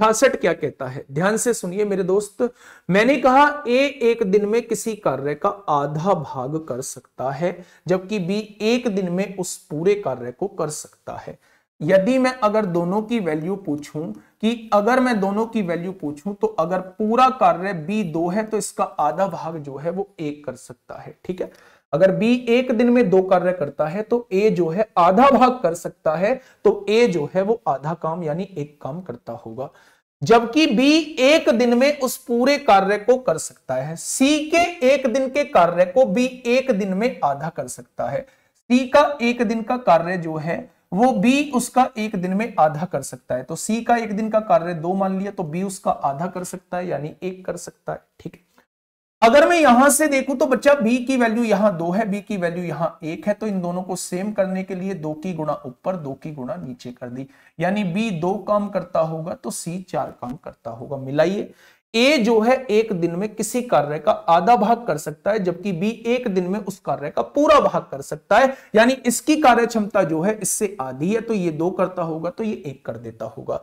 छियासठ क्या कहता है? ध्यान से सुनिए मेरे दोस्त। मैंने कहा, ए एक दिन में किसी कार्य का आधा भाग कर सकता है, जबकि बी एक दिन में उस पूरे कार्य को कर सकता है। यदि मैं अगर दोनों की वैल्यू पूछूँ, कि अगर मैं दोनों की वैल्यू पूछूँ तो अगर पूरा कार्य बी दो है तो इसका आधा भाग जो है वो एक कर सकता है। ठीक है? अगर बी एक दिन में दो कार्य करता है तो ए जो है आधा भाग कर सकता है तो ए जो है वो आधा काम यानी एक काम करता होगा। जबकि बी एक दिन में उस पूरे कार्य को कर सकता है, सी के एक दिन के कार्य को बी एक दिन में आधा कर सकता है। सी का एक दिन का कार्य जो है, वो बी उसका एक दिन में आधा कर सकता है। तो सी का एक दिन का कार्य दो मान लिया तो बी उसका आधा कर सकता है, यानी एक कर सकता है, ठीक? है अगर मैं यहाँ से देखूँ तो बच्चा b की वैल्यू यहाँ दो है, b की वैल्यू यहाँ एक है तो इन दोनों को सेम करने के लिए दो की गुणा ऊपर, दो की गुणा नीचे कर दी। यानी b दो काम करता होगा तो c चार काम करता होगा। मिलाइए ए जो है एक दिन में किसी कार्य का आधा भाग कर सकता है, जबकि बी एक दिन में उस कार्य का पूरा भाग कर सकता है। यानी इसकी कार्य क्षमता जो है, इससे आधी है तो ये दो करता होगा तो ये एक कर देता होगा।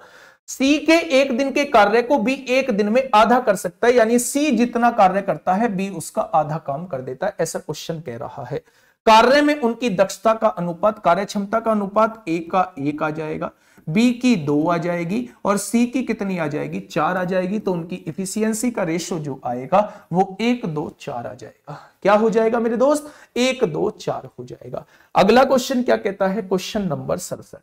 सी के एक दिन के कार्य को बी एक दिन में आधा कर सकता है, यानी सी जितना कार्य करता है बी उसका आधा काम कर देता है, ऐसा क्वेश्चन कह रहा है। कार्य में उनकी दक्षता का अनुपात, कार्य क्षमता का अनुपात ए का एक आ जाएगा बी की दो आ जाएगी और सी की कितनी आ जाएगी? चार आ जाएगी तो उनकी इफिशियंसी का रेशो जो आएगा, वो एक, दो, चार आ जाएगा। क्या हो जाएगा मेरे दोस्त? एक, दो, चार हो जाएगा। अगला क्वेश्चन क्या कहता है? क्वेश्चन नंबर सड़सठ।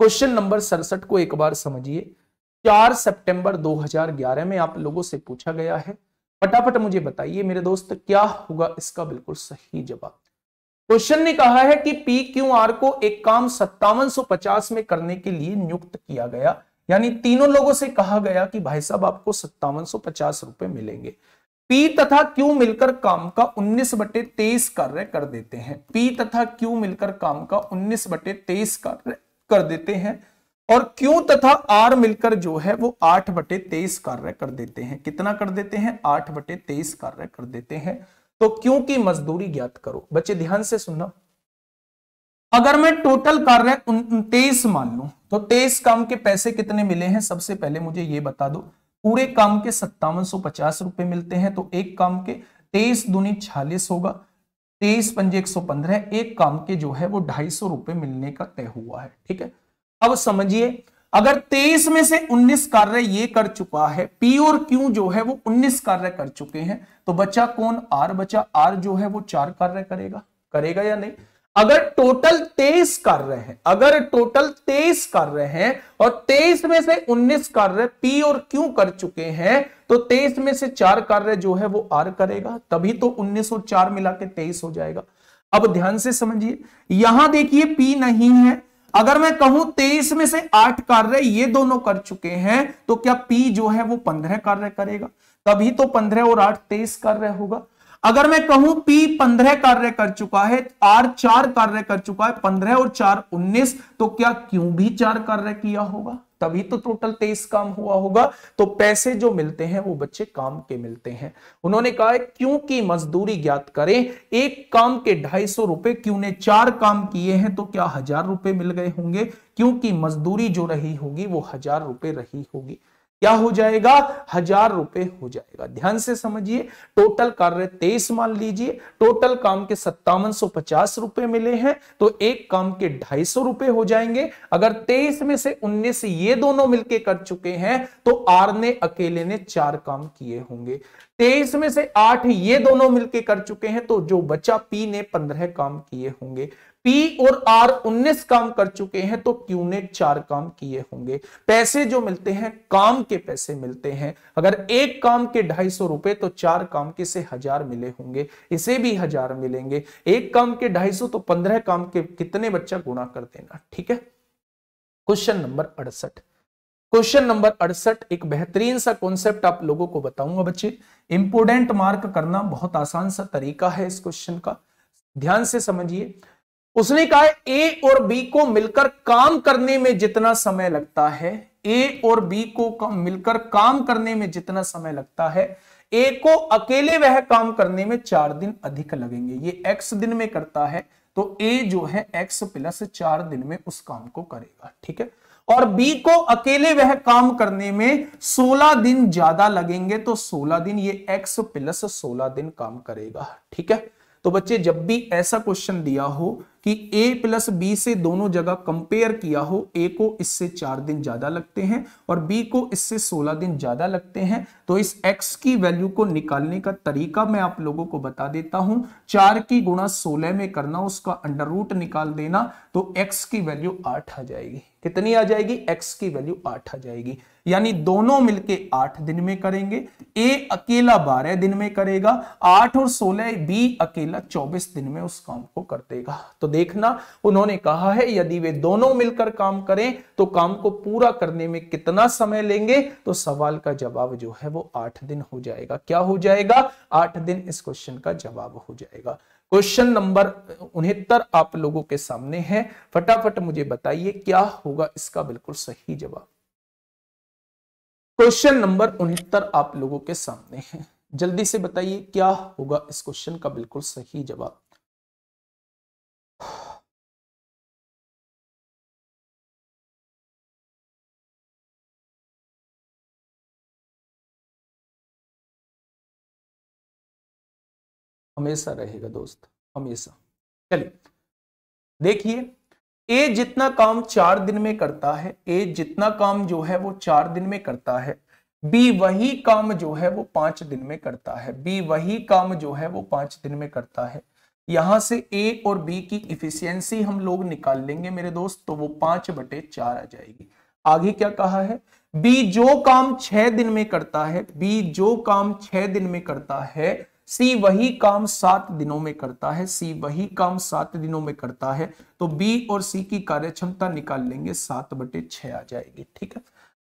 क्वेश्चन नंबर सड़सठ को एक बार समझिए। चार सितंबर 2011 में आप लोगों से पूछा गया है। फटाफट मुझे बताइए मेरे दोस्त, क्या होगा इसका बिल्कुल सही जवाब? क्वेश्चन ने कहा है कि पी क्यू आर को एक काम सत्तावन में करने के लिए नियुक्त किया गया। यानी तीनों लोगों से कहा गया कि भाई साहब आपको सत्तावन रुपए मिलेंगे। पी तथा क्यू मिलकर काम का 19 बटे तेईस कार्य कर देते हैं। पी तथा क्यू मिलकर काम का 19 बटे तेईस कार्य कर देते हैं। और क्यू तथा आर मिलकर जो है वो आठ बटे तेईस कार्य कर देते हैं। कितना कर देते हैं? आठ बटे तेईस कार्य कर देते हैं। तो क्यों की मजदूरी ज्ञात करो। बच्चे ध्यान से सुनना। अगर मैं टोटल कार्य तेईस मान लू तो तेईस काम के पैसे कितने मिले हैं? सबसे पहले मुझे ये बता दो। पूरे काम के सत्तावन सौ पचास रुपए मिलते हैं तो एक काम के तेईस दूनी छियालीस होगा। तेईस पंजे एक सौ पंद्रह एक काम के जो है वो ढाई सौ रुपए मिलने का तय हुआ है, ठीक है? अब समझिए, अगर 23 में से 19 कार्य ये कर चुका है, पी और क्यू जो है वो 19 कार्य कर चुके हैं तो बचा कौन? आर बचा, आर जो है वो चार कार्य करेगा करेगा या नहीं? अगर टोटल 23 कार्य है, अगर टोटल 23 कार्य है और 23 में से 19 कार्य पी और क्यू कर चुके हैं तो 23 में से चार कार्य जो है वो आर करेगा, तभी तो 19 और चार मिला के तेईस हो जाएगा। अब ध्यान से समझिए, यहाँ देखिए पी नहीं है। अगर मैं कहूँ तेईस में से आठ कार्य ये दोनों कर चुके हैं तो क्या पी जो है वो पंद्रह कार्य करेगा? तभी तो पंद्रह और आठ तेईस कार्य होगा। अगर मैं कहूँ पी पंद्रह कार्य कर चुका है आर चार कार्य कर चुका है, पंद्रह और चार उन्नीस तो क्या क्यों भी चार कार्य किया होगा? तभी तो टोटल तेईस काम हुआ होगा। तो पैसे जो मिलते हैं, वो बच्चे काम के मिलते हैं। उन्होंने कहा है क्यों की मजदूरी ज्ञात करें, एक काम के ढाई सौ रुपए क्यों ने चार काम किए हैं तो क्या हज़ार रुपए मिल गए होंगे? क्योंकि मजदूरी जो रही होगी, वो हज़ार रुपए रही होगी। क्या हो जाएगा? हज़ार रुपए हो जाएगा। ध्यान से समझिए टोटल कार्य तेईस मान लीजिए टोटल काम के सत्तावन सौ पचास रुपए मिले हैं तो एक काम के ढाई सौ रुपए हो जाएँगे। अगर तेईस में से उन्नीस ये दोनों मिलके कर चुके हैं तो आर ने अकेले ने चार काम किए होंगे। तेईस में से आठ ये दोनों मिलके कर चुके हैं तो जो बचा पी ने पंद्रह काम किए होंगे। पी और आर 19 काम कर चुके हैं तो क्यू ने चार काम किए होंगे। पैसे जो मिलते हैं, काम के पैसे मिलते हैं। अगर एक काम के ढाई सौ रुपए तो चार काम के से हज़ार मिले होंगे। इसे भी हज़ार मिलेंगे। एक काम के ढाई सौ तो पंद्रह काम के कितने बच्चा गुणा कर देना, ठीक है? क्वेश्चन नंबर अड़सठ। क्वेश्चन नंबर अड़सठ, एक बेहतरीन सा कॉन्सेप्ट आप लोगों को बताऊँगा बच्चे। इंपोर्टेंट मार्क करना बहुत आसान सा तरीका है इस क्वेश्चन का। ध्यान से समझिए। उसने कहा, ए और बी को मिलकर काम करने में जितना समय लगता है, ए और बी को मिलकर काम करने में जितना समय लगता है, ए को अकेले वह काम करने में चार दिन अधिक लगेंगे। ये एक्स दिन में करता है तो ए जो है एक्स प्लस चार दिन में उस काम को करेगा, ठीक है? और बी को अकेले वह काम करने में 16 दिन ज़्यादा लगेंगे तो 16 दिन ये एक्स प्लस सोलह दिन काम करेगा, ठीक है? तो बच्चे, जब भी ऐसा क्वेश्चन दिया हो कि a प्लस बी से दोनों जगह कंपेयर किया हो, a को इससे चार दिन ज़्यादा लगते हैं और b को इससे सोलह दिन ज़्यादा लगते हैं तो इस x की वैल्यू को निकालने का तरीका मैं आप लोगों को बता देता हूँ। चार की गुणा सोलह में करना, उसका अंडर रूट निकाल देना तो x की वैल्यू आठ आ जाएगी। कितनी आ जाएगी? X की वैल्यू आठ आ जाएगी। यानी दोनों मिलके आठ दिन में करेंगे। ए अकेला बारह दिन में करेगा। आठ और सोलह बी अकेला चौबीस दिन में उस काम को कर देगा। तो देखना, उन्होंने कहा है, यदि वे दोनों मिलकर काम करें तो काम को पूरा करने में कितना समय लेंगे? तो सवाल का जवाब जो है वो आठ दिन हो जाएगा। क्या हो जाएगा? आठ दिन इस क्वेश्चन का जवाब हो जाएगा। क्वेश्चन नंबर उनहत्तर आप लोगों के सामने है। फटाफट मुझे बताइए, क्या होगा इसका बिल्कुल सही जवाब? क्वेश्चन नंबर उनहत्तर आप लोगों के सामने है। जल्दी से बताइए, क्या होगा इस क्वेश्चन का बिल्कुल सही जवाब? हमेशा रहेगा दोस्त, हमेशा। चलिए, देखिए ए जितना काम चार दिन में करता है ए जितना काम जो है वो चार दिन में करता है बी वही काम जो है वो पाँच दिन में करता है बी वही काम जो है वो पाँच दिन में करता है। यहाँ से ए और बी की इफिशियंसी हम लोग निकाल लेंगे मेरे दोस्त तो वो पाँच बटे चार आ जाएगी। आगे क्या कहा है? बी जो काम छह दिन में करता है बी जो काम छह दिन में करता है सी वही काम सात दिनों में करता है, सी वही काम सात दिनों में करता है तो बी और सी की कार्य क्षमता निकाल लेंगे, सात बटे छह आ जाएगी, ठीक है?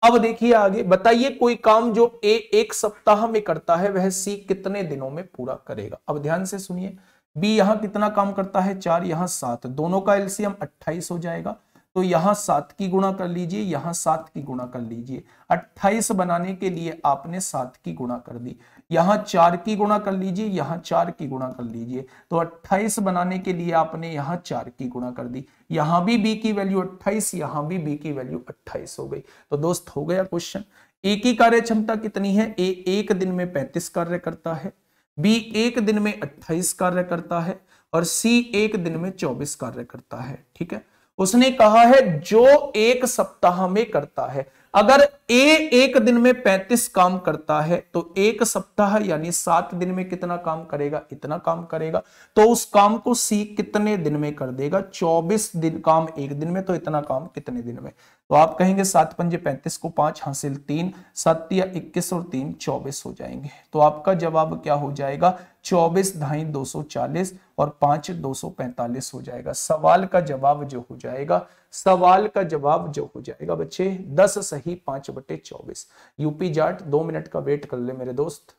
अब देखिए आगे, बताइए कोई काम जो ए एक सप्ताह में करता है, वह सी कितने दिनों में पूरा करेगा? अब ध्यान से सुनिए, बी यहाँ कितना काम करता है, चार, यहाँ सात, दोनों का एलसीएम अट्ठाईस हो जाएगा तो यहाँ सात की गुणा कर लीजिए, यहाँ सात की गुणा कर लीजिए, अट्ठाईस बनाने के लिए आपने सात की गुणा कर दी यहाँ चार की गुणा कर लीजिए, यहाँ चार की गुणा कर लीजिए। तो 28 बनाने के लिए आपने यहाँ चार की गुणा कर दी। यहाँ भी बी की वैल्यू 28 यहाँ भी बी की वैल्यू 28 हो गई। तो दोस्त, हो गया क्वेश्चन ए की कार्य क्षमता कितनी है? ए एक दिन में 35 कार्य करता है। बी एक दिन में 28 कार्य करता है और सी एक दिन में 24 कार्य करता है। ठीक है? उसने कहा है, जो एक सप्ताह में करता है अगर ए एक दिन में 35 काम करता है तो एक सप्ताह यानी सात दिन में कितना काम करेगा? इतना काम करेगा। तो उस काम को सी कितने दिन में कर देगा? 24 दिन काम एक दिन में तो इतना काम कितने दिन में? तो आप कहेंगे सात पंजे पैंतीस को पाँच, हासिल तीन सत्य इक्कीस और तीन चौबीस हो जाएँगे। तो आपका जवाब क्या हो जाएगा? चौबीस ढाई दो सौ चालीस और पाँच दो सौ पैंतालीस हो जाएगा। सवाल का जवाब जो हो जाएगा सवाल का जवाब जो हो जाएगा बच्चे, दस सही पाँच बटे चौबीस। यूपी जाट, दो मिनट का वेट कर ले मेरे दोस्त।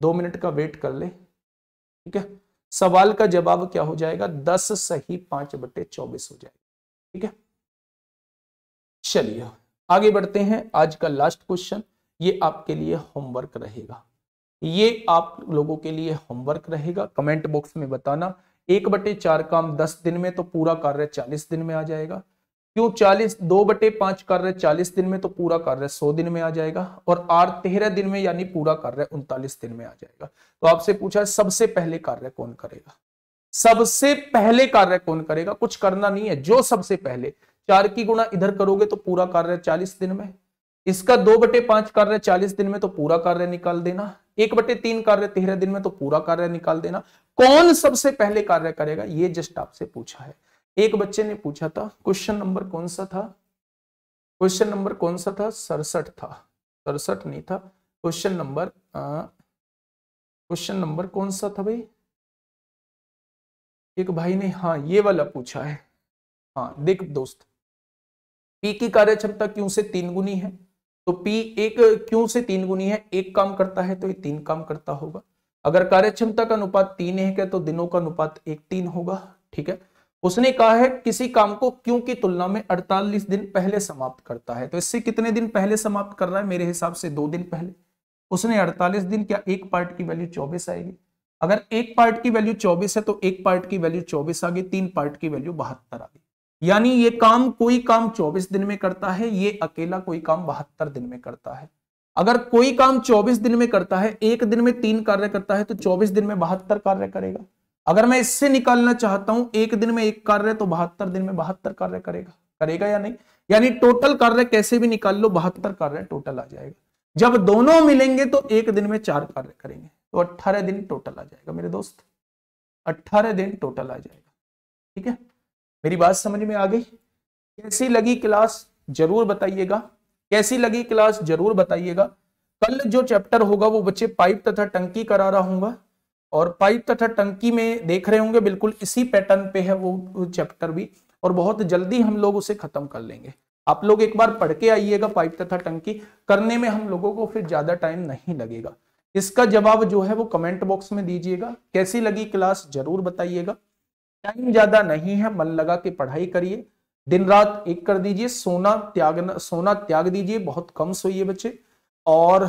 दो मिनट का वेट कर ले, ठीक है? सवाल का जवाब क्या हो जाएगा? दस सही पाँच बटे चौबीस हो जाएगा, ठीक है? चलिए, आगे बढ़ते हैं। आज का लास्ट क्वेश्चन ये आपके लिए होमवर्क रहेगा। ये आप लोगों के लिए होमवर्क रहेगा। कमेंट बॉक्स में बताना एक बटे चार काम दस दिन में तो पूरा कार्य चालीस दिन में आ जाएगा। क्यों चालीस, दो बटे पाँच कार्य चालीस दिन में तो पूरा कार्य सौ दिन में आ जाएगा और आर तेरह दिन में यानी पूरा कार्य उनतालीस दिन में आ जाएगा। तो आपसे पूछा सबसे पहले कार्य कौन करेगा? सबसे पहले कार्य कौन करेगा? कुछ करना नहीं है, जो सबसे पहले। चार की गुणा इधर करोगे तो पूरा कार्य चालीस दिन में। इसका दो बटे पाँच कार्य चालीस दिन में तो पूरा कार्य निकाल देना। एक बटे तीन कार्य तेरह दिन में तो पूरा कार्य निकाल देना। कौन सबसे पहले कार्य करेगा? ये जस्ट आपसे पूछा है। एक बच्चे ने पूछा था, क्वेश्चन नंबर कौन सा था? क्वेश्चन नंबर कौन सा था? सड़सठ था। सड़सठ नहीं था। क्वेश्चन नंबर क्वेश्चन नंबर कौन सा था भाई? एक भाई ने हाँ ये वाला पूछा है। हाँ देख दोस्त, पी की कार्य क्षमता क्यों से तीन गुनी है? तो पी एक क्यों से तीन गुनी है? एक काम करता है तो ये तीन काम करता होगा। अगर कार्यक्षमता का अनुपात तीन एक है तो दिनों का अनुपात एक तीन होगा, ठीक है? उसने कहा है किसी काम को क्यों की तुलना में 48 दिन पहले समाप्त करता है। तो इससे कितने दिन पहले समाप्त कर रहा है? मेरे हिसाब से दो दिन पहले। उसने 48 दिन क्या एक पार्ट की वैल्यू 24 आएगी? अगर एक पार्ट की वैल्यू 24 है तो एक पार्ट की वैल्यू 24 आ गई तीन पार्ट की वैल्यू बहत्तर आ गई यानी ये काम कोई काम 24 दिन में करता है, ये अकेला कोई काम बहत्तर दिन में करता है। अगर कोई काम 24 दिन में करता है, एक दिन में तीन कार्य करता है तो 24 दिन में बहत्तर कार्य करेगा। अगर मैं इससे निकालना चाहता हूँ, एक दिन में एक कार्य तो बहत्तर दिन में बहत्तर कार्य करेगा। करेगा या नहीं? यानी टोटल कार्य कैसे भी निकाल लो, बहत्तर कार्य टोटल आ जाएगा। जब दोनों मिलेंगे तो एक दिन में चार कार्य करेंगे। तो अट्ठारह दिन टोटल आ जाएगा, मेरे दोस्त। अट्ठारह दिन टोटल आ जाएगा। ठीक है? मेरी बात समझ में आ गई? कैसी लगी क्लास? ज़रूर बताइएगा। कैसी लगी क्लास? ज़रूर बताइएगा। कल जो चैप्टर होगा, वो बच्चे पाइप तथा टंकी करा रहा हूँगा। और पाइप तथा टंकी में देख रहे होंगे, बिल्कुल इसी पैटर्न पे है वो चैप्टर भी। और बहुत जल्दी हम लोग उसे खत्म कर लेंगे। आप लोग एक बार पढ़ के आइएगा पाइप तथा टंकी। करने में हम लोगों को फिर ज़्यादा टाइम नहीं लगेगा। इसका जवाब जो है वो कमेंट बॉक्स में दीजिएगा। कैसी लगी क्लास? ज़रूर बताइएगा। टाइम ज़्यादा नहीं है, मन लगा के पढ़ाई करिए। दिन रात एक कर दीजिए, सोना त्याग सोना त्याग दीजिए, बहुत कम सोइए बच्चे। और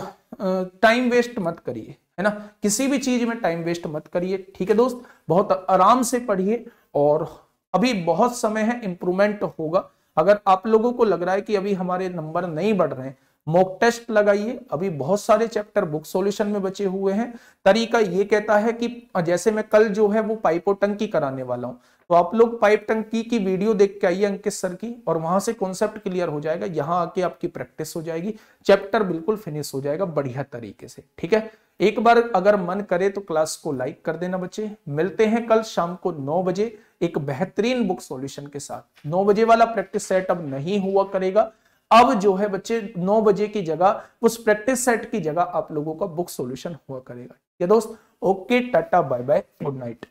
टाइम वेस्ट मत करिए, है ना? किसी भी चीज़ में टाइम वेस्ट मत करिए। ठीक है दोस्त? बहुत आराम से पढ़िए और अभी बहुत समय है इंप्रूवमेंट होगा। अगर आप लोगों को लग रहा है कि अभी हमारे नंबर नहीं बढ़ रहे हैं मॉक टेस्ट लगाइए। अभी बहुत सारे चैप्टर बुक सॉल्यूशन में बचे हुए हैं। तरीका ये कहता है कि जैसे मैं कल जो है वो पाइपो टंकी कराने वाला हूँ। तो आप लोग पाइप टंकी की वीडियो देख के आइए अंकित सर की और वहाँ से कॉन्सेप्ट क्लियर हो जाएगा। यहाँ आके आपकी प्रैक्टिस हो जाएगी। चैप्टर बिल्कुल फिनिश हो जाएगा बढ़िया तरीके से। ठीक है? एक बार अगर मन करे तो क्लास को लाइक कर देना बच्चे। मिलते हैं कल शाम को नौ बजे एक बेहतरीन बुक सॉल्यूशन के साथ। नौ बजे वाला प्रैक्टिस सेट अब नहीं हुआ करेगा। अब जो है बच्चे, नौ बजे की जगह, उस प्रैक्टिस सेट की जगह आप लोगों का बुक सोल्यूशन हुआ करेगा। ये दोस्त, okay, tata bye bye good night